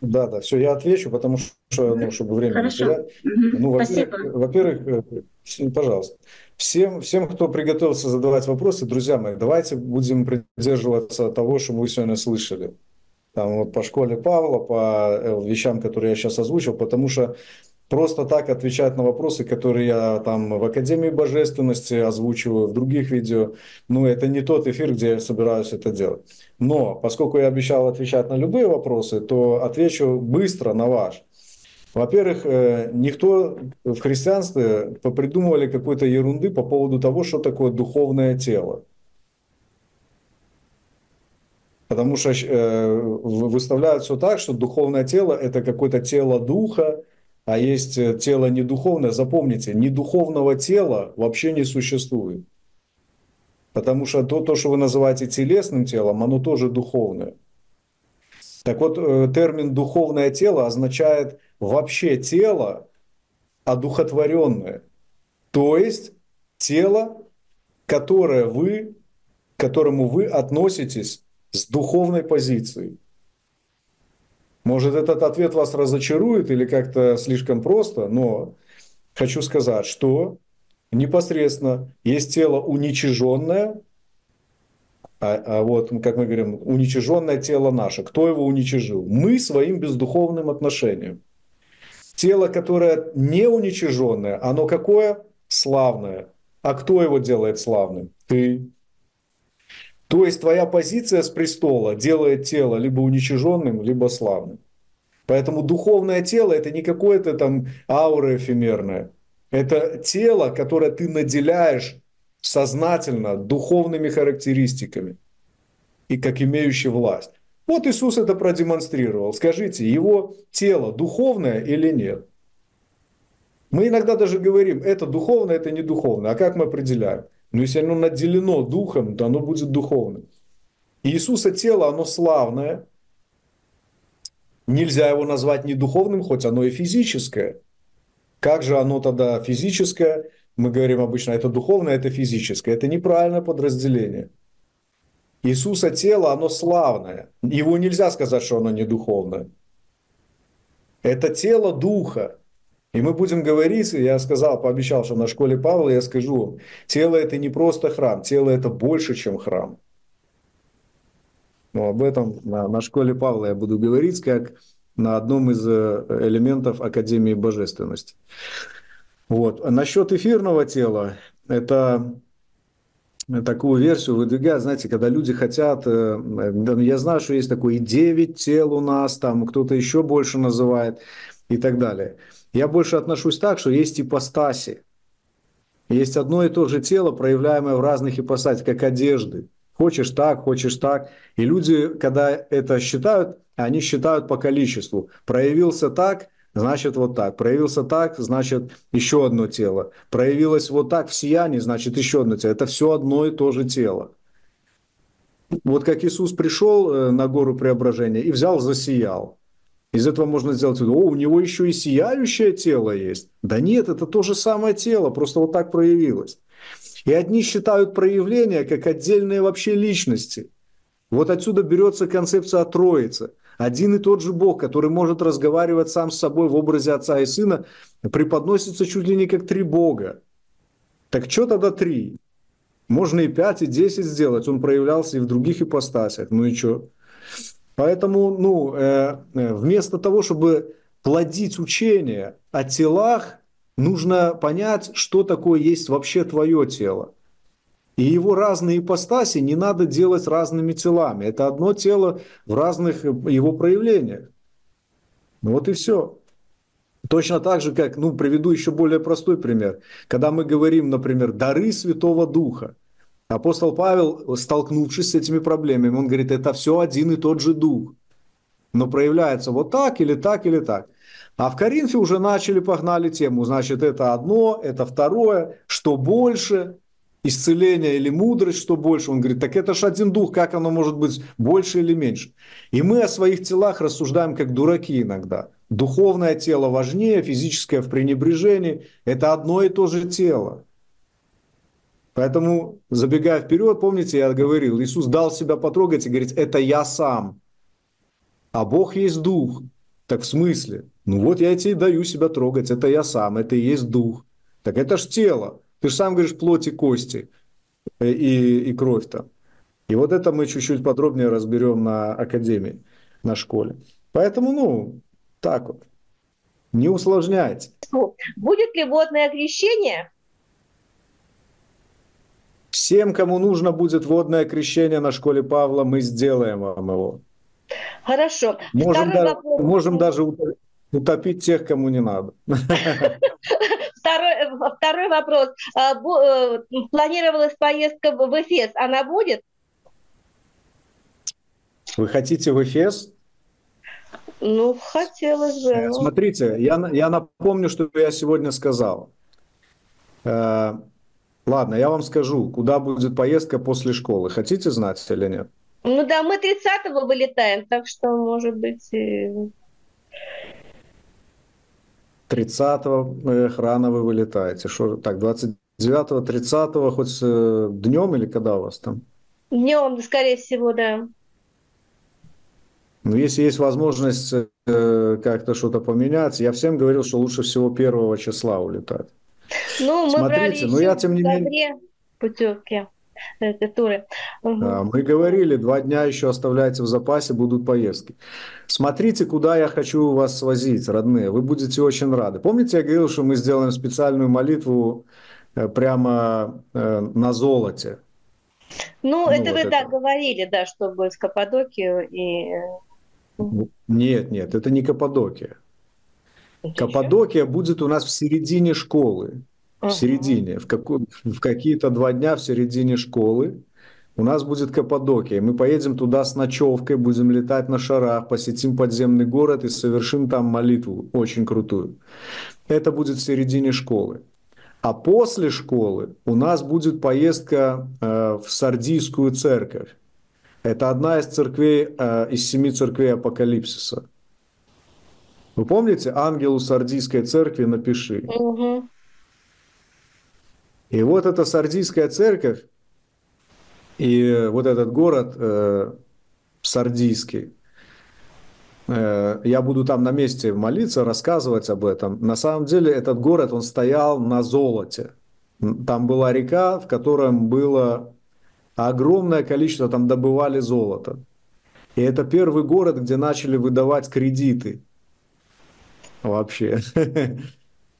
да, да, все, я отвечу, потому что, ну, чтобы время Хорошо. не терять. Ну, во-первых, во-первых, э, пожалуйста, всем, всем, кто приготовился задавать вопросы, друзья мои, давайте будем придерживаться того, что вы сегодня слышали. Там вот по школе Павла, по э, вещам, которые я сейчас озвучил, потому что просто так отвечать на вопросы, которые я там в Академии Божественности озвучиваю, в других видео, ну, это не тот эфир, где я собираюсь это делать. Но поскольку я обещал отвечать на любые вопросы, то отвечу быстро на ваш. Во-первых, э, никто в христианстве попридумывали какой-то ерунды по поводу того, что такое духовное тело. Потому что э, выставляют все так, что духовное тело – это какое-то тело духа, а есть э, тело недуховное. Запомните, недуховного тела вообще не существует. Потому что то, то, что вы называете телесным телом, оно тоже духовное. Так вот, э, термин «духовное тело» означает вообще тело одухотворенное. То есть тело, которое вы, к которому вы относитесь с духовной позицией. Может, этот ответ вас разочарует или как-то слишком просто, но хочу сказать, что непосредственно есть тело уничиженное, а, а вот, как мы говорим, уничиженное тело наше. Кто его уничижил? Мы своим бездуховным отношением. Тело, которое не уничиженное, оно какое? Славное. А кто его делает славным? Ты. То есть твоя позиция с престола делает тело либо уничиженным, либо славным. Поэтому духовное тело это не какое-то там аура эфемерная. Это тело, которое ты наделяешь сознательно духовными характеристиками и как имеющий власть. Вот Иисус это продемонстрировал. Скажите, его тело духовное или нет? Мы иногда даже говорим, это духовное, это не духовное. А как мы определяем? Но если оно наделено духом, то оно будет духовным. Иисуса тело, оно славное. Нельзя его назвать не духовным, хоть оно и физическое. Как же оно тогда физическое? Мы говорим обычно, это духовное, это физическое. Это неправильное подразделение. Иисуса тело, оно славное. Его нельзя сказать, что оно не духовное. Это тело духа. И мы будем говорить, я сказал, пообещал, что на школе Павла я скажу, тело это не просто храм, тело это больше, чем храм. Но об этом на, на школе Павла я буду говорить, как на одном из э, элементов Академии Божественности. Вот. Насчет эфирного тела, это такую версию выдвигают, знаете, когда люди хотят, э, я знаю, что есть такое и 9 тел у нас, там кто-то еще больше называет и так далее. Я больше отношусь так, что есть ипостаси. есть одно и то же тело, проявляемое в разных ипостасях, как одежды. Хочешь так, хочешь так. И люди, когда это считают, они считают по количеству. Проявился так, значит вот так. Проявился так, значит еще одно тело. Проявилось вот так в сиянии, значит еще одно тело. Это все одно и то же тело. Вот как Иисус пришел э, на гору преображения и взял, засиял. Из этого можно сделать, о, у него еще и сияющее тело есть. Да нет, это то же самое тело, просто вот так проявилось. И одни считают проявления как отдельные вообще личности. Вот отсюда берется концепция о Троице. Один и тот же Бог, который может разговаривать сам с собой в образе Отца и Сына, преподносится чуть ли не как три Бога. Так что тогда три? Можно и пять, и десять сделать. Он проявлялся и в других ипостасях. Ну и что? Поэтому ну, э, э, вместо того, чтобы плодить учение о телах, нужно понять, что такое есть вообще твое тело. И его разные ипостаси не надо делать разными телами. Это одно тело в разных его проявлениях. Ну вот и все. Точно так же, как, ну, приведу еще более простой пример. Когда мы говорим, например, дары Святого Духа, апостол Павел, столкнувшись с этими проблемами, он говорит, это все один и тот же Дух. Но проявляется вот так или так или так. А в Коринфе уже начали, погнали тему, значит, это одно, это второе, что больше, исцеление или мудрость, что больше. Он говорит, так это же один дух, как оно может быть больше или меньше? И мы о своих телах рассуждаем как дураки иногда. Духовное тело важнее, физическое в пренебрежении. Это одно и то же тело. Поэтому, забегая вперед, помните, я говорил, Иисус дал себя потрогать и говорит, это я сам. А Бог есть дух. Так в смысле? Ну вот я тебе даю себя трогать, это я сам, это и есть дух. Так это ж тело. Ты же сам говоришь плоть и кости э, и, и кровь там. И вот это мы чуть-чуть подробнее разберем на академии, на школе. Поэтому, ну, так вот. Не усложняйте. Будет ли водное крещение? Всем, кому нужно будет водное крещение на школе Павла, мы сделаем вам его. Хорошо. Можем, да, вопрос. можем даже утопить тех, кому не надо. [LAUGHS] Второй, второй вопрос. А, э, планировалась поездка в Эфес, она будет? Вы хотите в Эфес? Ну, хотелось бы. Э, смотрите, я, я напомню, что я сегодня сказал. Ладно, я вам скажу, куда будет поездка после школы. Хотите знать или нет? Ну да, мы 30-го вылетаем, так что, может быть... И... 30-го эх, рано вы вылетаете. Что, так, 29-го, 30-го, хоть э, днем или когда у вас там? Днем, скорее всего, да. Ну, если есть возможность э, как-то что-то поменять, я всем говорил, что лучше всего первого числа улетать. Ну, мы Смотрите, брали но я тем не менее путевки туры. Да, мы говорили, два дня еще оставляйте в запасе, будут поездки. Смотрите, куда я хочу вас свозить, родные. Вы будете очень рады. Помните, я говорил, что мы сделаем специальную молитву э, прямо э, на золоте? Ну, ну это вот вы, это. да, говорили, да, чтобы с Каппадокию и... Э, нет, нет, это не Каппадокия. Каппадокия будет у нас в середине школы в середине, в, какой, в какие-то два дня в середине школы у нас будет Каппадокия. Мы поедем туда с ночевкой, будем летать на шарах, посетим подземный город и совершим там молитву, очень крутую. Это будет в середине школы. А после школы у нас будет поездка э, в Сардийскую церковь. Это одна из церквей, э, из семи церквей Апокалипсиса. Вы помните, ангелу Сардийской церкви напиши. Угу. И вот эта Сардийская церковь и вот этот город э, Сардийский, э, я буду там на месте молиться, рассказывать об этом. На самом деле этот город, он стоял на золоте. Там была река, в котором было огромное количество, там добывали золото. И это первый город, где начали выдавать кредиты вообще. [LAUGHS]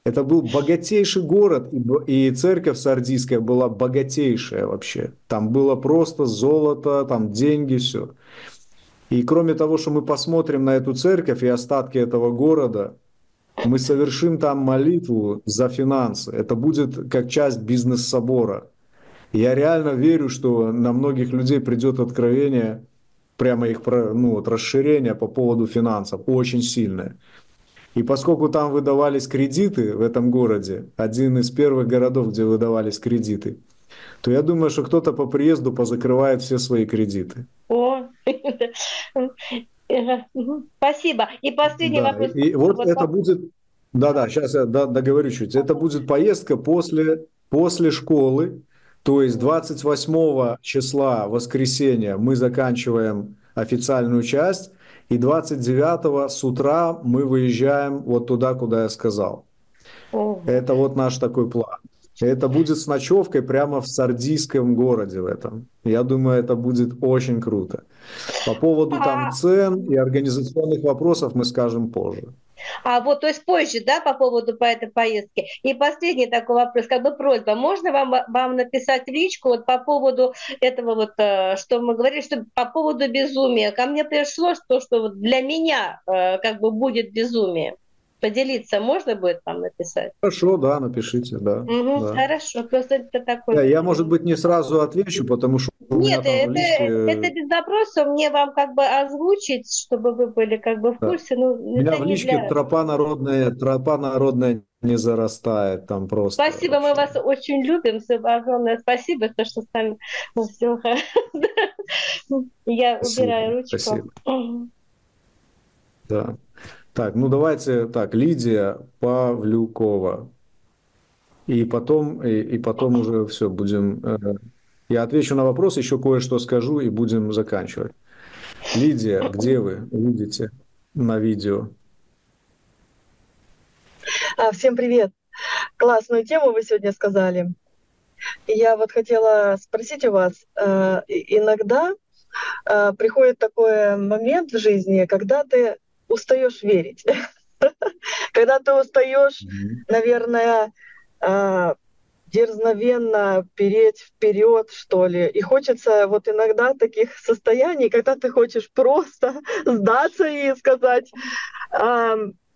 Это был богатейший город, и церковь сардийская была богатейшая вообще. Там было просто золото, там деньги, все. И кроме того, что мы посмотрим на эту церковь и остатки этого города, мы совершим там молитву за финансы. Это будет как часть бизнес-собора. Я реально верю, что на многих людей придет откровение, прямо их ну, вот, расширение по поводу финансов, очень сильное. И поскольку там выдавались кредиты в этом городе, один из первых городов, где выдавались кредиты, то я думаю, что кто-то по приезду позакрывает все свои кредиты. О, спасибо. И последний да, вопрос. И вот, вот это будет, да-да, сейчас я договорю чуть. Это будет поездка после, после школы, то есть 28 числа, воскресенья, мы заканчиваем официальную часть, и 29 с утра мы выезжаем вот туда, куда я сказал. Ого. Это вот наш такой план. Это будет с ночевкой прямо в сардийском городе в этом. Я думаю, это будет очень круто. По поводу там а. цен и организационных вопросов мы скажем позже. А вот, то есть позже, да, по поводу по этой поездке. И последний такой вопрос, как бы просьба, можно вам, вам написать личку вот по поводу этого вот, э, что мы говорили, что по поводу безумия. Ко мне пришло то, что вот для меня э, как бы будет безумие поделиться можно будет вам написать? Хорошо, да, напишите, да. Угу, да. Хорошо, просто это такой... Да, я, может быть, не сразу отвечу, потому что... Нет, это, личке... это без вопроса, мне вам как бы озвучить, чтобы вы были как бы в курсе. Да. Ну, У меня в личке для... тропа народная, тропа народная не зарастает там просто. Спасибо, вообще. мы вас очень любим, огромное спасибо, то, что с нами ну, все [LAUGHS] Я убираю ручку. Спасибо. Да. Так, ну давайте так, Лидия Павлюкова. И потом, и, и потом уже все, будем... Э, я отвечу на вопрос, еще кое-что скажу, и будем заканчивать. Лидия, где вы видите на видео? А, всем привет. Классную тему вы сегодня сказали. Я вот хотела спросить у вас, э, иногда э, приходит такой момент в жизни, когда ты устаешь верить. [LAUGHS] Когда ты устаешь, наверное, а, дерзновенно переть вперед, что ли. И хочется вот иногда таких состояний, когда ты хочешь просто [LAUGHS] сдаться и сказать,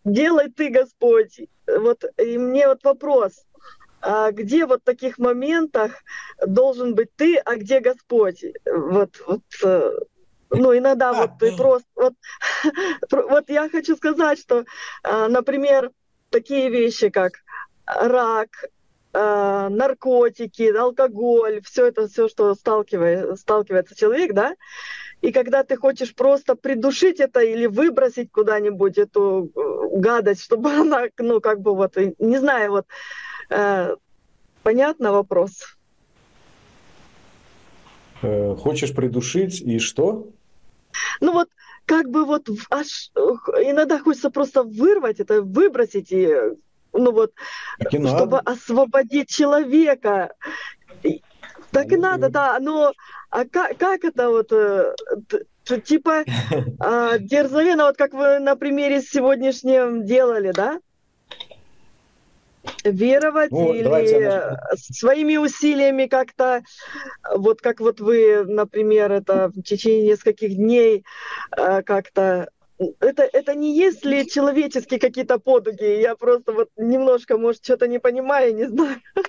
делай ты, Господь. Вот и мне вот вопрос, а где вот в таких моментах должен быть ты, а где Господь? Вот, вот э, ну, иногда вот ты просто... Вот, [LAUGHS] вот я хочу сказать, что, а, например, такие вещи, как рак, а, наркотики, алкоголь, все это, все, что сталкивает, сталкивается человек, да, и когда ты хочешь просто придушить это или выбросить куда-нибудь эту э, гадость, чтобы [LAUGHS] она, ну, как бы вот, не знаю, вот, э, понятно вопрос? Э, хочешь придушить и что? Ну вот как бы вот аж иногда хочется просто вырвать это, выбросить и ну вот, и чтобы надо. освободить человека. Так и надо, да. Но а как, как это вот, э, типа, [LAUGHS] а, дерзновенно, вот как вы на примере сегодняшнем делали, да? Веровать ну, или своими усилиями как-то, вот как вот вы, например, это в течение нескольких дней э, как-то это, это не есть ли человеческие какие-то подуги? Я просто вот немножко, может, что-то не понимаю, не знаю. [LAUGHS]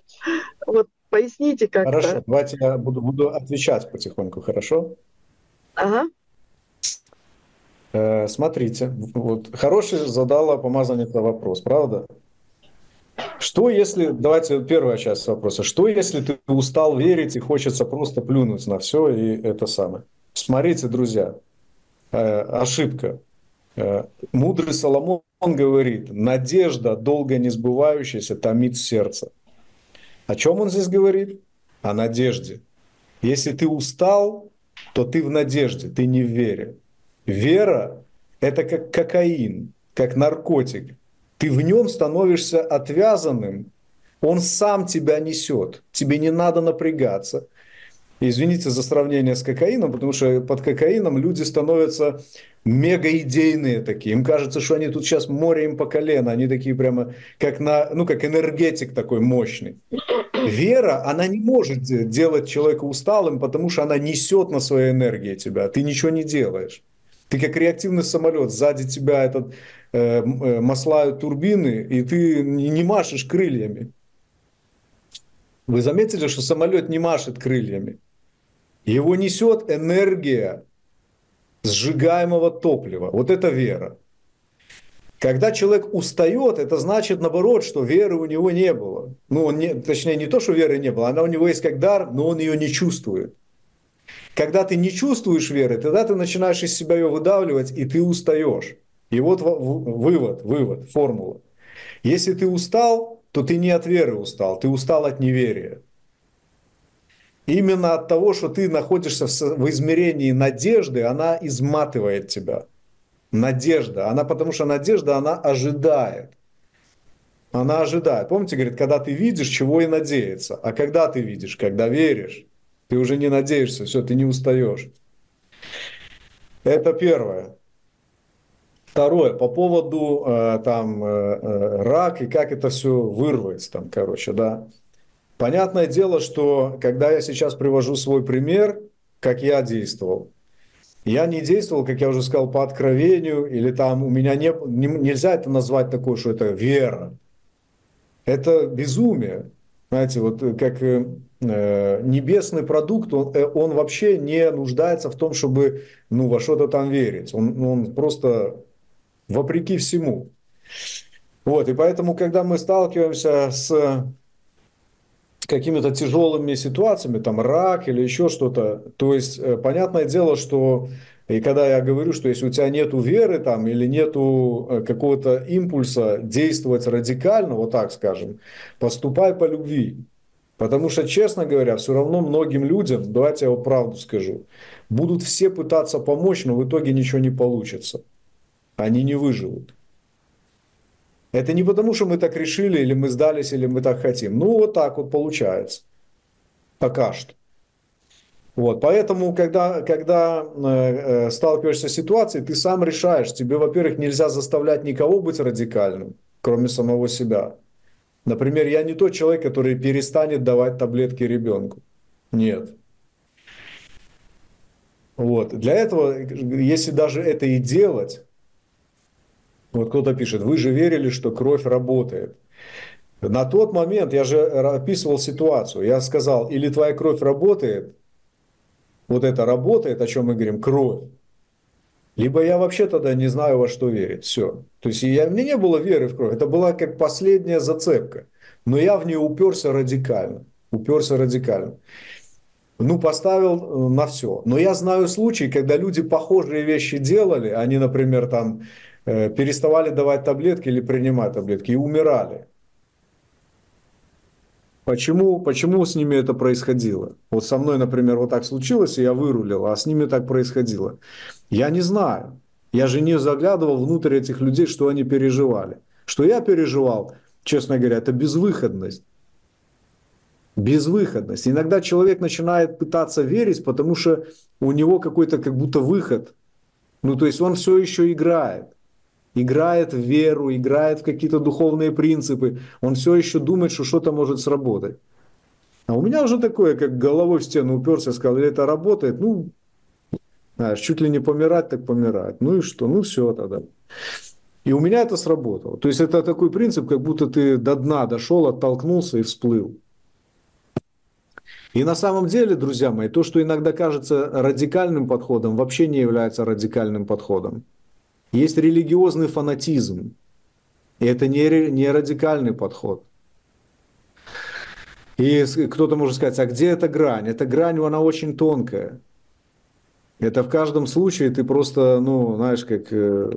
Вот поясните как-то. Хорошо, давайте я буду, буду отвечать потихоньку, хорошо? Ага. Э, смотрите, вот хороший задала помазанница вопрос, правда? Что если, давайте первая часть вопроса, что если ты устал верить и хочется просто плюнуть на все и это самое? Смотрите, друзья, э, ошибка. Э, мудрый Соломон говорит, надежда, долго не сбывающаяся, томит сердце. О чем он здесь говорит? О надежде. Если ты устал, то ты в надежде, ты не в вере. Вера – это как кокаин, как наркотик. Ты в нем становишься отвязанным, он сам тебя несет, тебе не надо напрягаться. Извините за сравнение с кокаином, потому что под кокаином люди становятся мега идейные такие. Им кажется, что они тут сейчас море им по колено. Они такие прямо как, на, ну, как энергетик такой мощный. Вера, она не может делать человека усталым, потому что она несет на своей энергии тебя. Ты ничего не делаешь. Ты как реактивный самолет, сзади тебя этот, э, э, маслают турбины, и ты не машешь крыльями. Вы заметили, что самолет не машет крыльями? Его несет энергия сжигаемого топлива. Вот это вера. Когда человек устает, это значит наоборот, что веры у него не было. Ну, он не, точнее, не то, что веры не было, она у него есть как дар, но он ее не чувствует. Когда ты не чувствуешь веры, тогда ты начинаешь из себя ее выдавливать, и ты устаешь. И вот вывод, вывод, формула. Если ты устал, то ты не от веры устал, ты устал от неверия. Именно от того, что ты находишься в измерении надежды, она изматывает тебя. Надежда. Она, потому что надежда, она ожидает. Она ожидает. Помните, говорит, когда ты видишь, чего и надеяться. А когда ты видишь? Когда веришь. Ты уже не надеешься, все, ты не устаешь. Это первое. Второе, по поводу э, там э, э, рак и как это все вырвать там, короче, да. Понятное дело, что когда я сейчас привожу свой пример, как я действовал, я не действовал, как я уже сказал, по откровению, или там у меня не, не нельзя это назвать такое, что это вера. Это безумие. Знаете, вот как э, э небесный продукт, он, э, он вообще не нуждается в том, чтобы ну, во что-то там верить. Он, он просто вопреки всему. Вот, и поэтому, когда мы сталкиваемся с какими-то тяжелыми ситуациями, там рак или еще что-то. То есть, э, понятное дело, что и когда я говорю, что если у тебя нет веры там, или нет э, какого-то импульса действовать радикально, вот так скажем, поступай по любви. Потому что, честно говоря, все равно многим людям, давайте я вот правду скажу, будут все пытаться помочь, но в итоге ничего не получится. Они не выживут. Это не потому, что мы так решили, или мы сдались, или мы так хотим. Ну, вот так вот получается. Пока что. Вот, поэтому, когда, когда э, э, сталкиваешься с ситуацией, ты сам решаешь. Тебе, во-первых, нельзя заставлять никого быть радикальным, кроме самого себя. Например, я не тот человек, который перестанет давать таблетки ребенку. Нет. Вот. Для этого, если даже это и делать, вот кто-то пишет, вы же верили, что кровь работает. На тот момент я же описывал ситуацию. Я сказал, или твоя кровь работает, вот это работает, о чем мы говорим, кровь. Либо я вообще тогда не знаю, во что верить. Все. То есть я, мне не было веры в кровь. Это была как последняя зацепка. Но я в нее уперся радикально. Уперся радикально. Ну, поставил э, на все. Но я знаю случаи, когда люди похожие вещи делали. Они, например, там переставали давать таблетки или принимать таблетки и умирали. Почему, почему с ними это происходило? Вот со мной, например, вот так случилось, и я вырулил, а с ними так происходило. Я не знаю. Я же не заглядывал внутрь этих людей, что они переживали. Что я переживал, честно говоря, это безвыходность. Безвыходность. Иногда человек начинает пытаться верить, потому что у него какой-то как будто выход. Ну, то есть он все еще играет играет в веру, играет в какие-то духовные принципы, он все еще думает, что что-то может сработать. А у меня уже такое, как головой в стену уперся, сказал, это работает, ну, знаешь, чуть ли не помирать, так помирать. Ну и что? Ну все тогда. И у меня это сработало. То есть это такой принцип, как будто ты до дна дошел, оттолкнулся и всплыл. И на самом деле, друзья мои, то, что иногда кажется радикальным подходом, вообще не является радикальным подходом. Есть религиозный фанатизм. И это не, не радикальный подход. И кто-то может сказать, а где эта грань? Эта грань, она очень тонкая. Это в каждом случае ты просто, ну, знаешь, как, э,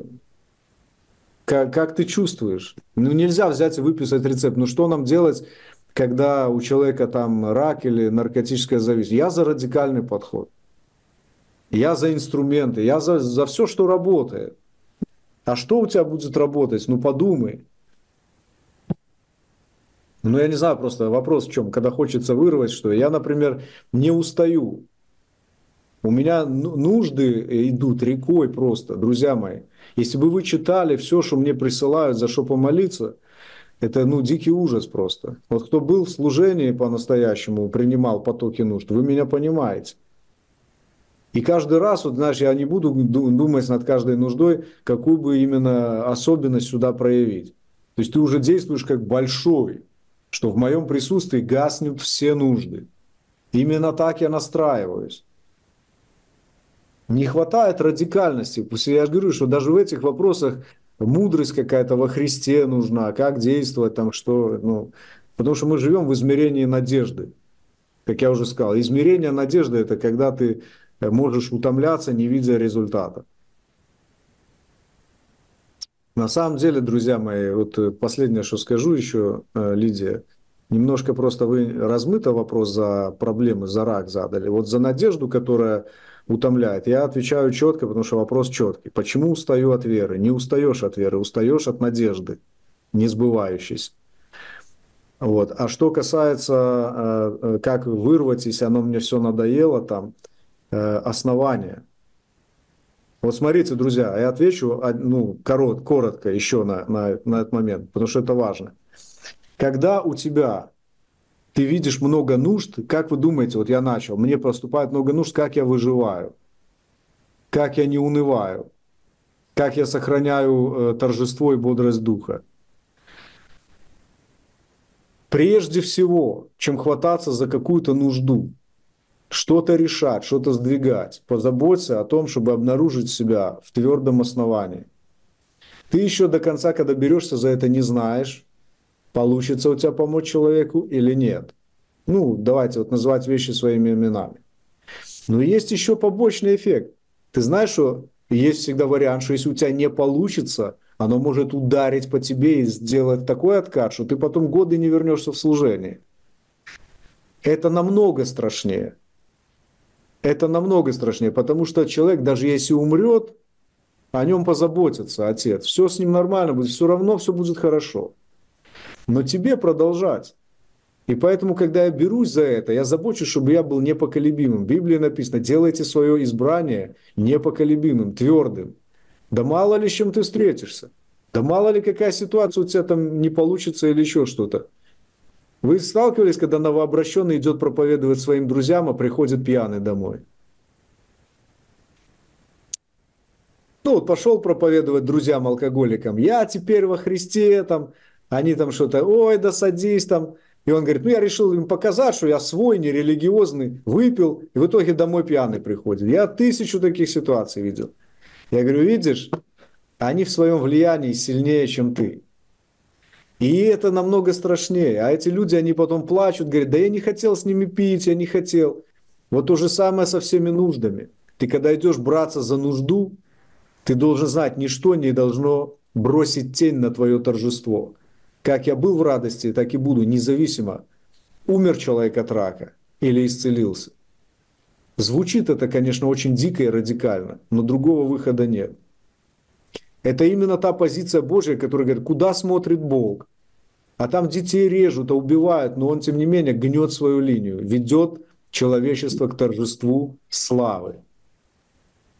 как, как ты чувствуешь. Ну, нельзя взять и выписать рецепт. Ну, что нам делать, когда у человека там рак или наркотическая зависимость? Я за радикальный подход. Я за инструменты, я за, за все, что работает. А что у тебя будет работать? Ну подумай. Ну, я не знаю, просто вопрос в чем, когда хочется вырвать, что я, например, не устаю. У меня ну, нужды идут рекой просто, друзья мои. Если бы вы читали все, что мне присылают, за что помолиться, это ну, дикий ужас просто. Вот кто был в служении по-настоящему, принимал потоки нужд, вы меня понимаете. И каждый раз, вот, знаешь, я не буду думать над каждой нуждой, какую бы именно особенность сюда проявить. То есть ты уже действуешь как большой, что в моем присутствии гаснут все нужды. Именно так я настраиваюсь. Не хватает радикальности. Я же говорю, что даже в этих вопросах мудрость какая-то во Христе нужна, как действовать там, что, ну, потому что мы живем в измерении надежды. Как я уже сказал, измерение надежды – это когда ты можешь утомляться, не видя результата. На самом деле, друзья мои, вот э, последнее, что скажу еще, э, Лидия, немножко просто вы размыто вопрос за проблемы, за рак задали. Вот за надежду, которая утомляет, я отвечаю четко, потому что вопрос четкий. Почему устаю от веры? Не устаешь от веры, устаешь от надежды, не сбывающейся. Вот. А что касается, э, как вырвать, если оно мне все надоело, там, основания. Вот смотрите, друзья, я отвечу ну, корот, коротко еще на, на, на этот момент, потому что это важно. Когда у тебя ты видишь много нужд, как вы думаете, вот я начал, мне поступает много нужд, как я выживаю, как я не унываю, как я сохраняю э, торжество и бодрость духа. Прежде всего, чем хвататься за какую-то нужду, что-то решать, что-то сдвигать. Позаботься о том, чтобы обнаружить себя в твердом основании. Ты еще до конца, когда берешься за это, не знаешь, получится у тебя помочь человеку или нет. Ну, давайте вот называть вещи своими именами. Но есть еще побочный эффект. Ты знаешь, что есть всегда вариант, что если у тебя не получится, оно может ударить по тебе и сделать такой откат, что ты потом годы не вернешься в служение. Это намного страшнее это намного страшнее, потому что человек, даже если умрет, о нем позаботится отец. Все с ним нормально будет, все равно все будет хорошо. Но тебе продолжать. И поэтому, когда я берусь за это, я забочусь, чтобы я был непоколебимым. В Библии написано, делайте свое избрание непоколебимым, твердым. Да мало ли с чем ты встретишься. Да мало ли какая ситуация у тебя там не получится или еще что-то. Вы сталкивались, когда новообращенный идет проповедовать своим друзьям, а приходит пьяный домой? Ну вот пошел проповедовать друзьям-алкоголикам. Я теперь во Христе, там, они там что-то, ой, да садись там. И он говорит, ну я решил им показать, что я свой, нерелигиозный, выпил, и в итоге домой пьяный приходит. Я тысячу таких ситуаций видел. Я говорю, видишь, они в своем влиянии сильнее, чем ты. И это намного страшнее. А эти люди, они потом плачут, говорят, да я не хотел с ними пить, я не хотел. Вот то же самое со всеми нуждами. Ты когда идешь браться за нужду, ты должен знать, ничто не должно бросить тень на твое торжество. Как я был в радости, так и буду, независимо, умер человек от рака или исцелился. Звучит это, конечно, очень дико и радикально, но другого выхода нет. Это именно та позиция Божья, которая говорит, куда смотрит Бог. А там детей режут, а убивают, но он, тем не менее, гнет свою линию, ведет человечество к торжеству славы.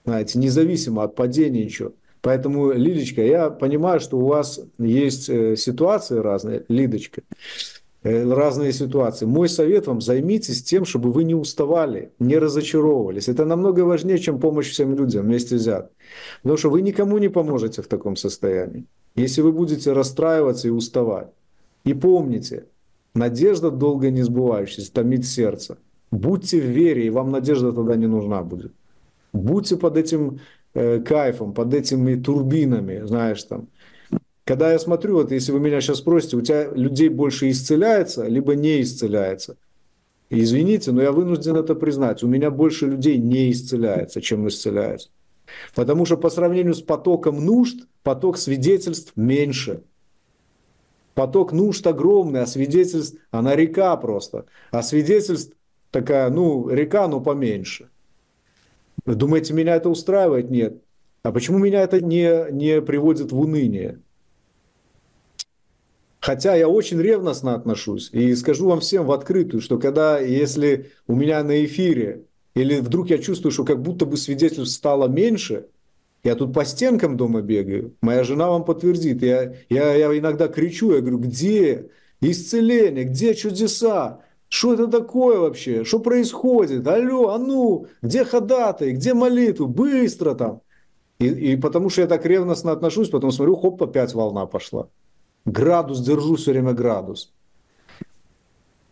Знаете, независимо от падения ничего. Поэтому, Лидочка, я понимаю, что у вас есть э, ситуации разные, Лидочка, разные ситуации. Мой совет вам, займитесь тем, чтобы вы не уставали, не разочаровывались. Это намного важнее, чем помощь всем людям вместе взят. Потому что вы никому не поможете в таком состоянии, если вы будете расстраиваться и уставать. И помните, надежда долго не сбывающаяся, томит сердце. Будьте в вере, и вам надежда тогда не нужна будет. Будьте под этим э, кайфом, под этими турбинами, знаешь, там, когда я смотрю, вот если вы меня сейчас спросите, у тебя людей больше исцеляется, либо не исцеляется. извините, но я вынужден это признать. У меня больше людей не исцеляется, чем исцеляется. Потому что по сравнению с потоком нужд, поток свидетельств меньше. Поток нужд огромный, а свидетельств, она река просто. А свидетельств такая, ну, река, но поменьше. Вы думаете, меня это устраивает? Нет. А почему меня это не, не приводит в уныние? Хотя я очень ревностно отношусь и скажу вам всем в открытую, что когда, если у меня на эфире, или вдруг я чувствую, что как будто бы свидетельств стало меньше, я тут по стенкам дома бегаю, моя жена вам подтвердит, я, я, я иногда кричу, я говорю, где исцеление, где чудеса? Что это такое вообще? Что происходит? Алло, а ну, где ходатай, где молитвы? Быстро там. И, и потому что я так ревностно отношусь, потом смотрю, хоп, опять волна пошла. Градус, держу все время градус.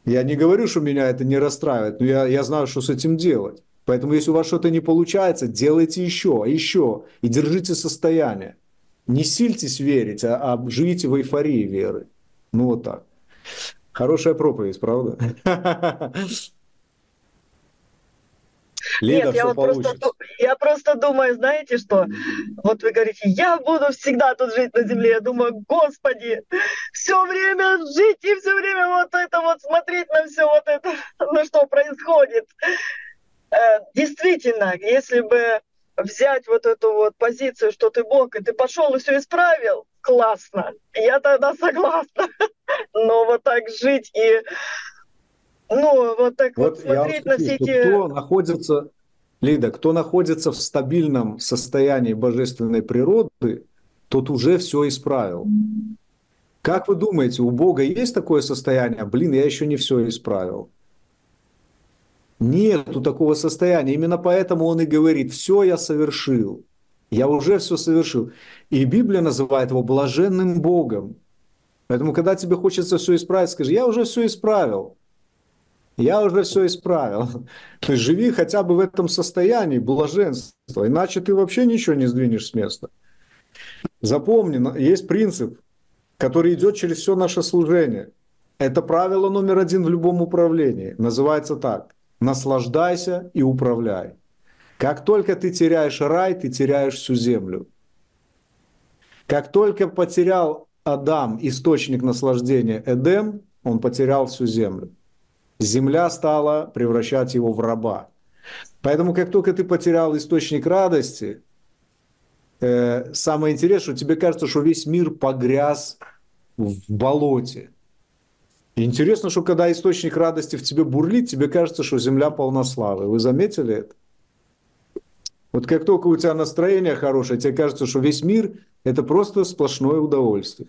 Я не говорю, что меня это не расстраивает, но я, я знаю, что с этим делать. Поэтому, если у вас что-то не получается, делайте еще, еще. И держите состояние. Не сильтесь верить, а, а живите в эйфории веры. Ну вот так. Хорошая проповедь, правда? [LAUGHS] Лида, Нет, я вот просто, я просто думаю, знаете что? Вот вы говорите, я буду всегда тут жить на земле. Я думаю, Господи, все время жить и все время вот это вот смотреть на все вот это, [LAUGHS] ну что происходит. Э, действительно, если бы взять вот эту вот позицию, что ты Бог, и ты пошел и все исправил, классно. Я тогда согласна. [LAUGHS] Но вот так жить и ну, вот так вот, вот смотреть на все эти... Кто находится, Лида, кто находится в стабильном состоянии божественной природы, тот уже все исправил. Как вы думаете, у Бога есть такое состояние? Блин, я еще не все исправил. Нету такого состояния. Именно поэтому он и говорит, все я совершил. Я уже все совершил. И Библия называет его блаженным Богом. Поэтому, когда тебе хочется все исправить, скажи, я уже все исправил. Я уже все исправил. То есть живи хотя бы в этом состоянии блаженства, иначе ты вообще ничего не сдвинешь с места. Запомни, есть принцип, который идет через все наше служение. Это правило номер один в любом управлении. Называется так. Наслаждайся и управляй. Как только ты теряешь рай, ты теряешь всю землю. Как только потерял Адам источник наслаждения Эдем, он потерял всю землю. Земля стала превращать его в раба. Поэтому как только ты потерял источник радости, э, самое интересное, что тебе кажется, что весь мир погряз в болоте. Интересно, что когда источник радости в тебе бурлит, тебе кажется, что земля полна славы. Вы заметили это? Вот как только у тебя настроение хорошее, тебе кажется, что весь мир – это просто сплошное удовольствие.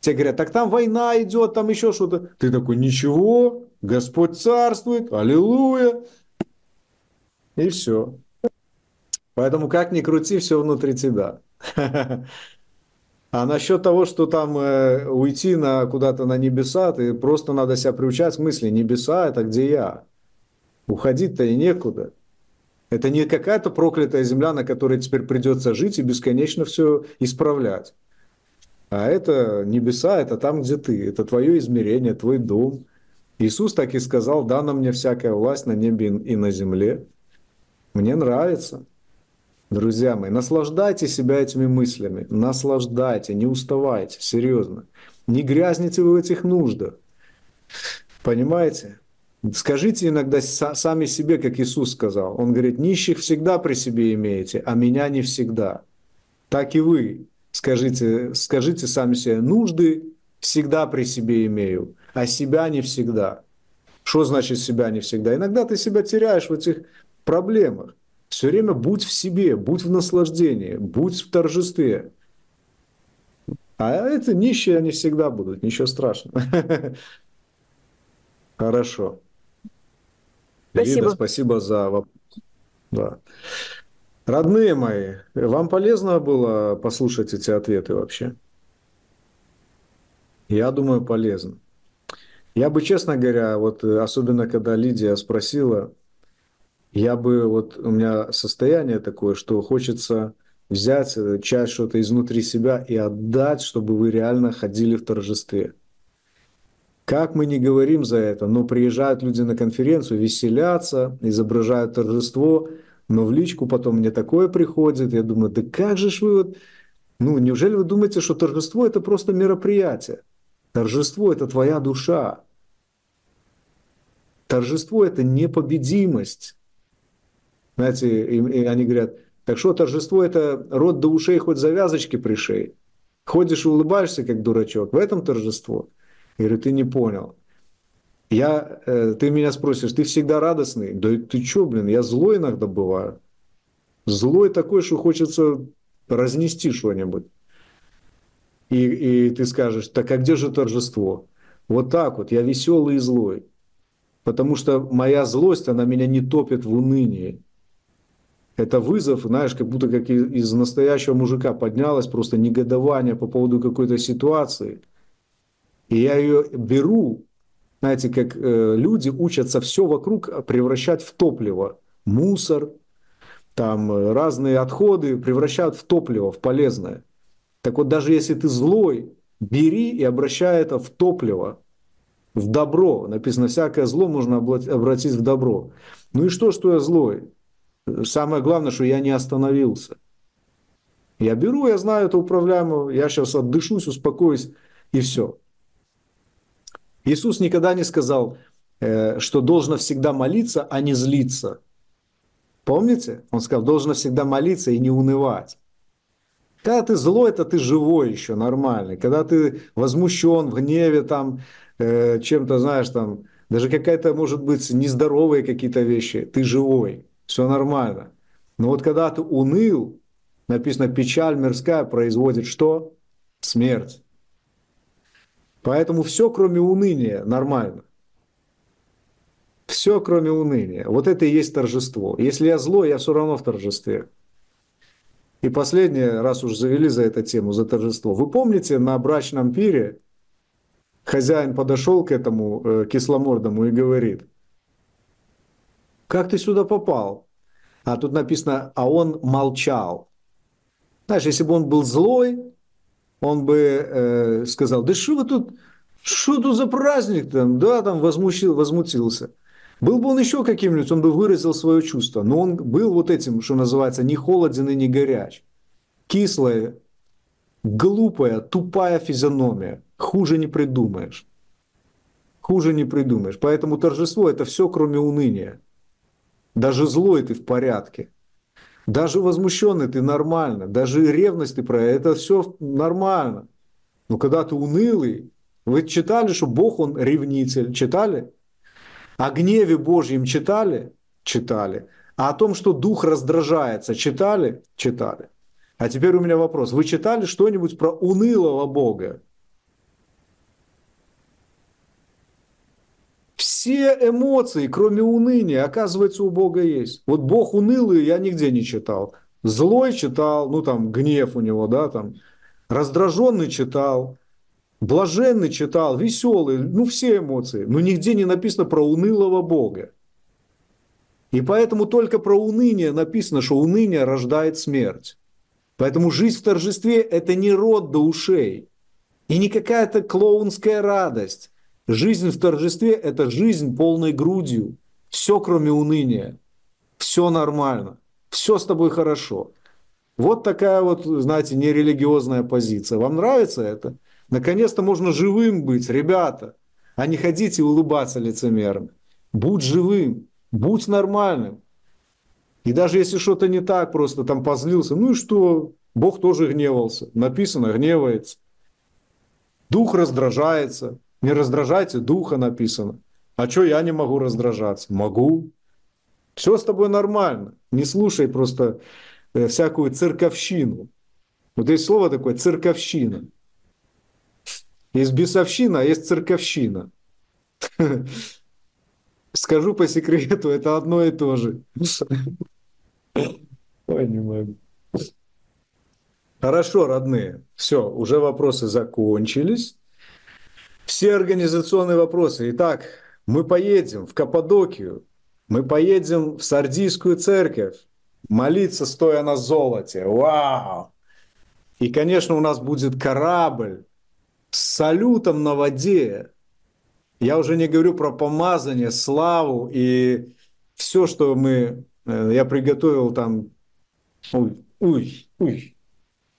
Тебе говорят, так там война идет, там еще что-то. Ты такой, ничего, Господь царствует, аллилуйя. И все. Поэтому как ни крути, все внутри тебя. [LAUGHS] А насчет того, что там э, уйти на, куда-то на небеса, ты просто надо себя приучать к мысли, небеса – это где я. Уходить-то и некуда. Это не какая-то проклятая земля, на которой теперь придется жить и бесконечно все исправлять. А это небеса, это там, где ты. Это твое измерение, твой дом. Иисус так и сказал, дана мне всякая власть на небе и на земле. Мне нравится. Друзья мои, наслаждайте себя этими мыслями, наслаждайте, не уставайте, серьезно. Не грязните вы в этих нуждах. Понимаете? Скажите иногда сами себе, как Иисус сказал. Он говорит, нищих всегда при себе имеете, а меня не всегда. Так и вы. Скажите, скажите сами себе, нужды всегда при себе имею, а себя не всегда. Что значит себя не всегда? Иногда ты себя теряешь в этих проблемах. Все время будь в себе, будь в наслаждении, будь в торжестве. А это нищие они всегда будут, ничего страшного. [LAUGHS] Хорошо. Спасибо. Лида, спасибо за вопрос. Да. Родные мои, вам полезно было послушать эти ответы вообще? Я думаю, полезно. Я бы, честно говоря, вот особенно когда Лидия спросила, я бы, вот у меня состояние такое, что хочется взять э, часть что-то изнутри себя и отдать, чтобы вы реально ходили в торжестве. Как мы не говорим за это, но приезжают люди на конференцию, веселятся, изображают торжество, но в личку потом мне такое приходит, я думаю, да как же ж вы вот, ну неужели вы думаете, что торжество это просто мероприятие? Торжество это твоя душа. Торжество это непобедимость. Знаете, и, и они говорят, так что торжество это рот до ушей хоть завязочки пришей. Ходишь и улыбаешься, как дурачок. В этом торжество. Я говорю, ты не понял. Я, э, ты меня спросишь, ты всегда радостный? Да ты чё, блин, я злой иногда бываю. Злой такой, что хочется разнести что-нибудь. И, и ты скажешь, так а где же торжество? Вот так вот, я веселый и злой. Потому что моя злость, она меня не топит в унынии. Это вызов, знаешь, как будто как из настоящего мужика поднялось просто негодование по поводу какой-то ситуации. И я ее беру, знаете, как э, люди учатся все вокруг превращать в топливо. Мусор, там э, разные отходы превращают в топливо, в полезное. Так вот, даже если ты злой, бери и обращай это в топливо, в добро. Написано, всякое зло можно обратить в добро. Ну и что, что я злой? Самое главное, что я не остановился. Я беру, я знаю это управляемое, я сейчас отдышусь, успокоюсь, и все. Иисус никогда не сказал, э, что должно всегда молиться, а не злиться. Помните? Он сказал, должно всегда молиться и не унывать. Когда ты злой, это ты живой еще, нормальный. Когда ты возмущен, в гневе, там, э, чем-то, знаешь, там, даже какая-то, может быть, нездоровые какие-то вещи, ты живой все нормально. Но вот когда ты уныл, написано, печаль мирская производит что? Смерть. Поэтому все, кроме уныния, нормально. Все, кроме уныния. Вот это и есть торжество. Если я злой, я все равно в торжестве. И последнее, раз уж завели за эту тему, за торжество. Вы помните, на брачном пире хозяин подошел к этому э, кисломордому и говорит – как ты сюда попал? А тут написано, а он молчал. Знаешь, если бы он был злой, он бы э, сказал, да что вы тут, что тут за праздник там, да, там возмущил, возмутился. Был бы он еще каким-нибудь, он бы выразил свое чувство. Но он был вот этим, что называется, не холоден и не горяч. Кислая, глупая, тупая физиономия. Хуже не придумаешь. Хуже не придумаешь. Поэтому торжество – это все, кроме уныния. Даже злой ты в порядке. Даже возмущенный ты нормально. Даже ревность ты про это все нормально. Но когда ты унылый, вы читали, что Бог, Он ревнитель? Читали? О гневе Божьем читали? Читали. А о том, что Дух раздражается, читали? Читали. А теперь у меня вопрос. Вы читали что-нибудь про унылого Бога? Все эмоции, кроме уныния, оказывается, у Бога есть. Вот Бог унылый я нигде не читал. Злой читал, ну там гнев у него, да, там. Раздраженный читал, блаженный читал, веселый, ну все эмоции. Но нигде не написано про унылого Бога. И поэтому только про уныние написано, что уныние рождает смерть. Поэтому жизнь в торжестве – это не род до ушей. И не какая-то клоунская радость. Жизнь в торжестве – это жизнь полной грудью. Все, кроме уныния. Все нормально. Все с тобой хорошо. Вот такая вот, знаете, нерелигиозная позиция. Вам нравится это? Наконец-то можно живым быть, ребята, а не ходить и улыбаться лицемерно. Будь живым, будь нормальным. И даже если что-то не так, просто там позлился, ну и что? Бог тоже гневался. Написано, гневается. Дух раздражается. Не раздражайте духа написано. А что я не могу раздражаться? Могу. Все с тобой нормально. Не слушай просто э, всякую церковщину. Вот есть слово такое церковщина. Есть бесовщина, а есть церковщина. [LAUGHS] Скажу по секрету, это одно и то же. Ой, не могу. Хорошо, родные. Все, уже вопросы закончились все организационные вопросы. Итак, мы поедем в Каппадокию, мы поедем в Сардийскую церковь, молиться, стоя на золоте. Вау! И, конечно, у нас будет корабль с салютом на воде. Я уже не говорю про помазание, славу и все, что мы... Э, я приготовил там... Ой, ой, ой.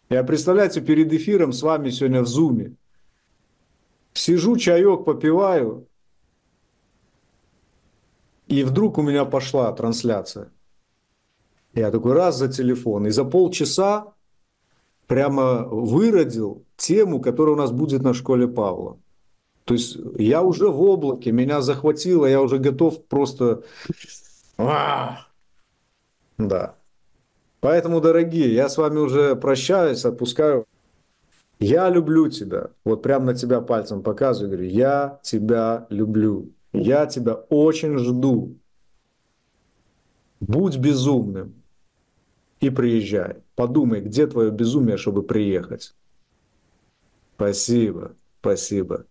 Я, представляете, перед эфиром с вами сегодня в Зуме – Сижу, чаек попиваю, и вдруг у меня пошла трансляция. Я такой раз за телефон, и за полчаса прямо выродил тему, которая у нас будет на школе Павла. То есть я уже в облаке, меня захватило, я уже готов просто... Да. Поэтому, дорогие, я с вами уже прощаюсь, отпускаю. Я люблю тебя. Вот прямо на тебя пальцем показываю, говорю, я тебя люблю. Я тебя очень жду. Будь безумным и приезжай. Подумай, где твое безумие, чтобы приехать. Спасибо, спасибо.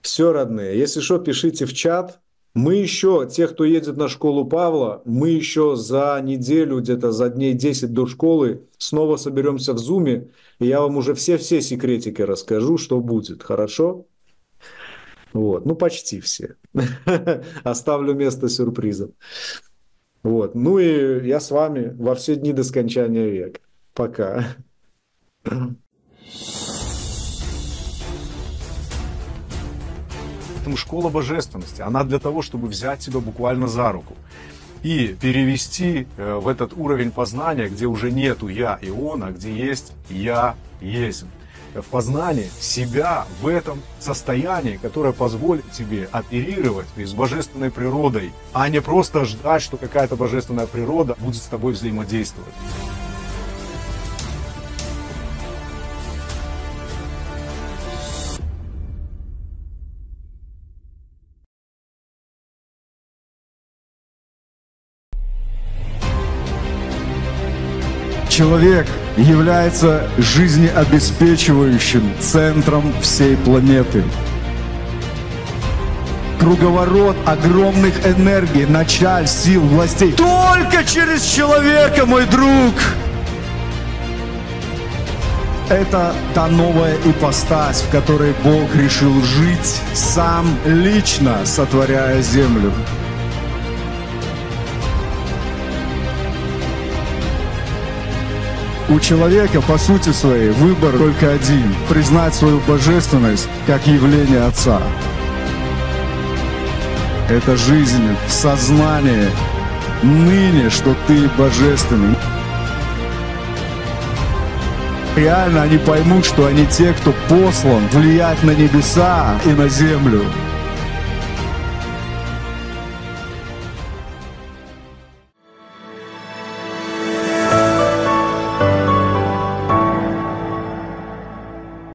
Все, родные, если что, пишите в чат. Мы еще, те, кто едет на школу Павла, мы еще за неделю, где-то за дней 10 до школы снова соберемся в Зуме, и я вам уже все-все секретики расскажу, что будет, хорошо? Вот, ну почти все. [LAUGHS] Оставлю место сюрпризам. Вот, ну и я с вами во все дни до скончания века. Пока. Поэтому школа божественности, она для того, чтобы взять тебя буквально за руку и перевести э, в этот уровень познания, где уже нету я и он, а где есть я есть. В познании себя в этом состоянии, которое позволит тебе оперировать с божественной природой, а не просто ждать, что какая-то божественная природа будет с тобой взаимодействовать. Человек является жизнеобеспечивающим центром всей планеты. Круговорот огромных энергий, началь, сил, властей. Только через человека, мой друг! Это та новая ипостась, в которой Бог решил жить сам лично, сотворяя землю. У человека, по сути своей, выбор только один – признать свою божественность как явление Отца. Это жизнь в сознании ныне, что ты божественный. Реально они поймут, что они те, кто послан влиять на небеса и на землю.